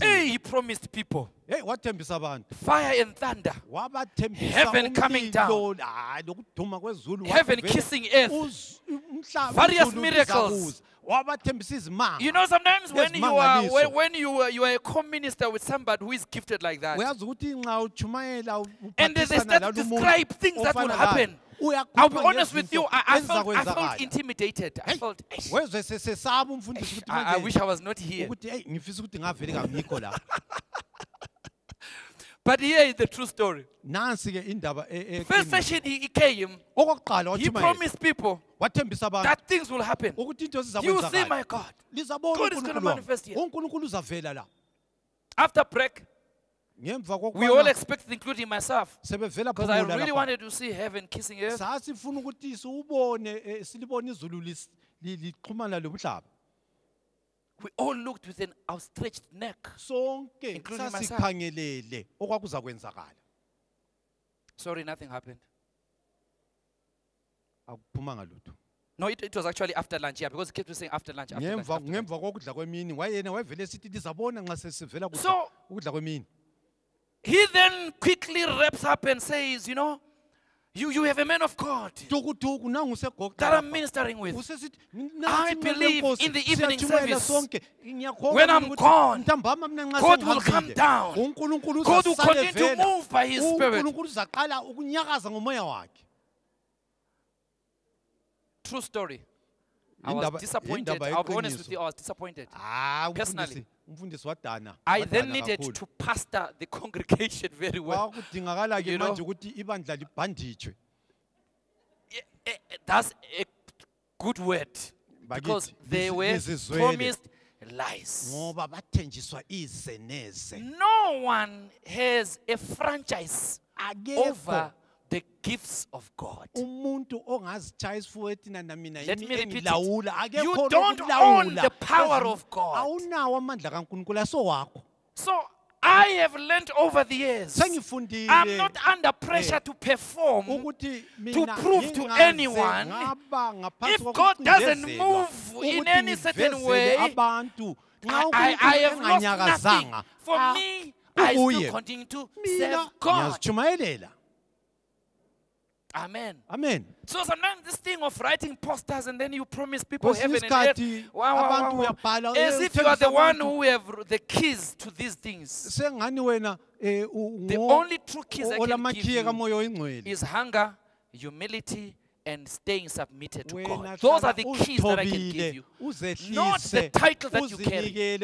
[SPEAKER 4] hey he promised people
[SPEAKER 5] heyi wathembisa abantu
[SPEAKER 4] fire and thunder
[SPEAKER 5] wabathembisa
[SPEAKER 4] Heaven coming down.
[SPEAKER 5] umlilo, hayi lokuduma kwezulu wathi
[SPEAKER 4] heaven
[SPEAKER 5] vele
[SPEAKER 4] kissing earth
[SPEAKER 5] uz- umhlaba
[SPEAKER 4] Various miracles.
[SPEAKER 5] lizakuza. wabathembisa izimanga
[SPEAKER 4] You know, sometimes when you are
[SPEAKER 5] Ngezimangaliso.
[SPEAKER 4] when, when you are, you are a co-minister with somebody who is gifted like that,
[SPEAKER 5] uyazi ukuthi nxa ujumayela
[SPEAKER 4] and then they start to describe things that will happen. I'll be honest with you, I, I felt I felt intimidated. I felt. "Eish,
[SPEAKER 5] wezwe sesesaba umfundisi ukuthi
[SPEAKER 4] I, I wish I was not here.
[SPEAKER 5] ukuthi hey ngifisa ukuthi ngavele ngangikho la [laughs]
[SPEAKER 4] But here is the true story.
[SPEAKER 5] nansi ke indaba
[SPEAKER 4] First session he, he came. He promised people that things will happen. You see, my God. God is
[SPEAKER 5] uNkulunkulu wami.
[SPEAKER 4] manifest here. After break,
[SPEAKER 5] ngemva
[SPEAKER 4] we all expected, including myself,
[SPEAKER 5] sebevela
[SPEAKER 4] because I really wanted to see heaven kissing earth.
[SPEAKER 5] sasifuna ukuthi siwubone eh, silibone izulu lixhumana lomhlaba
[SPEAKER 4] We all looked with an outstretched neck.
[SPEAKER 5] sonke sasikhangelele okwakuza kwenzakala
[SPEAKER 4] Sorry, nothing happened.
[SPEAKER 5] akuphumanga lutho
[SPEAKER 4] No, it, it was actually after lunch, yeah, because he kept saying after lunch, after lunch.
[SPEAKER 5] ngemva
[SPEAKER 4] After lunch. So- He then quickly wraps up and says, You know, you, you have a man of God that I'm ministering with. I believe in the evening service, when I'm gone,
[SPEAKER 5] ntambama mina nxa
[SPEAKER 4] God will come down. God will continue to move by His Spirit.
[SPEAKER 5] uNkulunkulu uzaqala ukunyakaza ngomoya wakhe
[SPEAKER 4] True story. I was disappointed. I'll be honest with you, I was disappointed.
[SPEAKER 5] Ah,
[SPEAKER 4] Personally.
[SPEAKER 5] umfundisi umfundisi wadana
[SPEAKER 4] I then needed to pastor the congregation [laughs] very well.
[SPEAKER 5] kwakudingakala ke
[SPEAKER 4] You know.
[SPEAKER 5] manje ukuthi ibandla libhanditshwe
[SPEAKER 4] Eh, eh, That's a good word. Because they were promised lies.
[SPEAKER 5] ngoba bathenjiswa ize neze
[SPEAKER 4] No one has a franchise over the gifts of God.
[SPEAKER 5] umuntu ongazitshaya isifuba etina namina
[SPEAKER 4] Let me repeat it.
[SPEAKER 5] engilawula
[SPEAKER 4] You don't own the power of God.
[SPEAKER 5] awunawo amandla kankulunkulu asowakho
[SPEAKER 4] So I have learned over the years.
[SPEAKER 5] sengifundile
[SPEAKER 4] I'm not under pressure
[SPEAKER 5] Eh.
[SPEAKER 4] to perform.
[SPEAKER 5] ukuthi
[SPEAKER 4] to
[SPEAKER 5] mina
[SPEAKER 4] prove to
[SPEAKER 5] ngingaze
[SPEAKER 4] anyone,
[SPEAKER 5] ngaba ngaphansi
[SPEAKER 4] if God doesn't
[SPEAKER 5] kokucindezelwa
[SPEAKER 4] move in
[SPEAKER 5] ukuthi
[SPEAKER 4] any certain
[SPEAKER 5] ngivezele
[SPEAKER 4] way,
[SPEAKER 5] abantu nxa
[SPEAKER 4] I, I, have lost nothing. For
[SPEAKER 5] ah,
[SPEAKER 4] me, I still
[SPEAKER 5] kukuye.
[SPEAKER 4] continue to
[SPEAKER 5] mina
[SPEAKER 4] serve God.
[SPEAKER 5] ngiyazijumayelela
[SPEAKER 4] Amen.
[SPEAKER 5] amen
[SPEAKER 4] So sometimes this thing of writing posters and then you promise people heaven and earth, wow, wow, wow, wow. as
[SPEAKER 5] eh,
[SPEAKER 4] if you are the one who have the keys to these things.
[SPEAKER 5] eh,
[SPEAKER 4] The only true keys I can give you is hunger, humility, and staying submitted to God. Those are the keys that I can give you. Not the title that you carry.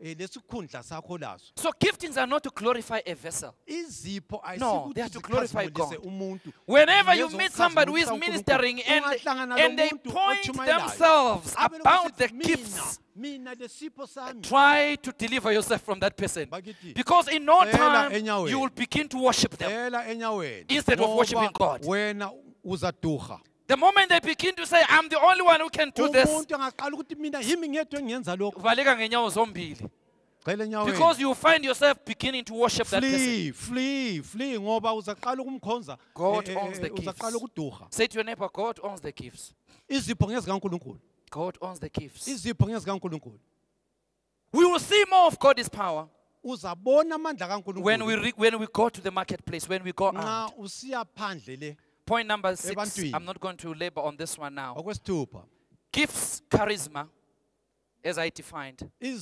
[SPEAKER 5] Uzinikele kuNkulunkulu hatshi i- isicoco sakho eh, lesikhundla sakho laso
[SPEAKER 4] So giftings are not to glorify a vessel.
[SPEAKER 5] izipho
[SPEAKER 4] No, they are to glorify God.
[SPEAKER 5] umuntu
[SPEAKER 4] Whenever you meet somebody who is ministering and, and they point themselves about the gifts,
[SPEAKER 5] mina lesipho sami
[SPEAKER 4] try to deliver yourself from that person.
[SPEAKER 5] Bakithi,
[SPEAKER 4] Because in no time,
[SPEAKER 5] enyaweni.
[SPEAKER 4] you will begin to worship them.
[SPEAKER 5] enyaweni
[SPEAKER 4] Instead of
[SPEAKER 5] Ngoba
[SPEAKER 4] worshiping God.
[SPEAKER 5] wena uzaduha
[SPEAKER 4] The moment they begin to say, I'm the only one who can do this,
[SPEAKER 5] umuntu angaqala ukuthi mina yimi ngedwa engiyenza lokhu
[SPEAKER 4] valeka ngenyawo zombili.
[SPEAKER 5] cela enyaweni
[SPEAKER 4] Because you find yourself beginning to worship that person.
[SPEAKER 5] flee flee flee ngoba uzaqala ukumkhonza
[SPEAKER 4] God
[SPEAKER 5] eh, eh,
[SPEAKER 4] owns the
[SPEAKER 5] eh, uzaqala
[SPEAKER 4] gifts.
[SPEAKER 5] ukuduha
[SPEAKER 4] Say to your neighbor, God owns the gifts.
[SPEAKER 5] izipho ngezikankulunkulu
[SPEAKER 4] God owns the gifts.
[SPEAKER 5] izipho ngezikankulunkulu
[SPEAKER 4] We will see more of God's power
[SPEAKER 5] uzabona amandla
[SPEAKER 4] when we, re- when we go to the marketplace, when we go
[SPEAKER 5] nxa
[SPEAKER 4] out.
[SPEAKER 5] usiya phandle le
[SPEAKER 4] Point number six. I'm not going to labor on this one now. Gifts, charisma, as I defined,
[SPEAKER 5] eh,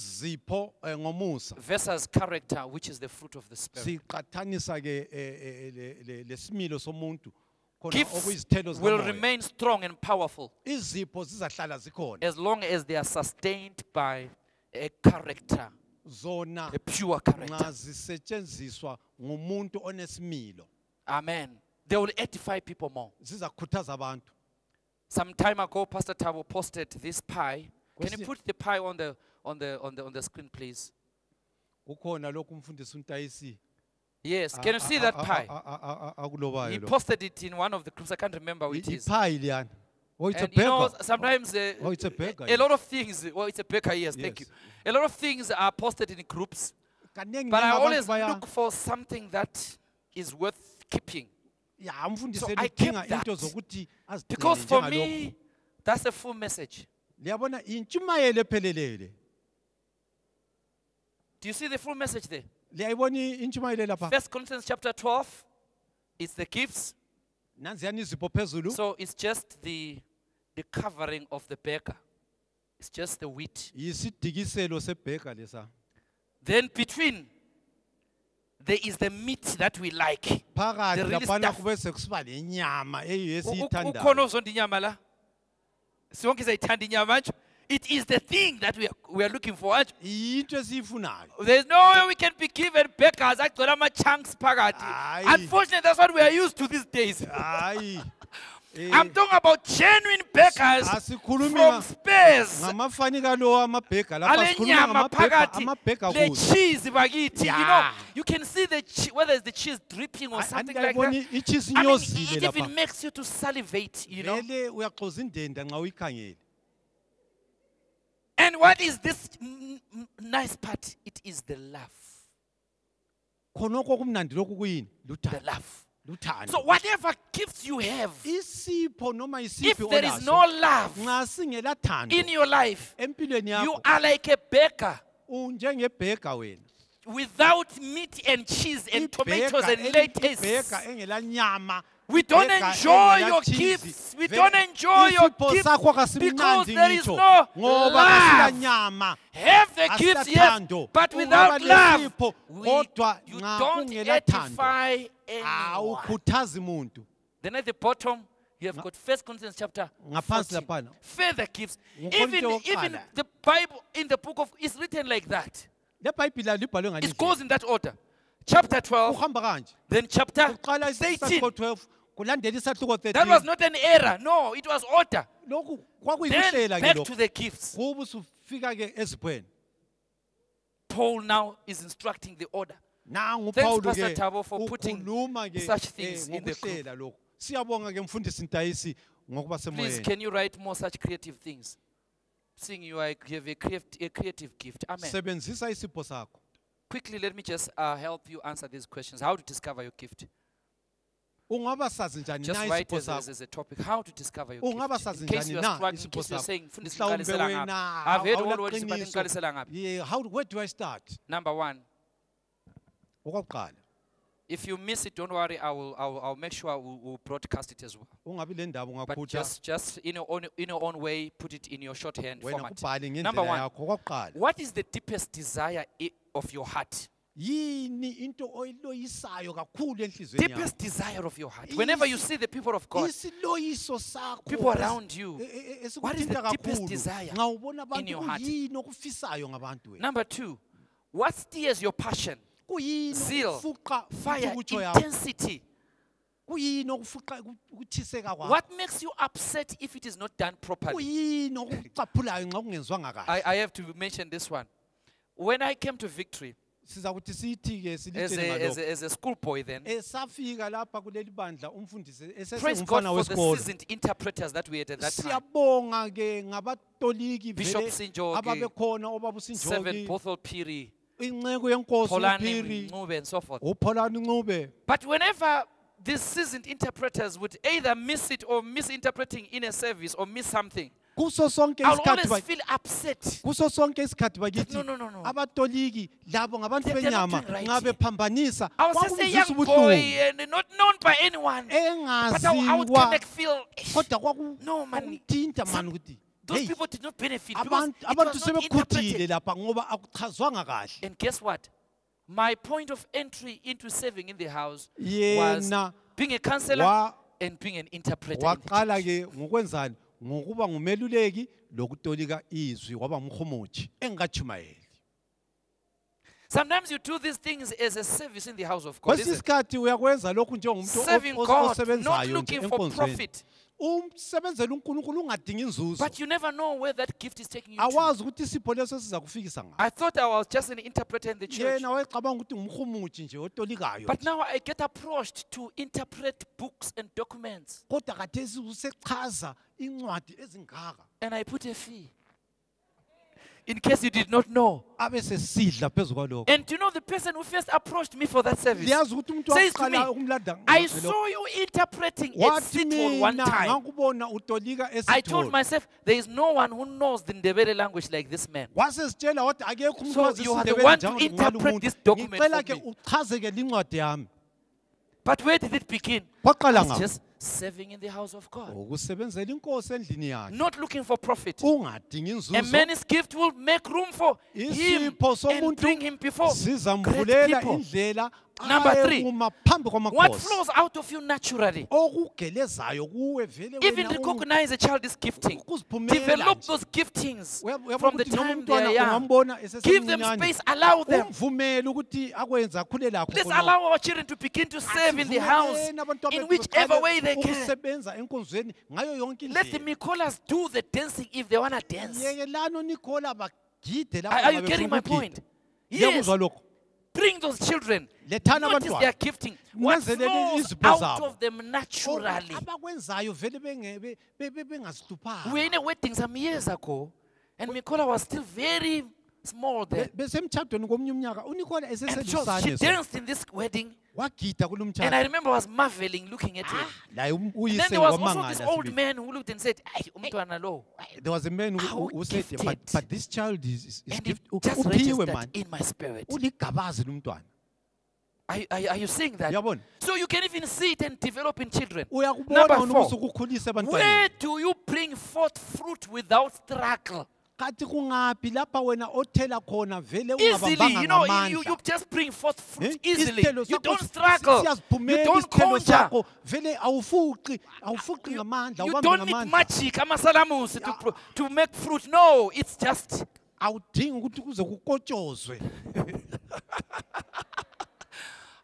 [SPEAKER 4] versus character, which is the fruit of the Spirit.
[SPEAKER 5] eh, eh, le- le- lesimilo somuntu khona
[SPEAKER 4] Gifts will remain strong and powerful
[SPEAKER 5] izipho zizahlala zikhona
[SPEAKER 4] as long as they are sustained by a character, a pure character.
[SPEAKER 5] zisetshenziswa ngumuntu onesimilo
[SPEAKER 4] Amen. They will edify people more.
[SPEAKER 5] zizakhuthaza abantu
[SPEAKER 4] Some time ago, Pastor Tavo posted this pie. Can you
[SPEAKER 5] Kwesi-
[SPEAKER 4] put the pie on the on the on the on the screen, please?
[SPEAKER 5] kukhona lokhu umfundisi untayisi
[SPEAKER 4] Yes. Can you see that pie?
[SPEAKER 5] a- akulobayo
[SPEAKER 4] He
[SPEAKER 5] lo.
[SPEAKER 4] posted it in one of the groups. I can't remember which is.
[SPEAKER 5] iphayi liyana oh it's a
[SPEAKER 4] And you know,
[SPEAKER 5] burger
[SPEAKER 4] sometimes uh,
[SPEAKER 5] Oh, it's a burger,
[SPEAKER 4] a lot of things. Well, it's a baker. Yes, thank you.
[SPEAKER 5] Yes.
[SPEAKER 4] A lot of things are posted in groups,
[SPEAKER 5] kaningi
[SPEAKER 4] but I always look for something that is worth keeping.
[SPEAKER 5] Ya
[SPEAKER 4] So I kept
[SPEAKER 5] into
[SPEAKER 4] that.
[SPEAKER 5] zokuthi
[SPEAKER 4] Because for me, that's a full message.
[SPEAKER 5] liyabona intshumayelo ephelelele
[SPEAKER 4] Do you see the full message there?
[SPEAKER 5] liyayibona i- intshumayelo lapha
[SPEAKER 4] First Corinthians chapter 12, it's the gifts.
[SPEAKER 5] nanziyani izipho phezulu
[SPEAKER 4] So it's just the the covering of the baker. It's just the wheat.
[SPEAKER 5] yisidikiselo sebheka lesa
[SPEAKER 4] Then between there is the meat that we like.
[SPEAKER 5] phakathi
[SPEAKER 4] The real
[SPEAKER 5] laphana
[SPEAKER 4] stuff.
[SPEAKER 5] kube sekusiba lenyama eyiyo
[SPEAKER 4] u- ukhona
[SPEAKER 5] esiyithandayo.
[SPEAKER 4] ozonda inyama la? Sonke siyayithanda inyama nje it is the thing that we are, we are looking for nje
[SPEAKER 5] yinto esiyifunayo.
[SPEAKER 4] There's no way we can be given bakers agcwele ama-chunks phakathi.
[SPEAKER 5] Hayi.
[SPEAKER 4] unfortunately that's what we are used to these days [laughs] i'm talking about genuine bakers from
[SPEAKER 5] nga-
[SPEAKER 4] spares.
[SPEAKER 5] ngamafani amabhega lapha
[SPEAKER 4] phakathi le cheese bakithi you know you can see the whether it's the cheese dripping or something like that.
[SPEAKER 5] ichisi
[SPEAKER 4] I mean, it even makes you to salivate you know.
[SPEAKER 5] Vele uyaxoza indenda nxa uyikhangele.
[SPEAKER 4] And what is this nice part? It is the love.
[SPEAKER 5] khonokho kumnandi lokhu kuyini?
[SPEAKER 4] The love. So whatever gifts you have,
[SPEAKER 5] isipho noma
[SPEAKER 4] if there is no love
[SPEAKER 5] nxa
[SPEAKER 4] in your life,
[SPEAKER 5] empilweni
[SPEAKER 4] you are like a baker
[SPEAKER 5] unjengebhega wena
[SPEAKER 4] without meat and cheese and tomatoes and lettuce.
[SPEAKER 5] ibhega engela nyama
[SPEAKER 4] We don't enjoy your gifts. We don't enjoy your gifts because there is no love. Have the gifts, yes, but without love, we, you don't edify anyone. Then at the bottom, you have got First Corinthians chapter 14. Further gifts. Even, even the Bible in the book of is written like that. It goes in that order. Chapter 12, then chapter
[SPEAKER 5] kuqala
[SPEAKER 4] 18.
[SPEAKER 5] isakho 12 kulandela isahluko
[SPEAKER 4] That was not an error. No, it was order.
[SPEAKER 5] lokhu
[SPEAKER 4] Then
[SPEAKER 5] kwakuyikuhlela ke
[SPEAKER 4] back to
[SPEAKER 5] lokhu
[SPEAKER 4] the gifts.
[SPEAKER 5] kube usufika ke eziphweni
[SPEAKER 4] Paul now is instructing the order.
[SPEAKER 5] nangu
[SPEAKER 4] Thanks,
[SPEAKER 5] Paul
[SPEAKER 4] Pastor
[SPEAKER 5] ke
[SPEAKER 4] Thabo, for putting
[SPEAKER 5] ukhuluma ke
[SPEAKER 4] such
[SPEAKER 5] eh,
[SPEAKER 4] things in the
[SPEAKER 5] ngokuhlela lokhu siyabonga ke mfundisi Ntayisi ngokuba
[SPEAKER 4] Please,
[SPEAKER 5] semoyeni
[SPEAKER 4] can you write more such creative things? Seeing you are, you have a creative, a creative gift. Amen.
[SPEAKER 5] sebenzisa isipho sakho
[SPEAKER 4] Quickly, let me just uh, help you answer these questions. How to discover your gift?
[SPEAKER 5] Ungaba sazi njani
[SPEAKER 4] Just write
[SPEAKER 5] isipho
[SPEAKER 4] as, as,
[SPEAKER 5] sakho
[SPEAKER 4] as a topic. How to discover your
[SPEAKER 5] ungaba
[SPEAKER 4] gift?
[SPEAKER 5] sazi
[SPEAKER 4] In case
[SPEAKER 5] njani
[SPEAKER 4] you are
[SPEAKER 5] na
[SPEAKER 4] struggling, in
[SPEAKER 5] isipho
[SPEAKER 4] case you are
[SPEAKER 5] sakho
[SPEAKER 4] saying, "Mfundisi,
[SPEAKER 5] mhlawumbe
[SPEAKER 4] ngingalisela ngaphi?"
[SPEAKER 5] wena
[SPEAKER 4] I've heard all words, but
[SPEAKER 5] qiniso.
[SPEAKER 4] ngingalisela ngaphi?
[SPEAKER 5] Yeah, how where do I start
[SPEAKER 4] Number one,
[SPEAKER 5] okokuqala
[SPEAKER 4] if you miss it, don't worry. I will, I will, I'll make sure we'll, we'll broadcast it as well.
[SPEAKER 5] ungabi le ndaba
[SPEAKER 4] But
[SPEAKER 5] ungakhutha
[SPEAKER 4] just, just in your own, in your own way, put it in your shorthand
[SPEAKER 5] wena
[SPEAKER 4] format. Number
[SPEAKER 5] ngendlela
[SPEAKER 4] one.
[SPEAKER 5] yakho okokuqala
[SPEAKER 4] What is the deepest desire i- of your heart?
[SPEAKER 5] Yini into oyiloyisayo kakhulu enhliziyweni yakho
[SPEAKER 4] Deepest desire of your heart. Whenever you see the people of God,
[SPEAKER 5] isiloyiso sakho
[SPEAKER 4] people around you, what is the deepest desire
[SPEAKER 5] nxa ubona abantu
[SPEAKER 4] your heart?
[SPEAKER 5] kuyini okufisayo ngabantu wena
[SPEAKER 4] Number two, what steers your passion,
[SPEAKER 5] kuyini
[SPEAKER 4] zeal, fire, intensity?
[SPEAKER 5] kuyini okufuqa ukuthiseka kwakho
[SPEAKER 4] What makes you upset if it is not done properly?
[SPEAKER 5] kuyini okucaphulayo nxa kungenzwanga kahle
[SPEAKER 4] I, I have to mention this one. When I came to Victory
[SPEAKER 5] siza kuthi sithi-ke
[SPEAKER 4] as a, as a, as a schoolboy, then,
[SPEAKER 5] esafika lapha kuleli bandla umfundisi
[SPEAKER 4] praise God
[SPEAKER 5] esesengumfana
[SPEAKER 4] for the
[SPEAKER 5] wesikolo
[SPEAKER 4] seasoned interpreters that we had at that time.
[SPEAKER 5] siyabonga ke ngabatoliki
[SPEAKER 4] Bishop
[SPEAKER 5] vele
[SPEAKER 4] Sinjoki,
[SPEAKER 5] ababekhona obaba
[SPEAKER 4] Seven,
[SPEAKER 5] usinjoki
[SPEAKER 4] Bothel Piri,
[SPEAKER 5] inceku yenkosi
[SPEAKER 4] Polani,
[SPEAKER 5] uphiri
[SPEAKER 4] Ncube, and so forth.
[SPEAKER 5] upholani ncube.
[SPEAKER 4] But whenever these seasoned interpreters would either miss it or misinterpreting in a service or miss something,
[SPEAKER 5] kuso sonke
[SPEAKER 4] I'll
[SPEAKER 5] isikhathi
[SPEAKER 4] always
[SPEAKER 5] ba-
[SPEAKER 4] feel upset.
[SPEAKER 5] kuso sonke isikhathi bakithi
[SPEAKER 4] No, no, no, no.
[SPEAKER 5] abatoliki labo ngabantu
[SPEAKER 4] They- they're not
[SPEAKER 5] benyama
[SPEAKER 4] doing right
[SPEAKER 5] nxa
[SPEAKER 4] here.
[SPEAKER 5] bephambanisa
[SPEAKER 4] I was just a
[SPEAKER 5] kwakuzwisa
[SPEAKER 4] young boy
[SPEAKER 5] ubuhlungu
[SPEAKER 4] and not known by anyone. But I, I would
[SPEAKER 5] engaziwa
[SPEAKER 4] kind of feel
[SPEAKER 5] kodwa
[SPEAKER 4] No, man.
[SPEAKER 5] kwakuthinta
[SPEAKER 4] Some-
[SPEAKER 5] mani ukuthi
[SPEAKER 4] those
[SPEAKER 5] hey
[SPEAKER 4] people did not benefit because
[SPEAKER 5] abantu
[SPEAKER 4] it
[SPEAKER 5] abantu
[SPEAKER 4] was not
[SPEAKER 5] sebekhuthile
[SPEAKER 4] interpreted.
[SPEAKER 5] lapha ngoba akuchazwanga kahle
[SPEAKER 4] And guess what? My point of entry into serving in the house was
[SPEAKER 5] yena
[SPEAKER 4] being a counselor
[SPEAKER 5] wa-
[SPEAKER 4] and being an interpreter. in the
[SPEAKER 5] waqala
[SPEAKER 4] church.
[SPEAKER 5] ke ngokwenzani ngokuba ngumeluleki lokutolika izwi waba mhumuji engakajumayeli
[SPEAKER 4] Sometimes you do these things as a service in the house of God.
[SPEAKER 5] kwesinye isikhathi uyakwenza lokhu njengomuntu
[SPEAKER 4] Serving
[SPEAKER 5] o- o-
[SPEAKER 4] God, not
[SPEAKER 5] osebenzayo
[SPEAKER 4] looking for
[SPEAKER 5] enkonzweni
[SPEAKER 4] profit.
[SPEAKER 5] Umsebenzela unkulunkulu ungadingi inzuzo
[SPEAKER 4] But you never know where that gift is taking you to.
[SPEAKER 5] awazi ukuthi isipho leso siza kufikisa
[SPEAKER 4] I thought I was just an interpreter in the church.
[SPEAKER 5] yena wayecabanga ukuthi ngumhumuji nje otolikayo
[SPEAKER 4] But now I get approached to interpret books and documents.
[SPEAKER 5] kodwa kathesi usechaza incwadi ezingaka
[SPEAKER 4] And I put a fee. In case you did not know.
[SPEAKER 5] phezu kwalokho
[SPEAKER 4] And you know the person who first approached me for that service?
[SPEAKER 5] liyazi ukuthi umuntu
[SPEAKER 4] Says to me,
[SPEAKER 5] waqala
[SPEAKER 4] I saw you interpreting at
[SPEAKER 5] wathi
[SPEAKER 4] one
[SPEAKER 5] mina
[SPEAKER 4] time.
[SPEAKER 5] ngakubona utolika
[SPEAKER 4] I told
[SPEAKER 5] esithole
[SPEAKER 4] myself, there is no one who knows the Ndebele language like this man.
[SPEAKER 5] wasesitshela wathi akekho umuntu
[SPEAKER 4] So you are the one to interpret this document
[SPEAKER 5] ngicela
[SPEAKER 4] for
[SPEAKER 5] ke
[SPEAKER 4] me.
[SPEAKER 5] uchazeke lincwadi yami
[SPEAKER 4] But where did it begin? It's just serving in the house of God.
[SPEAKER 5] Oh, ukusebenzela inkosi endlini yakhe
[SPEAKER 4] Not looking for profit.
[SPEAKER 5] ungadingi
[SPEAKER 4] A
[SPEAKER 5] inzuzo
[SPEAKER 4] man's gift will make room for him
[SPEAKER 5] isipho
[SPEAKER 4] and bring him before great
[SPEAKER 5] sizamvulela
[SPEAKER 4] people.
[SPEAKER 5] indlela
[SPEAKER 4] Number three,
[SPEAKER 5] ayekuma phambi
[SPEAKER 4] What
[SPEAKER 5] kwamakhosi
[SPEAKER 4] flows out of you naturally?
[SPEAKER 5] okugelezayo kuwe vele
[SPEAKER 4] Even
[SPEAKER 5] wena ungu-
[SPEAKER 4] recognize a child is gifting.
[SPEAKER 5] ukuziphumela
[SPEAKER 4] Develop
[SPEAKER 5] nje.
[SPEAKER 4] those giftings
[SPEAKER 5] Uya- uyabona
[SPEAKER 4] from the
[SPEAKER 5] ukuthi noma
[SPEAKER 4] time they are young.
[SPEAKER 5] ungambona
[SPEAKER 4] Give them
[SPEAKER 5] esesemncinyane
[SPEAKER 4] space, allow them.
[SPEAKER 5] umvumele ukuthi akwenze akhule lakho
[SPEAKER 4] Let's
[SPEAKER 5] khonokho.
[SPEAKER 4] allow our children to begin to serve in the house
[SPEAKER 5] Asivumeleni
[SPEAKER 4] in whichever
[SPEAKER 5] baqale
[SPEAKER 4] way they can.
[SPEAKER 5] ukusebenza enkonzweni ngayo yonke
[SPEAKER 4] Let the
[SPEAKER 5] indlela
[SPEAKER 4] Mikolas do the dancing if they want to dance.
[SPEAKER 5] yekelani onikola bagide
[SPEAKER 4] Are, are you getting my point? Yes.
[SPEAKER 5] lokho
[SPEAKER 4] Bring those children.
[SPEAKER 5] Lethani
[SPEAKER 4] Notice
[SPEAKER 5] abantwana.
[SPEAKER 4] their gifting. What flows
[SPEAKER 5] izipho
[SPEAKER 4] out
[SPEAKER 5] zabo.
[SPEAKER 4] of them naturally.
[SPEAKER 5] abakwenzayo vele benge- be- be- be-
[SPEAKER 4] We were in a wedding some years ago, and Mikola was still very small there.
[SPEAKER 5] Be- besemtshadweni komunye umnyaka unikola
[SPEAKER 4] And so she
[SPEAKER 5] eseselusane so.
[SPEAKER 4] danced in this wedding, and I remember I was marveling looking at him.
[SPEAKER 5] laye um-
[SPEAKER 4] Then
[SPEAKER 5] uyise
[SPEAKER 4] there was also this old man who looked and said, "Ay, umntwana lo."
[SPEAKER 5] there was a man who, who, said but, but this child is, is, is
[SPEAKER 4] And
[SPEAKER 5] gift,
[SPEAKER 4] it just registered
[SPEAKER 5] man
[SPEAKER 4] in my spirit. Are, are, are you seeing that?
[SPEAKER 5] uyabona
[SPEAKER 4] So you can even see it and develop in children. Number four. Where do you bring forth fruit without struggle?
[SPEAKER 5] Kathi kungaphi lapha wena othela khona vele
[SPEAKER 4] Easily, you know, you, you, just bring forth fruit
[SPEAKER 5] Eh?
[SPEAKER 4] easily. You don't struggle. You don't conjure.
[SPEAKER 5] vele awufuqi awufuqi ngamandla
[SPEAKER 4] You don't need magic, amasalamus, to, to make fruit. No, it's just
[SPEAKER 5] awudingi ukuthi kuze kukotshozwe [laughs]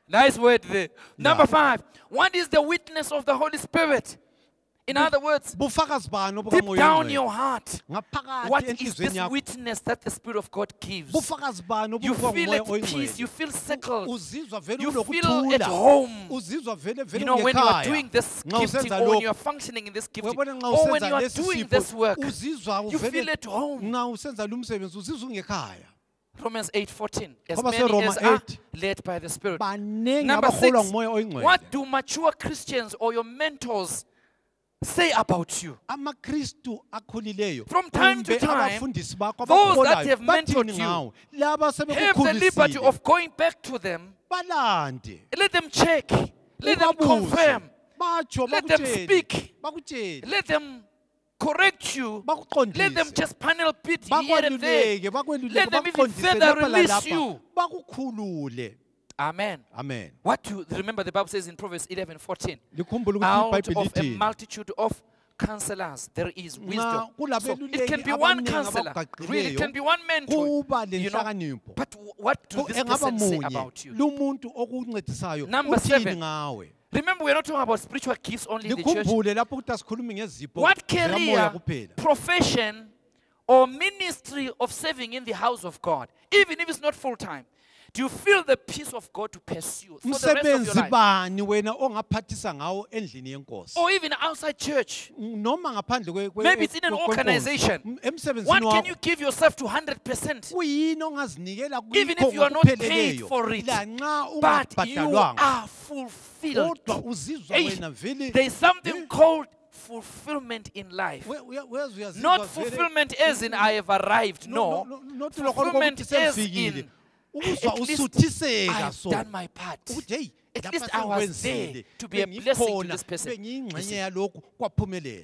[SPEAKER 4] Nice word there. Number
[SPEAKER 5] Yeah.
[SPEAKER 4] five. What is the witness of the Holy Spirit? In other words, deep down your heart, what is this witness that the Spirit of God gives? You feel at peace, you feel settled. You feel at home. You know, when you are doing this gifting or when you are functioning in this gifting or when you are doing this work, you feel at home.
[SPEAKER 5] nxa usenza lo msebenzi uzizwa ungekhaya
[SPEAKER 4] Romans 8:14. As many
[SPEAKER 5] seRoma
[SPEAKER 4] as are led by the Spirit. Number six, what do mature Christians or your mentors say about you? From time to time, those that have mentored you Have the liberty of going back to them. Let them check. Let them confirm. Let them speak. Let them correct you. Let them just panel beat here and there. Let them even further release you. Amen.
[SPEAKER 5] amen
[SPEAKER 4] What you remember the Bible says in Proverbs 11 14? Out of a multitude of counselors, there is wisdom. So it can be one counselor, really, it can be one mentor. You know, but what do this person say about you?
[SPEAKER 5] lumuntu okuncedisayo
[SPEAKER 4] Number
[SPEAKER 5] uthini
[SPEAKER 4] seven. Remember, we're not talking about spiritual gifts only in the church.
[SPEAKER 5] lapho ukuthi asikhulumi ngezipho
[SPEAKER 4] What career, profession, or ministry of serving in the house of God, even if it's not full time, do you feel the peace of God to pursue for the rest of your life?
[SPEAKER 5] bani wena ongaphathisa ngawo endlini yenkosi
[SPEAKER 4] Or even outside church?
[SPEAKER 5] noma ngaphandle kwe- kwe-
[SPEAKER 4] Maybe it's in an
[SPEAKER 5] kwe- kwenkonzo.
[SPEAKER 4] organization.
[SPEAKER 5] Emsebenzini
[SPEAKER 4] What can you
[SPEAKER 5] wakho
[SPEAKER 4] give yourself to 100%?
[SPEAKER 5] kuyini ongazinikela
[SPEAKER 4] Even if you are not paid for it,
[SPEAKER 5] lanxa
[SPEAKER 4] But you
[SPEAKER 5] ungabhadalwanga
[SPEAKER 4] are fulfilled.
[SPEAKER 5] kodwa uzizwa
[SPEAKER 4] Hey,
[SPEAKER 5] wena vele
[SPEAKER 4] There is something
[SPEAKER 5] Eh?
[SPEAKER 4] called fulfillment in life.
[SPEAKER 5] we- uya- uyazizwa
[SPEAKER 4] Not
[SPEAKER 5] vele-
[SPEAKER 4] fulfillment as in I have arrived. No.
[SPEAKER 5] no, not lokho
[SPEAKER 4] Fulfillment
[SPEAKER 5] kokuthi
[SPEAKER 4] as
[SPEAKER 5] sengifikile
[SPEAKER 4] in least
[SPEAKER 5] usuthiseka so
[SPEAKER 4] done my part.
[SPEAKER 5] ukuthi hey
[SPEAKER 4] At least I was there to be a blessing to this person.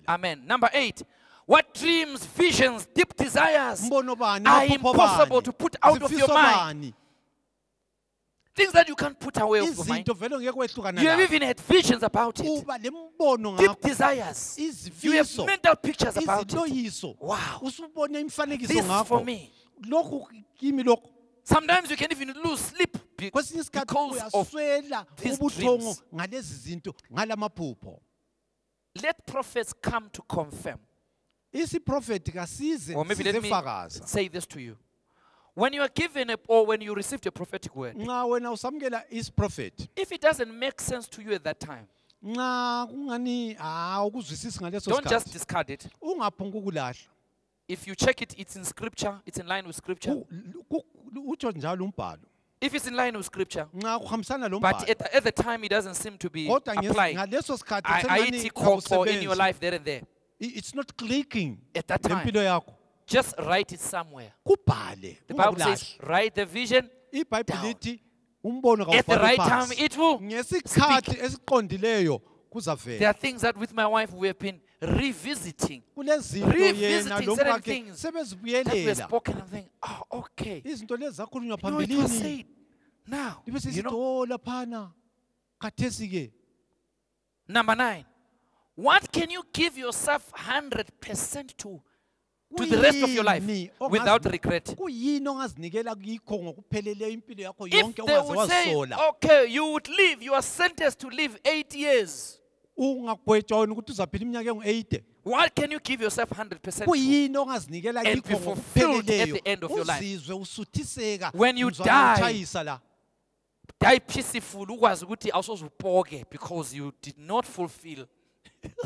[SPEAKER 4] Amen. Number eight. What dreams, visions, deep desires are impossible to put out of your mind? Things that you can't put away your mind. You have even had visions about it. Deep desires. You have mental pictures about it. Wow. This for me.
[SPEAKER 5] Lokhu kimi lokhu
[SPEAKER 4] Sometimes you can even lose sleep be-
[SPEAKER 5] kwesinye isikhathi
[SPEAKER 4] because of
[SPEAKER 5] uyaswela
[SPEAKER 4] these
[SPEAKER 5] ubuthongo
[SPEAKER 4] dreams.
[SPEAKER 5] ngalezi zinto ngalamaphupho
[SPEAKER 4] let prophets come to confirm.
[SPEAKER 5] isiprofethi kasize
[SPEAKER 4] Or maybe let me
[SPEAKER 5] sizefakaza
[SPEAKER 4] say this to you. When you are given a, or when you received a prophetic word,
[SPEAKER 5] nxa wena usamukela isiprofethi
[SPEAKER 4] if it doesn't make sense to you at that time,
[SPEAKER 5] nxa kungani ha ukuzwisisi ngaleso
[SPEAKER 4] don't just
[SPEAKER 5] sikhathi
[SPEAKER 4] discard it. If you check it, it's in scripture, it's in line with scripture.
[SPEAKER 5] Ku- ku- utsho njalo umbhalo
[SPEAKER 4] If it's in line with scripture,
[SPEAKER 5] nxa kuhambisana
[SPEAKER 4] but at, the- at the time it doesn't seem to be
[SPEAKER 5] kodwa
[SPEAKER 4] applying.
[SPEAKER 5] ngaleso sikhathi
[SPEAKER 4] I, I
[SPEAKER 5] sengani
[SPEAKER 4] it khokho in your life there and there.
[SPEAKER 5] I- it's not clicking
[SPEAKER 4] At that time,
[SPEAKER 5] yakho
[SPEAKER 4] just write it somewhere.
[SPEAKER 5] kubhale
[SPEAKER 4] The Bible
[SPEAKER 5] ungakulahli.
[SPEAKER 4] says, write the vision. down.
[SPEAKER 5] umbono
[SPEAKER 4] At the right time, it will.
[SPEAKER 5] ngesikhathi esiqondileyo
[SPEAKER 4] There
[SPEAKER 5] kuzavela
[SPEAKER 4] are things that with my wife we have been revisiting
[SPEAKER 5] kulezinto yena
[SPEAKER 4] revisiting
[SPEAKER 5] lo
[SPEAKER 4] certain
[SPEAKER 5] mwakhe
[SPEAKER 4] things that we have
[SPEAKER 5] sebezibuyelela
[SPEAKER 4] spoken and think, oh, okay.
[SPEAKER 5] izinto lezi zakhulunywa
[SPEAKER 4] You know, it was
[SPEAKER 5] phambilini
[SPEAKER 4] said. Now,
[SPEAKER 5] libe
[SPEAKER 4] you
[SPEAKER 5] sesithi
[SPEAKER 4] know,
[SPEAKER 5] "Oh, laphana khathesi-ke
[SPEAKER 4] number nine. What can you give yourself 100% to to the rest of your life
[SPEAKER 5] Kuyini ongazi-
[SPEAKER 4] without regret?
[SPEAKER 5] kuyini ongazinikela kikho ngokupheleleyo impilo yakho
[SPEAKER 4] If
[SPEAKER 5] yonke
[SPEAKER 4] they
[SPEAKER 5] ungaze
[SPEAKER 4] would say,
[SPEAKER 5] wazisola
[SPEAKER 4] okay, you would live, you are sentenced to live eight years.
[SPEAKER 5] Ungagwetshwa wena ukuthi uzaphila iminyaka engu-80
[SPEAKER 4] What can you give yourself 100% to?
[SPEAKER 5] kuyini ongazinikela
[SPEAKER 4] And
[SPEAKER 5] kikho
[SPEAKER 4] be fulfilled at
[SPEAKER 5] ngokupheleleyo
[SPEAKER 4] the end of your life.
[SPEAKER 5] uzizwe usuthiseka
[SPEAKER 4] When you
[SPEAKER 5] mzwana
[SPEAKER 4] die,
[SPEAKER 5] utshayisa la
[SPEAKER 4] Die peaceful ukwazi ukuthi awusoze upoke because you did not fulfill.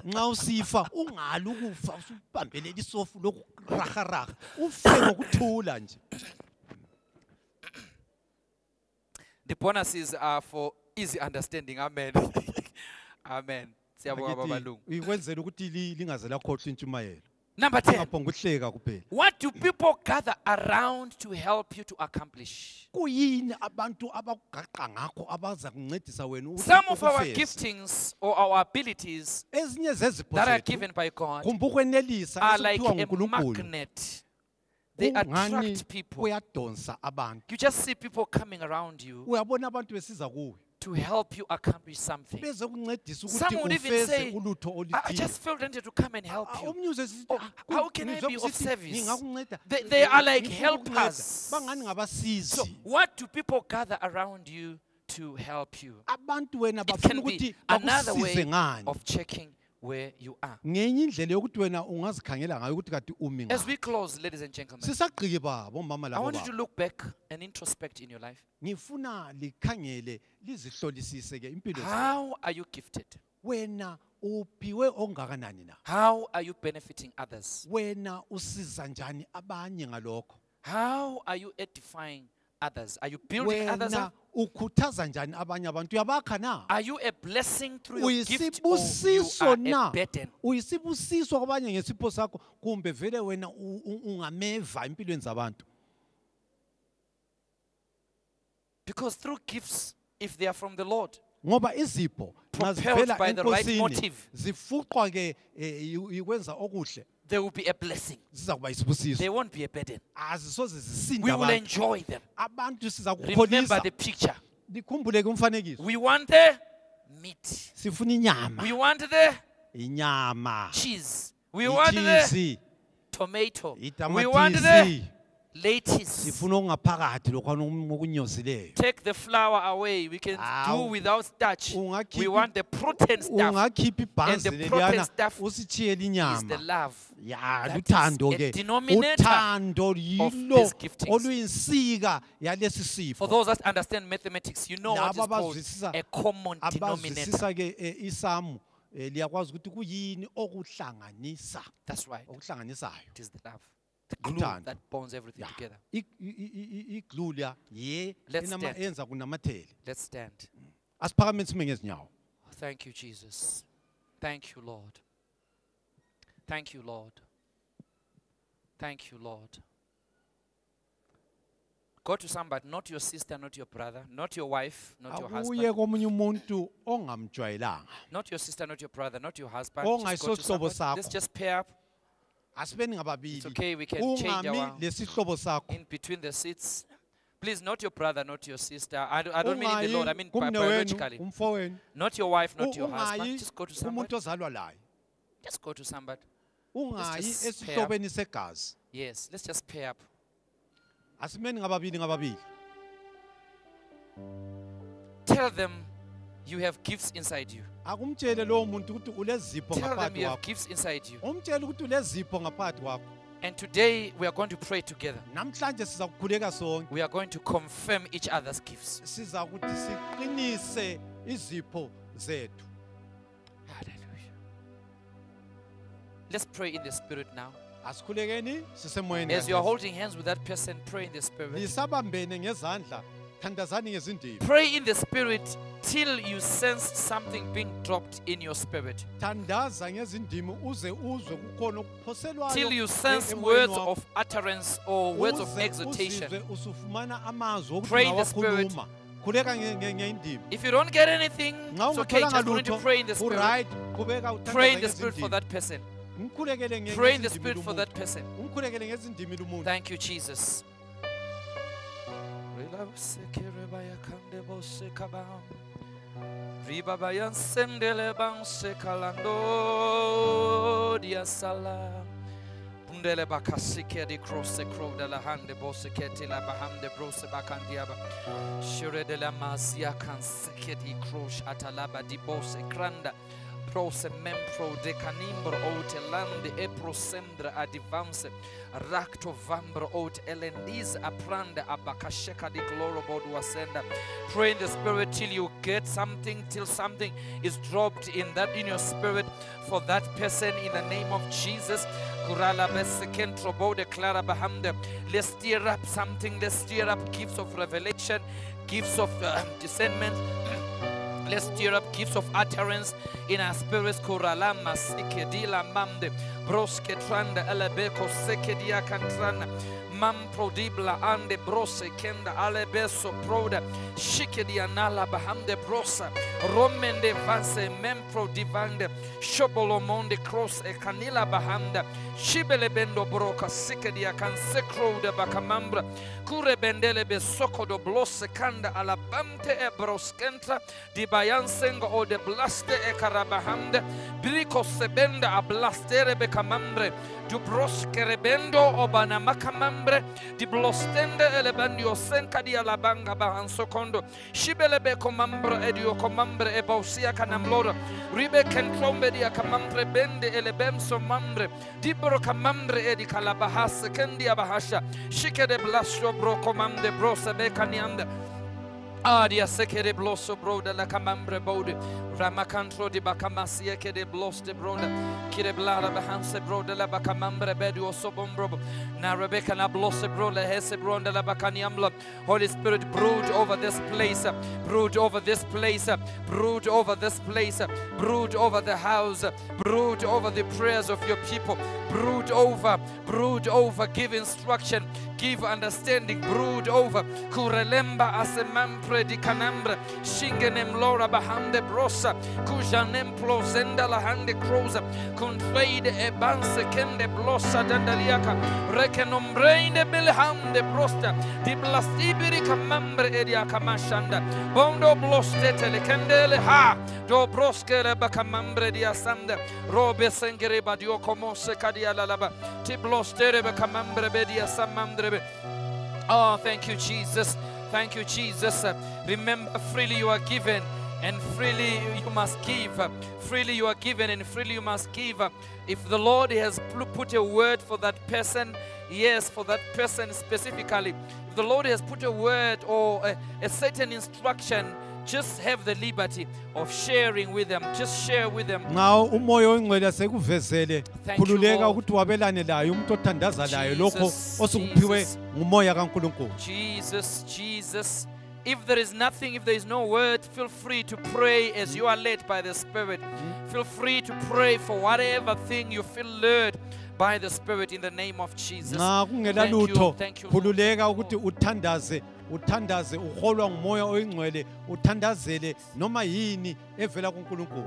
[SPEAKER 5] nxa usifa ungali ukufa usubambelela isofu lokhu raharaha ufe ngokuthula nje
[SPEAKER 4] The bonuses are for easy understanding. Amen. [laughs] Amen. Siyabonga
[SPEAKER 5] Akithi,
[SPEAKER 4] babalungu.
[SPEAKER 5] ikwenzela ukuthi lingaze lakhohlwa intshumayelo
[SPEAKER 4] Number 10.
[SPEAKER 5] ungaphonga ukuhleka kuphela
[SPEAKER 4] What do people gather around to help you to accomplish?
[SPEAKER 5] kuyini abantu abakugaqa ngakho abaza kuncedisa wena ukuthi
[SPEAKER 4] Some of our giftings or our abilities that are given by God are like a magnet. They attract people. You just see people coming around you
[SPEAKER 5] uyabona abantu besiza kuwe
[SPEAKER 4] to help you accomplish something. Some would even say, I, just felt I need to come and help
[SPEAKER 5] Ah,
[SPEAKER 4] you. Oh,
[SPEAKER 5] "Ah,
[SPEAKER 4] how can I be of service?" They- they are like
[SPEAKER 5] ngifuna ukukunceda."
[SPEAKER 4] helpers. So, what do people gather around you to help you. It can be another way of checking where you are.
[SPEAKER 5] ngenye indlela yokuthi wena ungazikhangela ngayo ukuthi kati umi
[SPEAKER 4] As we close, ladies and gentlemen,
[SPEAKER 5] sisagqiki babo omama
[SPEAKER 4] I want you to look back and introspect in your life.
[SPEAKER 5] ngifuna likhangele lizihlolisise ke impilo zenu.
[SPEAKER 4] How are you gifted?
[SPEAKER 5] wena uphiwe ongakanani na
[SPEAKER 4] How are you benefiting others?
[SPEAKER 5] wena usiza njani abanye ngalokho
[SPEAKER 4] How are you edifying others? Are you building others
[SPEAKER 5] wena
[SPEAKER 4] up?
[SPEAKER 5] ukhuthaza njani abanye abantu uyabakha na
[SPEAKER 4] Are you a blessing through your gift or you
[SPEAKER 5] uyisibusiso
[SPEAKER 4] are a
[SPEAKER 5] na
[SPEAKER 4] burden?
[SPEAKER 5] uyisibusiso kwabanye ngesipho sakho kumbe vele wena u- u- ungameva empilweni zabantu
[SPEAKER 4] Because through gifts, if they are from the Lord,
[SPEAKER 5] ngoba izipho nxa
[SPEAKER 4] Propelled
[SPEAKER 5] zivela
[SPEAKER 4] by the right
[SPEAKER 5] enkosini
[SPEAKER 4] motive.
[SPEAKER 5] zifuqwa ke eh, yi- yikwenza okuhle
[SPEAKER 4] they will be a blessing. They won't be a burden.
[SPEAKER 5] azisoze
[SPEAKER 4] We will
[SPEAKER 5] abantu
[SPEAKER 4] enjoy them.
[SPEAKER 5] abantu siza
[SPEAKER 4] Remember
[SPEAKER 5] kukholisa
[SPEAKER 4] the picture.
[SPEAKER 5] umfanekiso
[SPEAKER 4] We want the meat.
[SPEAKER 5] sifuna inyama
[SPEAKER 4] We want the
[SPEAKER 5] inyama
[SPEAKER 4] cheese. We want the
[SPEAKER 5] ichisi
[SPEAKER 4] tomato. We want the
[SPEAKER 5] itamatisi
[SPEAKER 4] lettuce.
[SPEAKER 5] sifuna okungaphakathi lokhwana
[SPEAKER 4] Take the flour away. We can do
[SPEAKER 5] Awu.
[SPEAKER 4] without starch. We want the protein stuff.
[SPEAKER 5] ungakhipha ibhanzi
[SPEAKER 4] And the protein
[SPEAKER 5] leliyana
[SPEAKER 4] stuff
[SPEAKER 5] usithiyele
[SPEAKER 4] Is the
[SPEAKER 5] inyama
[SPEAKER 4] love.
[SPEAKER 5] Ya
[SPEAKER 4] That is
[SPEAKER 5] luthando
[SPEAKER 4] a
[SPEAKER 5] ke
[SPEAKER 4] denominator
[SPEAKER 5] uthando
[SPEAKER 4] of
[SPEAKER 5] yilo oluyinsika yalesi
[SPEAKER 4] For those that understand mathematics, you know what is called a common denominator.
[SPEAKER 5] ke eh, isamu eh, liyakwazi ukuthi kuyini okuhlanganisa
[SPEAKER 4] That's right.
[SPEAKER 5] okuhlanganisayo
[SPEAKER 4] It is the love. The glue that bonds everything together.
[SPEAKER 5] Iglue liya ye kunamathele
[SPEAKER 4] Let's stand.
[SPEAKER 5] sime ngezinyawo
[SPEAKER 4] Thank you, Jesus. Thank you, Lord. Thank you, Lord. Thank you, Lord. Go to somebody, not your sister, not your brother, not your wife, not your
[SPEAKER 5] akuye
[SPEAKER 4] husband,
[SPEAKER 5] komunye umuntu ongamjwayelanga
[SPEAKER 4] not your sister, not your brother, not your husband. Just go to somebody. Let's
[SPEAKER 5] sakho.
[SPEAKER 4] just pair up
[SPEAKER 5] asibeni
[SPEAKER 4] It's okay, we can change
[SPEAKER 5] ungami
[SPEAKER 4] our-
[SPEAKER 5] lesihlobo sakho
[SPEAKER 4] in between the seats. Please, not your brother, not your sister. I, don't- I don't mean in the Lord, I mean bi- biologically.
[SPEAKER 5] umfowenu
[SPEAKER 4] Not your wife, not your husband. Just go to somebody.
[SPEAKER 5] ozalwa
[SPEAKER 4] Just go to somebody.
[SPEAKER 5] Ungayi
[SPEAKER 4] up.
[SPEAKER 5] esihlobeni segazi
[SPEAKER 4] Yes, let's just pair up.
[SPEAKER 5] asimeni ngababili ngababili
[SPEAKER 4] Tell them you have gifts inside you.
[SPEAKER 5] akumtshele lowo muntu ukuthi ulezipho
[SPEAKER 4] Tell them you have gifts inside you.
[SPEAKER 5] umtshele ukuthi ulezipho ngaphakathi kwakho
[SPEAKER 4] And today we are going to pray together.
[SPEAKER 5] namhlanje siza kukhuleka sonke
[SPEAKER 4] We are going to confirm each other's gifts. Let's pray in the spirit now.
[SPEAKER 5] asikhulekeni sisemoyeni
[SPEAKER 4] As you are holding hands with that person, pray in the spirit.
[SPEAKER 5] lisabambene ngezandla thandazani ngezindima
[SPEAKER 4] Pray in the spirit till you sense something being dropped in your spirit.
[SPEAKER 5] thandaza ngezindimi uze uzwe kukhona okuphoselwayo
[SPEAKER 4] Till you sense words of utterance or words of exhortation.
[SPEAKER 5] usufumana amazwi
[SPEAKER 4] Pray in the spirit. If you don't get anything, it's okay. Just going to pray in the spirit. Pray in the spirit for that person.
[SPEAKER 5] Ngikhulekele nge-
[SPEAKER 4] Pray in the spirit for that person.
[SPEAKER 5] ungikhulekele ngezindimi lumuntu
[SPEAKER 4] Thank you, Jesus. Riba sendele bang se dia sala. Pundele bakasike di cross se crow de la hande bose keti la bahande brose bakandiaba. Shure de la masia kan di cross atalaba di bose kranda. Prose mempro de canimbro ote lande e prosembra adivance rakto vambro ote elendis apranda abakasheka di glorabo duasenda pray in the spirit till you get something till something is dropped in that in your spirit for that person in the name of Jesus. Kurala besekentro bode clara bahamde. Let's stir up something let's stir up gifts of revelation gifts of uh, discernment Let's stir up gifts of utterance in our spirits. Koralama sikedila mamde broske tranda elebeko sekedia kantrana mam prodibla ande brose kenda alebeso proda shikedia nala bahamde brosa. Romende vanse mempro divande shobolo monde cross e kanila bahanda shibele bendo broka sikedia kan sekroda bakamambra. Kure bendele be sokodo blose kanda alabamte e broskentra. Di bayansengo o de blaste e karabahande. Briko sebenda a blastere be kamambre du broskere bendo obana makamambre kamambre di blostende elebandio senka di alabanga bahanso kondo shibelebe komambre edio komambre ebausia kanamlora ribe kentrombe dia kamambre bende elebemso mambre. Dibro kamambre edi kalabahas kendi abahasha shikede blasho bro komamde bro sebe kanianda Adia sekere blosso broda la camambre bode. Ramakantro di bakamasia che de bloste broda. Kire blara bahanse broda la bakamambre bedu osobombro na rebecca na blosse broda hese broda la bakaniamla. Holy spirit brood over this place. Brood over this place. Brood over this place. Brood over the house. Brood over the prayers of your people. Brood over brood over give instruction give understanding brood over. Kurelemba asemampre di canambre shingenem lora bahande brosa. Kujanem plozenda la hande croza confide e kende blossa dandaliaka. Rekenombrende bilhande brosta. Di blastibiri camambre edia kamashanda bondo blostete le kendele ha. Do broskere bakamambre di asanda robe sengere badio komose kadia lalaba ti blostere bakamambre bedia samamdrebe Oh, thank you, Jesus. Thank you, Jesus. Remember, freely you are given, and freely you must give. Freely you are given, and freely you must give. If the Lord has put a word for that person, yes, for that person specifically, if the Lord has put a word or a, a certain instruction, just have the liberty of sharing with them. Just share with them.
[SPEAKER 5] nxa umoya oyingcwele sekuvezele
[SPEAKER 4] Thank you,
[SPEAKER 5] khululeka ukuthi wabelane laye umuntu othandaza laye lokho osukuphiwe ngumoya kankulunkulu
[SPEAKER 4] Jesus, Jesus. If there is nothing, if there is no word, feel free to pray as you are led by the Spirit. Hmm? Feel free to pray for whatever thing you feel led by the Spirit in the name of Jesus.
[SPEAKER 5] nxa
[SPEAKER 4] Thank you, thank you, Lord.
[SPEAKER 5] khululeka ukuthi uthandaze uthandaze uholwa ngumoya oyingcwele uthandazele noma yini evela kunkulunkulu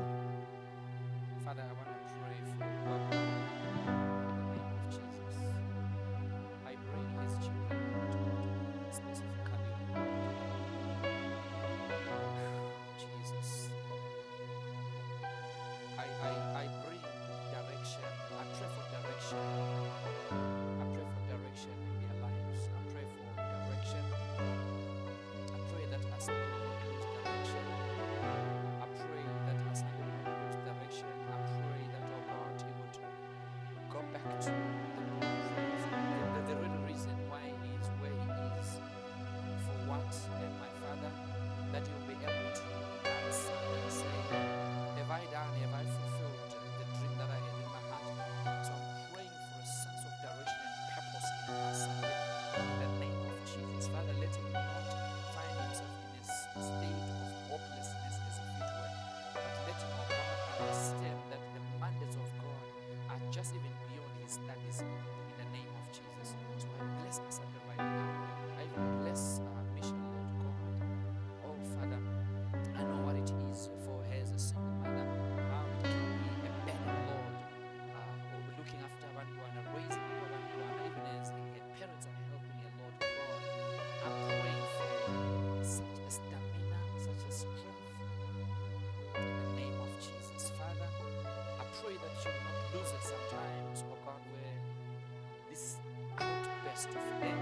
[SPEAKER 4] you will not lose it sometimes, God, where this outburst of anger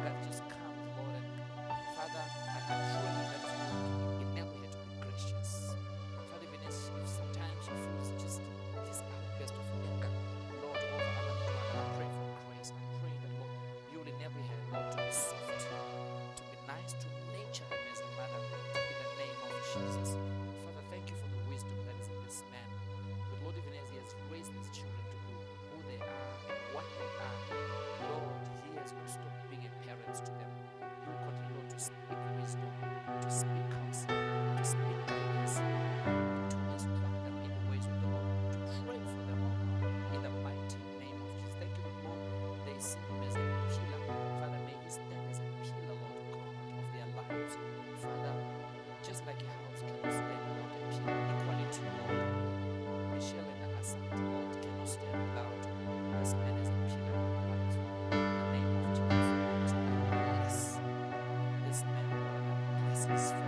[SPEAKER 4] and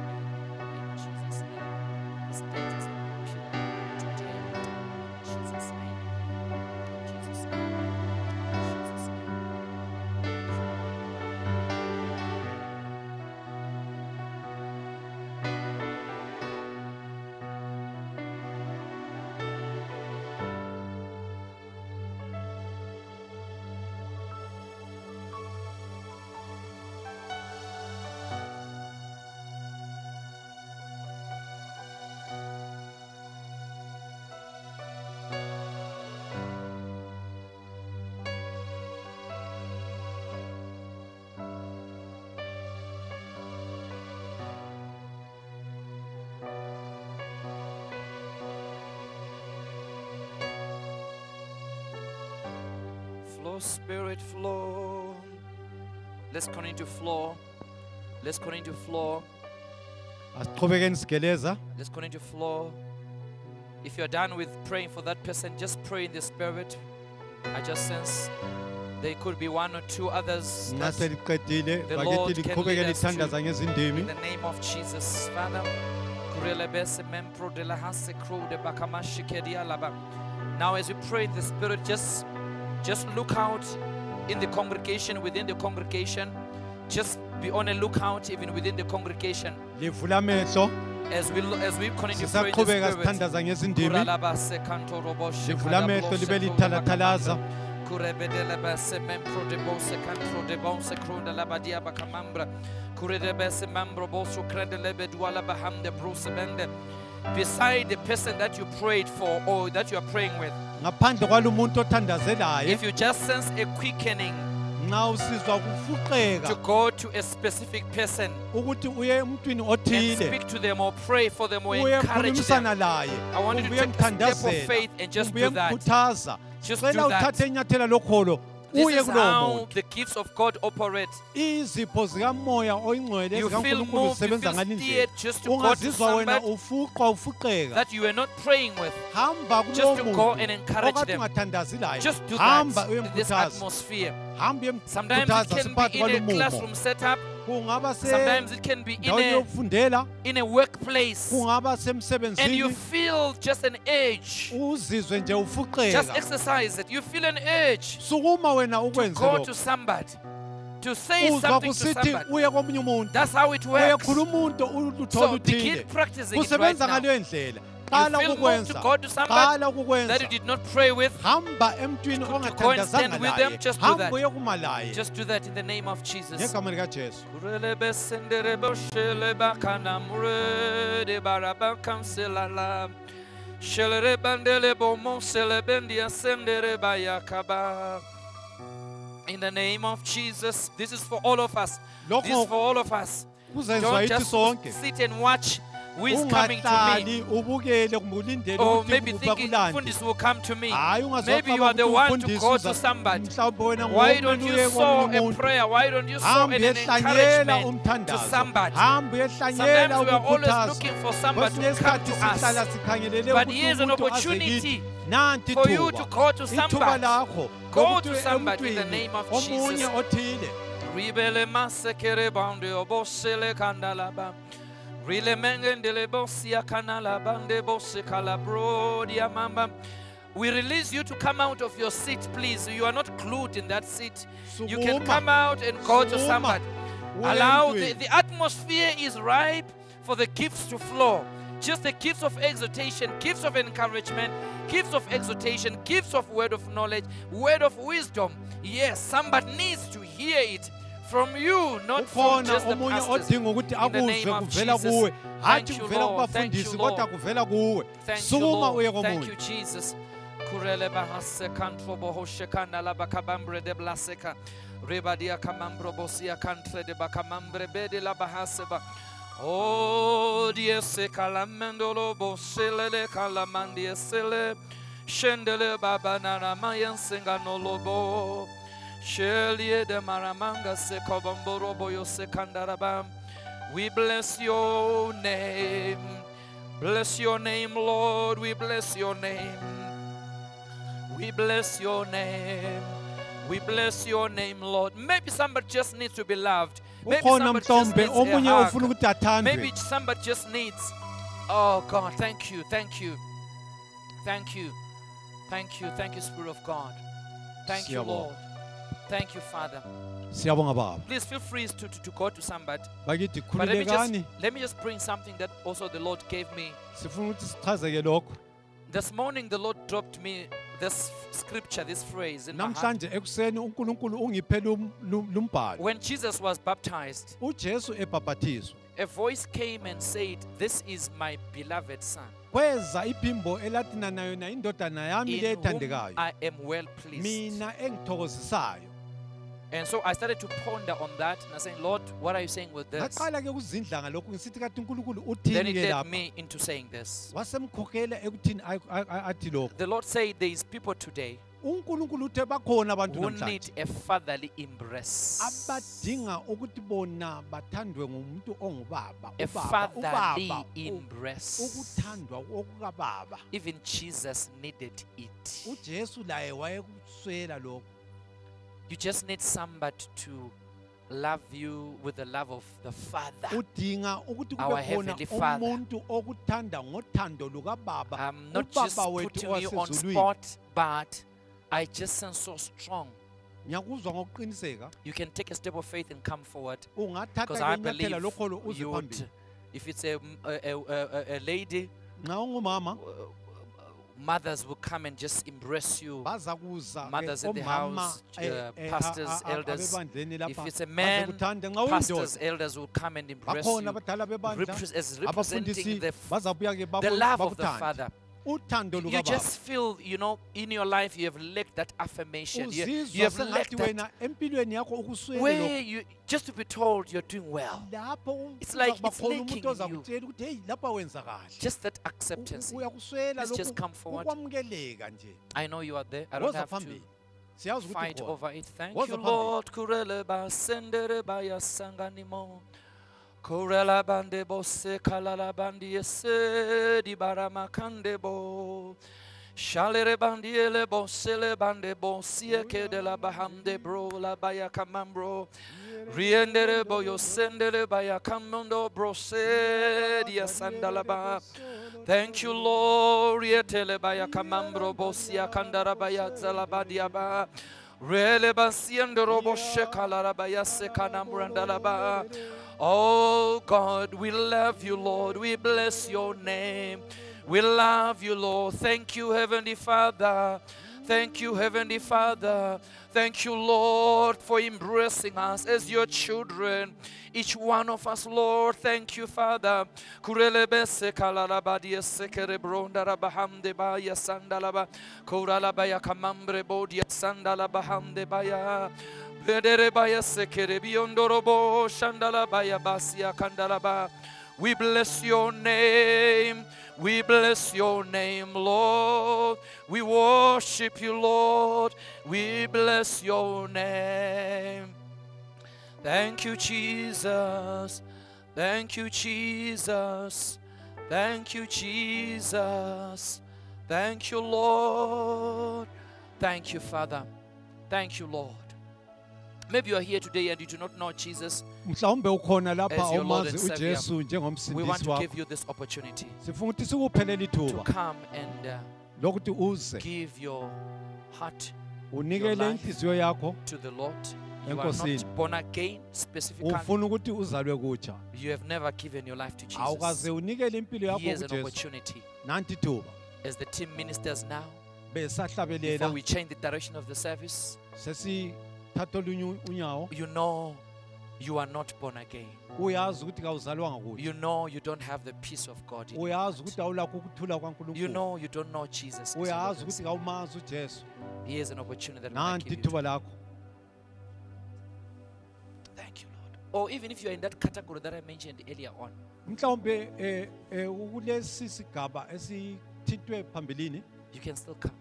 [SPEAKER 4] Flow, Spirit, flow. Let's continue to flow. Let's continue to flow.
[SPEAKER 5] asiqhubekeni sigeleza
[SPEAKER 4] Let's continue to flow. If you're done with praying for that person, just pray in the Spirit. I just sense there could be one or two others.
[SPEAKER 5] nxa
[SPEAKER 4] that-
[SPEAKER 5] seliqedile
[SPEAKER 4] the
[SPEAKER 5] bakithi
[SPEAKER 4] Lord can
[SPEAKER 5] liqhubeke
[SPEAKER 4] lead us to-
[SPEAKER 5] lithandaza ngezindimi
[SPEAKER 4] In the name of Jesus, Father. kurele bese de la hase kru de bakamashi laba. Now, as we pray in the Spirit, just just look out in the congregation, within the congregation. Just be on a lookout, even within the congregation,
[SPEAKER 5] livula
[SPEAKER 4] as we as we continue to pray the
[SPEAKER 5] sithandaza ngezindimi
[SPEAKER 4] Kuralaba se kanto robo she
[SPEAKER 5] livula amehlo libe
[SPEAKER 4] kru de
[SPEAKER 5] lithalatalaza
[SPEAKER 4] bakamambra. Kurebedele bese membro de bose kantro de bonse krunda labadia bakamambra. Kurede bese membro bosu krendele bedwala bahamde bruse bende. Beside the person that you prayed for or that you are praying with,
[SPEAKER 5] ngaphandle kwalo muntu othandazelayo
[SPEAKER 4] if you just sense a quickening
[SPEAKER 5] nxa usizwa kufuqeka
[SPEAKER 4] to go to a specific person
[SPEAKER 5] ukuthi uye
[SPEAKER 4] and
[SPEAKER 5] othile
[SPEAKER 4] speak to them or pray for them or encourage them,
[SPEAKER 5] khulumisana laye
[SPEAKER 4] I want you to take a step of faith and just do that. Just
[SPEAKER 5] cela
[SPEAKER 4] do that.
[SPEAKER 5] uthathe inyathela lokholo
[SPEAKER 4] This is how the gifts of God operate.
[SPEAKER 5] izipho zikamoya oyingcwele
[SPEAKER 4] You feel moved, you
[SPEAKER 5] zisebenza ngani
[SPEAKER 4] steered just to go to
[SPEAKER 5] ungazizwa wena ufuqwa ufuqeka
[SPEAKER 4] that you were not praying with.
[SPEAKER 5] hamba
[SPEAKER 4] Just
[SPEAKER 5] kulowo
[SPEAKER 4] to go
[SPEAKER 5] muntu
[SPEAKER 4] and encourage
[SPEAKER 5] okade
[SPEAKER 4] them.
[SPEAKER 5] ungathandazi laye.
[SPEAKER 4] Just do
[SPEAKER 5] hamba
[SPEAKER 4] that in this
[SPEAKER 5] uyemkhuthaza
[SPEAKER 4] atmosphere.
[SPEAKER 5] hamba
[SPEAKER 4] Sometimes it
[SPEAKER 5] uyemkhuthaza
[SPEAKER 4] can
[SPEAKER 5] siphakathi
[SPEAKER 4] be in a
[SPEAKER 5] kwalo mumo
[SPEAKER 4] classroom setup.
[SPEAKER 5] kungaba
[SPEAKER 4] Sometimes it can be in a in a workplace,
[SPEAKER 5] kungaba
[SPEAKER 4] and you feel just an urge.
[SPEAKER 5] uzizwe nje
[SPEAKER 4] Just exercise it. You feel an urge
[SPEAKER 5] sukuma wena
[SPEAKER 4] to
[SPEAKER 5] ukwenze
[SPEAKER 4] go to somebody, to say something to somebody.
[SPEAKER 5] uye komunye umuntu
[SPEAKER 4] That's how it works.
[SPEAKER 5] umuntu
[SPEAKER 4] So begin practicing it right
[SPEAKER 5] kusebenza
[SPEAKER 4] now.
[SPEAKER 5] ngaleyo ndlela
[SPEAKER 4] You
[SPEAKER 5] qala
[SPEAKER 4] feel moved to
[SPEAKER 5] ukukwenza qala
[SPEAKER 4] that
[SPEAKER 5] ukukwenza
[SPEAKER 4] you did not pray with.
[SPEAKER 5] hamba emntwini
[SPEAKER 4] To- to go and stand
[SPEAKER 5] ongathandazanga
[SPEAKER 4] with them, just do that.
[SPEAKER 5] hamba uyekuma laye
[SPEAKER 4] Just do that in the name of Jesus.
[SPEAKER 5] ngegama likajesu
[SPEAKER 4] Kurele besendere boshele bakana murede baraba kanselala. Shelere bandele bomo sele bendia sendere bayakaba. In the name of Jesus, this is for all of us. This is for all of us. Don't just sit and watch who is coming to me.
[SPEAKER 5] ungahlali ubukele kumbe ulindele
[SPEAKER 4] oh,
[SPEAKER 5] Or
[SPEAKER 4] maybe thinking Fundis will come to me. Maybe you are the one to go to somebody. Why don't you sow a prayer? Why don't you sow an encouragement to somebody? Sometimes we are always looking for somebody to come to us. But here's an opportunity for you to go to somebody. Go to somebody in the name of Jesus.
[SPEAKER 5] Othile
[SPEAKER 4] Ribele masekere bande obosele kandalaba. Rile mengendele bosia kanala bande bose kalabro diamamba. We release you to come out of your seat, please. You are not glued in that seat. You can come out and go to somebody. Allow the, the atmosphere is ripe for the gifts to flow. Just the gifts of exhortation, gifts of encouragement, gifts of exhortation, gifts of word of knowledge, word of wisdom. Yes, somebody needs to hear it from you, not from
[SPEAKER 5] ukhona
[SPEAKER 4] just the
[SPEAKER 5] omunye
[SPEAKER 4] pastors.
[SPEAKER 5] odinga ukuthi
[SPEAKER 4] In the name
[SPEAKER 5] akuzwe
[SPEAKER 4] of
[SPEAKER 5] kuvela
[SPEAKER 4] Jesus.
[SPEAKER 5] kuwe
[SPEAKER 4] Thank you,
[SPEAKER 5] kuvela
[SPEAKER 4] Lord. Thank you,
[SPEAKER 5] kubafundisi
[SPEAKER 4] Lord.
[SPEAKER 5] kodwa kuvela kuwe
[SPEAKER 4] Thank you,
[SPEAKER 5] sukuma uye
[SPEAKER 4] Lord. Thank you,
[SPEAKER 5] komunye
[SPEAKER 4] Jesus. Kurele bahase kantro bohoshe kandala bakabambre de blaseka. Rebadia kamambro bosia kantre de bakamambre bede la bahaseba. Oh, diese kalamendolo bosele de kalamandi sele. Shendele baba nana mayan singa no Shelie de maramanga se kobomboro boyo se. We bless your name. Bless your name, Lord. We bless your name. We bless your name. We bless your name, Lord. Maybe somebody just needs to be loved. Maybe somebody just needs a hug.
[SPEAKER 5] ufuna ukuthi athandwe
[SPEAKER 4] Maybe somebody just needs. Oh God, thank you, thank you, thank you, thank you, thank you, Spirit of God. Thank you, Lord. Thank you, Father.
[SPEAKER 5] siyabonga baba
[SPEAKER 4] Please feel free to, to, to go to somebody.
[SPEAKER 5] bakithi
[SPEAKER 4] But let me just
[SPEAKER 5] khululekani
[SPEAKER 4] let me just bring something that also the Lord gave me.
[SPEAKER 5] sifuna ukuthi sichazeke lokho
[SPEAKER 4] This morning the Lord dropped me this scripture, this phrase in my heart.
[SPEAKER 5] namhlanje ekuseni unkulunkulu ungiphe lum- lum- lumbhalo
[SPEAKER 4] When Jesus was baptized,
[SPEAKER 5] ujesu ebhabhathizwa
[SPEAKER 4] a voice came and said, This is my beloved son,
[SPEAKER 5] kweza iphimbo elathina nayo na indodana yami
[SPEAKER 4] in whom I am well pleased.
[SPEAKER 5] mina engithokozisayo
[SPEAKER 4] And so I started to ponder on that and I saying, Lord, what are you saying with this?
[SPEAKER 5] ngaqala ke ukuzindla ngalokho ngisithi kati unkulunkulu
[SPEAKER 4] Then it led me into saying this. The Lord said there is people today
[SPEAKER 5] unkulunkulu uthe bakhona abantu
[SPEAKER 4] who need a fatherly embrace.
[SPEAKER 5] abadinga ukuthi bona bathandwe ngumuntu ongubaba
[SPEAKER 4] A fatherly embrace. Even Jesus needed it. You just need somebody to love you with the love of the Father.
[SPEAKER 5] udinga ukuthi
[SPEAKER 4] Our
[SPEAKER 5] kube khona
[SPEAKER 4] Heavenly Father.
[SPEAKER 5] umuntu okuthanda ngothando lukababa
[SPEAKER 4] I'm not just
[SPEAKER 5] ubaba wethu
[SPEAKER 4] putting you on
[SPEAKER 5] wasezulwini
[SPEAKER 4] spot, but I just sense so strong.
[SPEAKER 5] ngiyakuzwa ngokuqiniseka
[SPEAKER 4] You can take a step of faith and come forward.
[SPEAKER 5] ungathatha
[SPEAKER 4] Because I believe
[SPEAKER 5] lokholo uze
[SPEAKER 4] you would,
[SPEAKER 5] phambili
[SPEAKER 4] if it's a, a, a, a, a lady,
[SPEAKER 5] nxa ungumama
[SPEAKER 4] uh, mothers will come and just embrace you.
[SPEAKER 5] baza kuza ke
[SPEAKER 4] Mothers in the house, uh, pastors, elders. If it's a man, Pastors, elders will come and embrace you as representing the, the love of the Father. You just feel, you know, in your life you have lacked that affirmation. You, you have lacked that
[SPEAKER 5] wena empilweni yakho ukuswele
[SPEAKER 4] where you just to be told you're doing well.
[SPEAKER 5] lapho
[SPEAKER 4] It's like it's lacking you. Just that acceptance. Let's just come forward. I know you are there. I don't have to
[SPEAKER 5] Fight over it.
[SPEAKER 4] Thank you, fight
[SPEAKER 5] Kurele
[SPEAKER 4] over it. Thank
[SPEAKER 5] ya
[SPEAKER 4] you,
[SPEAKER 5] ni
[SPEAKER 4] Lord. Kurele ba sendere ba ya sanganimo. Kurela bande bo se kalala bandi ese di barama kande bo. Shalere bandi ele bo sele bande bo sieke de la bahamde bro la baya kamambro. Riendere bo yo sendere baya kamondo bro se dia sandala ba. Thank you, Lord. Rietele baya kamambro bosia kandara baya ba. Rele basiendo robo shekalara baya sekanambrandala ba. Oh God, we love you, Lord. We bless your name. We love you, Lord. Thank you, Heavenly Father. Thank you, Heavenly Father. Thank you, Lord, for embracing us as your children. Each one of us, Lord. Thank you, Father. Kurelebese kalalabadia sekere. We bless your name. We bless your name, Lord. We worship you, Lord. We bless your name. Thank you, Jesus. Thank you, Jesus. Thank you, Jesus. Thank you, Lord. Thank you, Father. Thank you, Lord. Maybe you are here today and you do not know Jesus.
[SPEAKER 5] mhlawumbe ukhona lapha
[SPEAKER 4] As your Lord
[SPEAKER 5] awumazi
[SPEAKER 4] and Savior,
[SPEAKER 5] ujesu
[SPEAKER 4] We want
[SPEAKER 5] njengomsindisi
[SPEAKER 4] to
[SPEAKER 5] wakho
[SPEAKER 4] give you this opportunity
[SPEAKER 5] sifuna ukuthi sikuphelele
[SPEAKER 4] to come and uh,
[SPEAKER 5] lokuthi uze
[SPEAKER 4] give your heart
[SPEAKER 5] unikele
[SPEAKER 4] life.
[SPEAKER 5] inhliziyo yakho
[SPEAKER 4] to the Lord. You are
[SPEAKER 5] Enkosini.
[SPEAKER 4] not born again specifically.
[SPEAKER 5] ufuna ukuthi uzalwe kutsha
[SPEAKER 4] You have never given your life to
[SPEAKER 5] awukaze
[SPEAKER 4] Jesus.
[SPEAKER 5] unikele impilo yakho
[SPEAKER 4] Here's an
[SPEAKER 5] kujesu
[SPEAKER 4] opportunity.
[SPEAKER 5] nanti ithuba
[SPEAKER 4] As the team ministers now, before
[SPEAKER 5] besahlabelela
[SPEAKER 4] we change the direction of the service,
[SPEAKER 5] sesithatha olunye unyawo
[SPEAKER 4] you know you are not born again.
[SPEAKER 5] uyazi ukuthi kawuzalwanga kutsha
[SPEAKER 4] You know you don't have the peace of God. In your heart.
[SPEAKER 5] ukuthi awulakho ukuthula
[SPEAKER 4] You know you don't know Jesus. as your Lord
[SPEAKER 5] uyazi
[SPEAKER 4] and
[SPEAKER 5] ukuthi
[SPEAKER 4] Savior.
[SPEAKER 5] kawumazi ujesu
[SPEAKER 4] Here's an opportunity that we give you.
[SPEAKER 5] lakho
[SPEAKER 4] Thank you, Lord. Or even if you are in that category that I mentioned earlier on,
[SPEAKER 5] eh, eh, kulesi sigaba esithintwe phambilini
[SPEAKER 4] you can still come.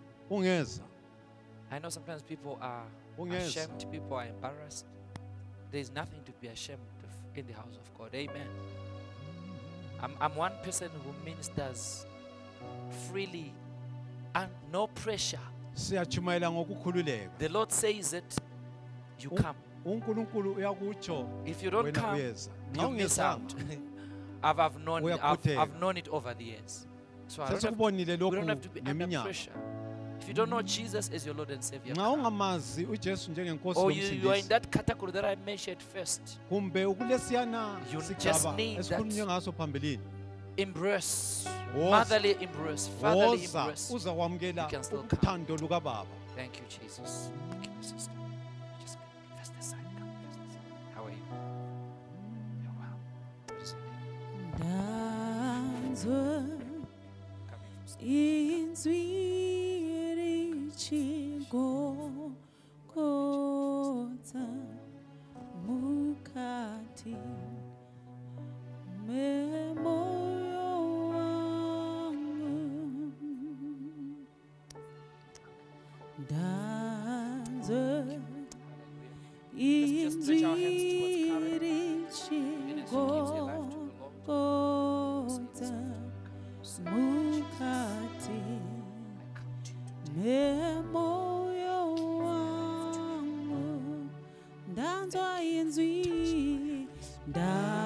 [SPEAKER 4] I know sometimes people are ashamed, people are embarrassed. There is nothing to be ashamed of in the house of God. Amen. I'm, I'm one person who ministers freely and no pressure. The Lord says it, you come. If you don't come, you miss out. [laughs] I've, I've, known, I've, I've known it over the years. So I don't have, we don't have to be under pressure. If you don't know Jesus as your Lord and Savior,
[SPEAKER 5] nxa ungamazi ujesu njengenkosi
[SPEAKER 4] or you, you are in
[SPEAKER 5] lomsindisi
[SPEAKER 4] that category that I mentioned first,
[SPEAKER 5] kumbe ukulesiyana
[SPEAKER 4] You just
[SPEAKER 5] sigaba
[SPEAKER 4] need
[SPEAKER 5] esikhulunywe
[SPEAKER 4] that.
[SPEAKER 5] ngaso phambilini
[SPEAKER 4] embrace,
[SPEAKER 5] Woza.
[SPEAKER 4] motherly embrace, fatherly
[SPEAKER 5] woza
[SPEAKER 4] embrace.
[SPEAKER 5] uza
[SPEAKER 4] You can still come.
[SPEAKER 5] uthando lukababa
[SPEAKER 4] Thank you, Jesus. Thank you, my sister. Just come. This side. Come. This side. How are you? You're well. What is your name?
[SPEAKER 1] ndanzwe
[SPEAKER 4] Coming from
[SPEAKER 1] inzwi chigokotsa mukati memoyo wangu danze inzwiri chigokotsa mukati nemoyo inzwi ndanzwa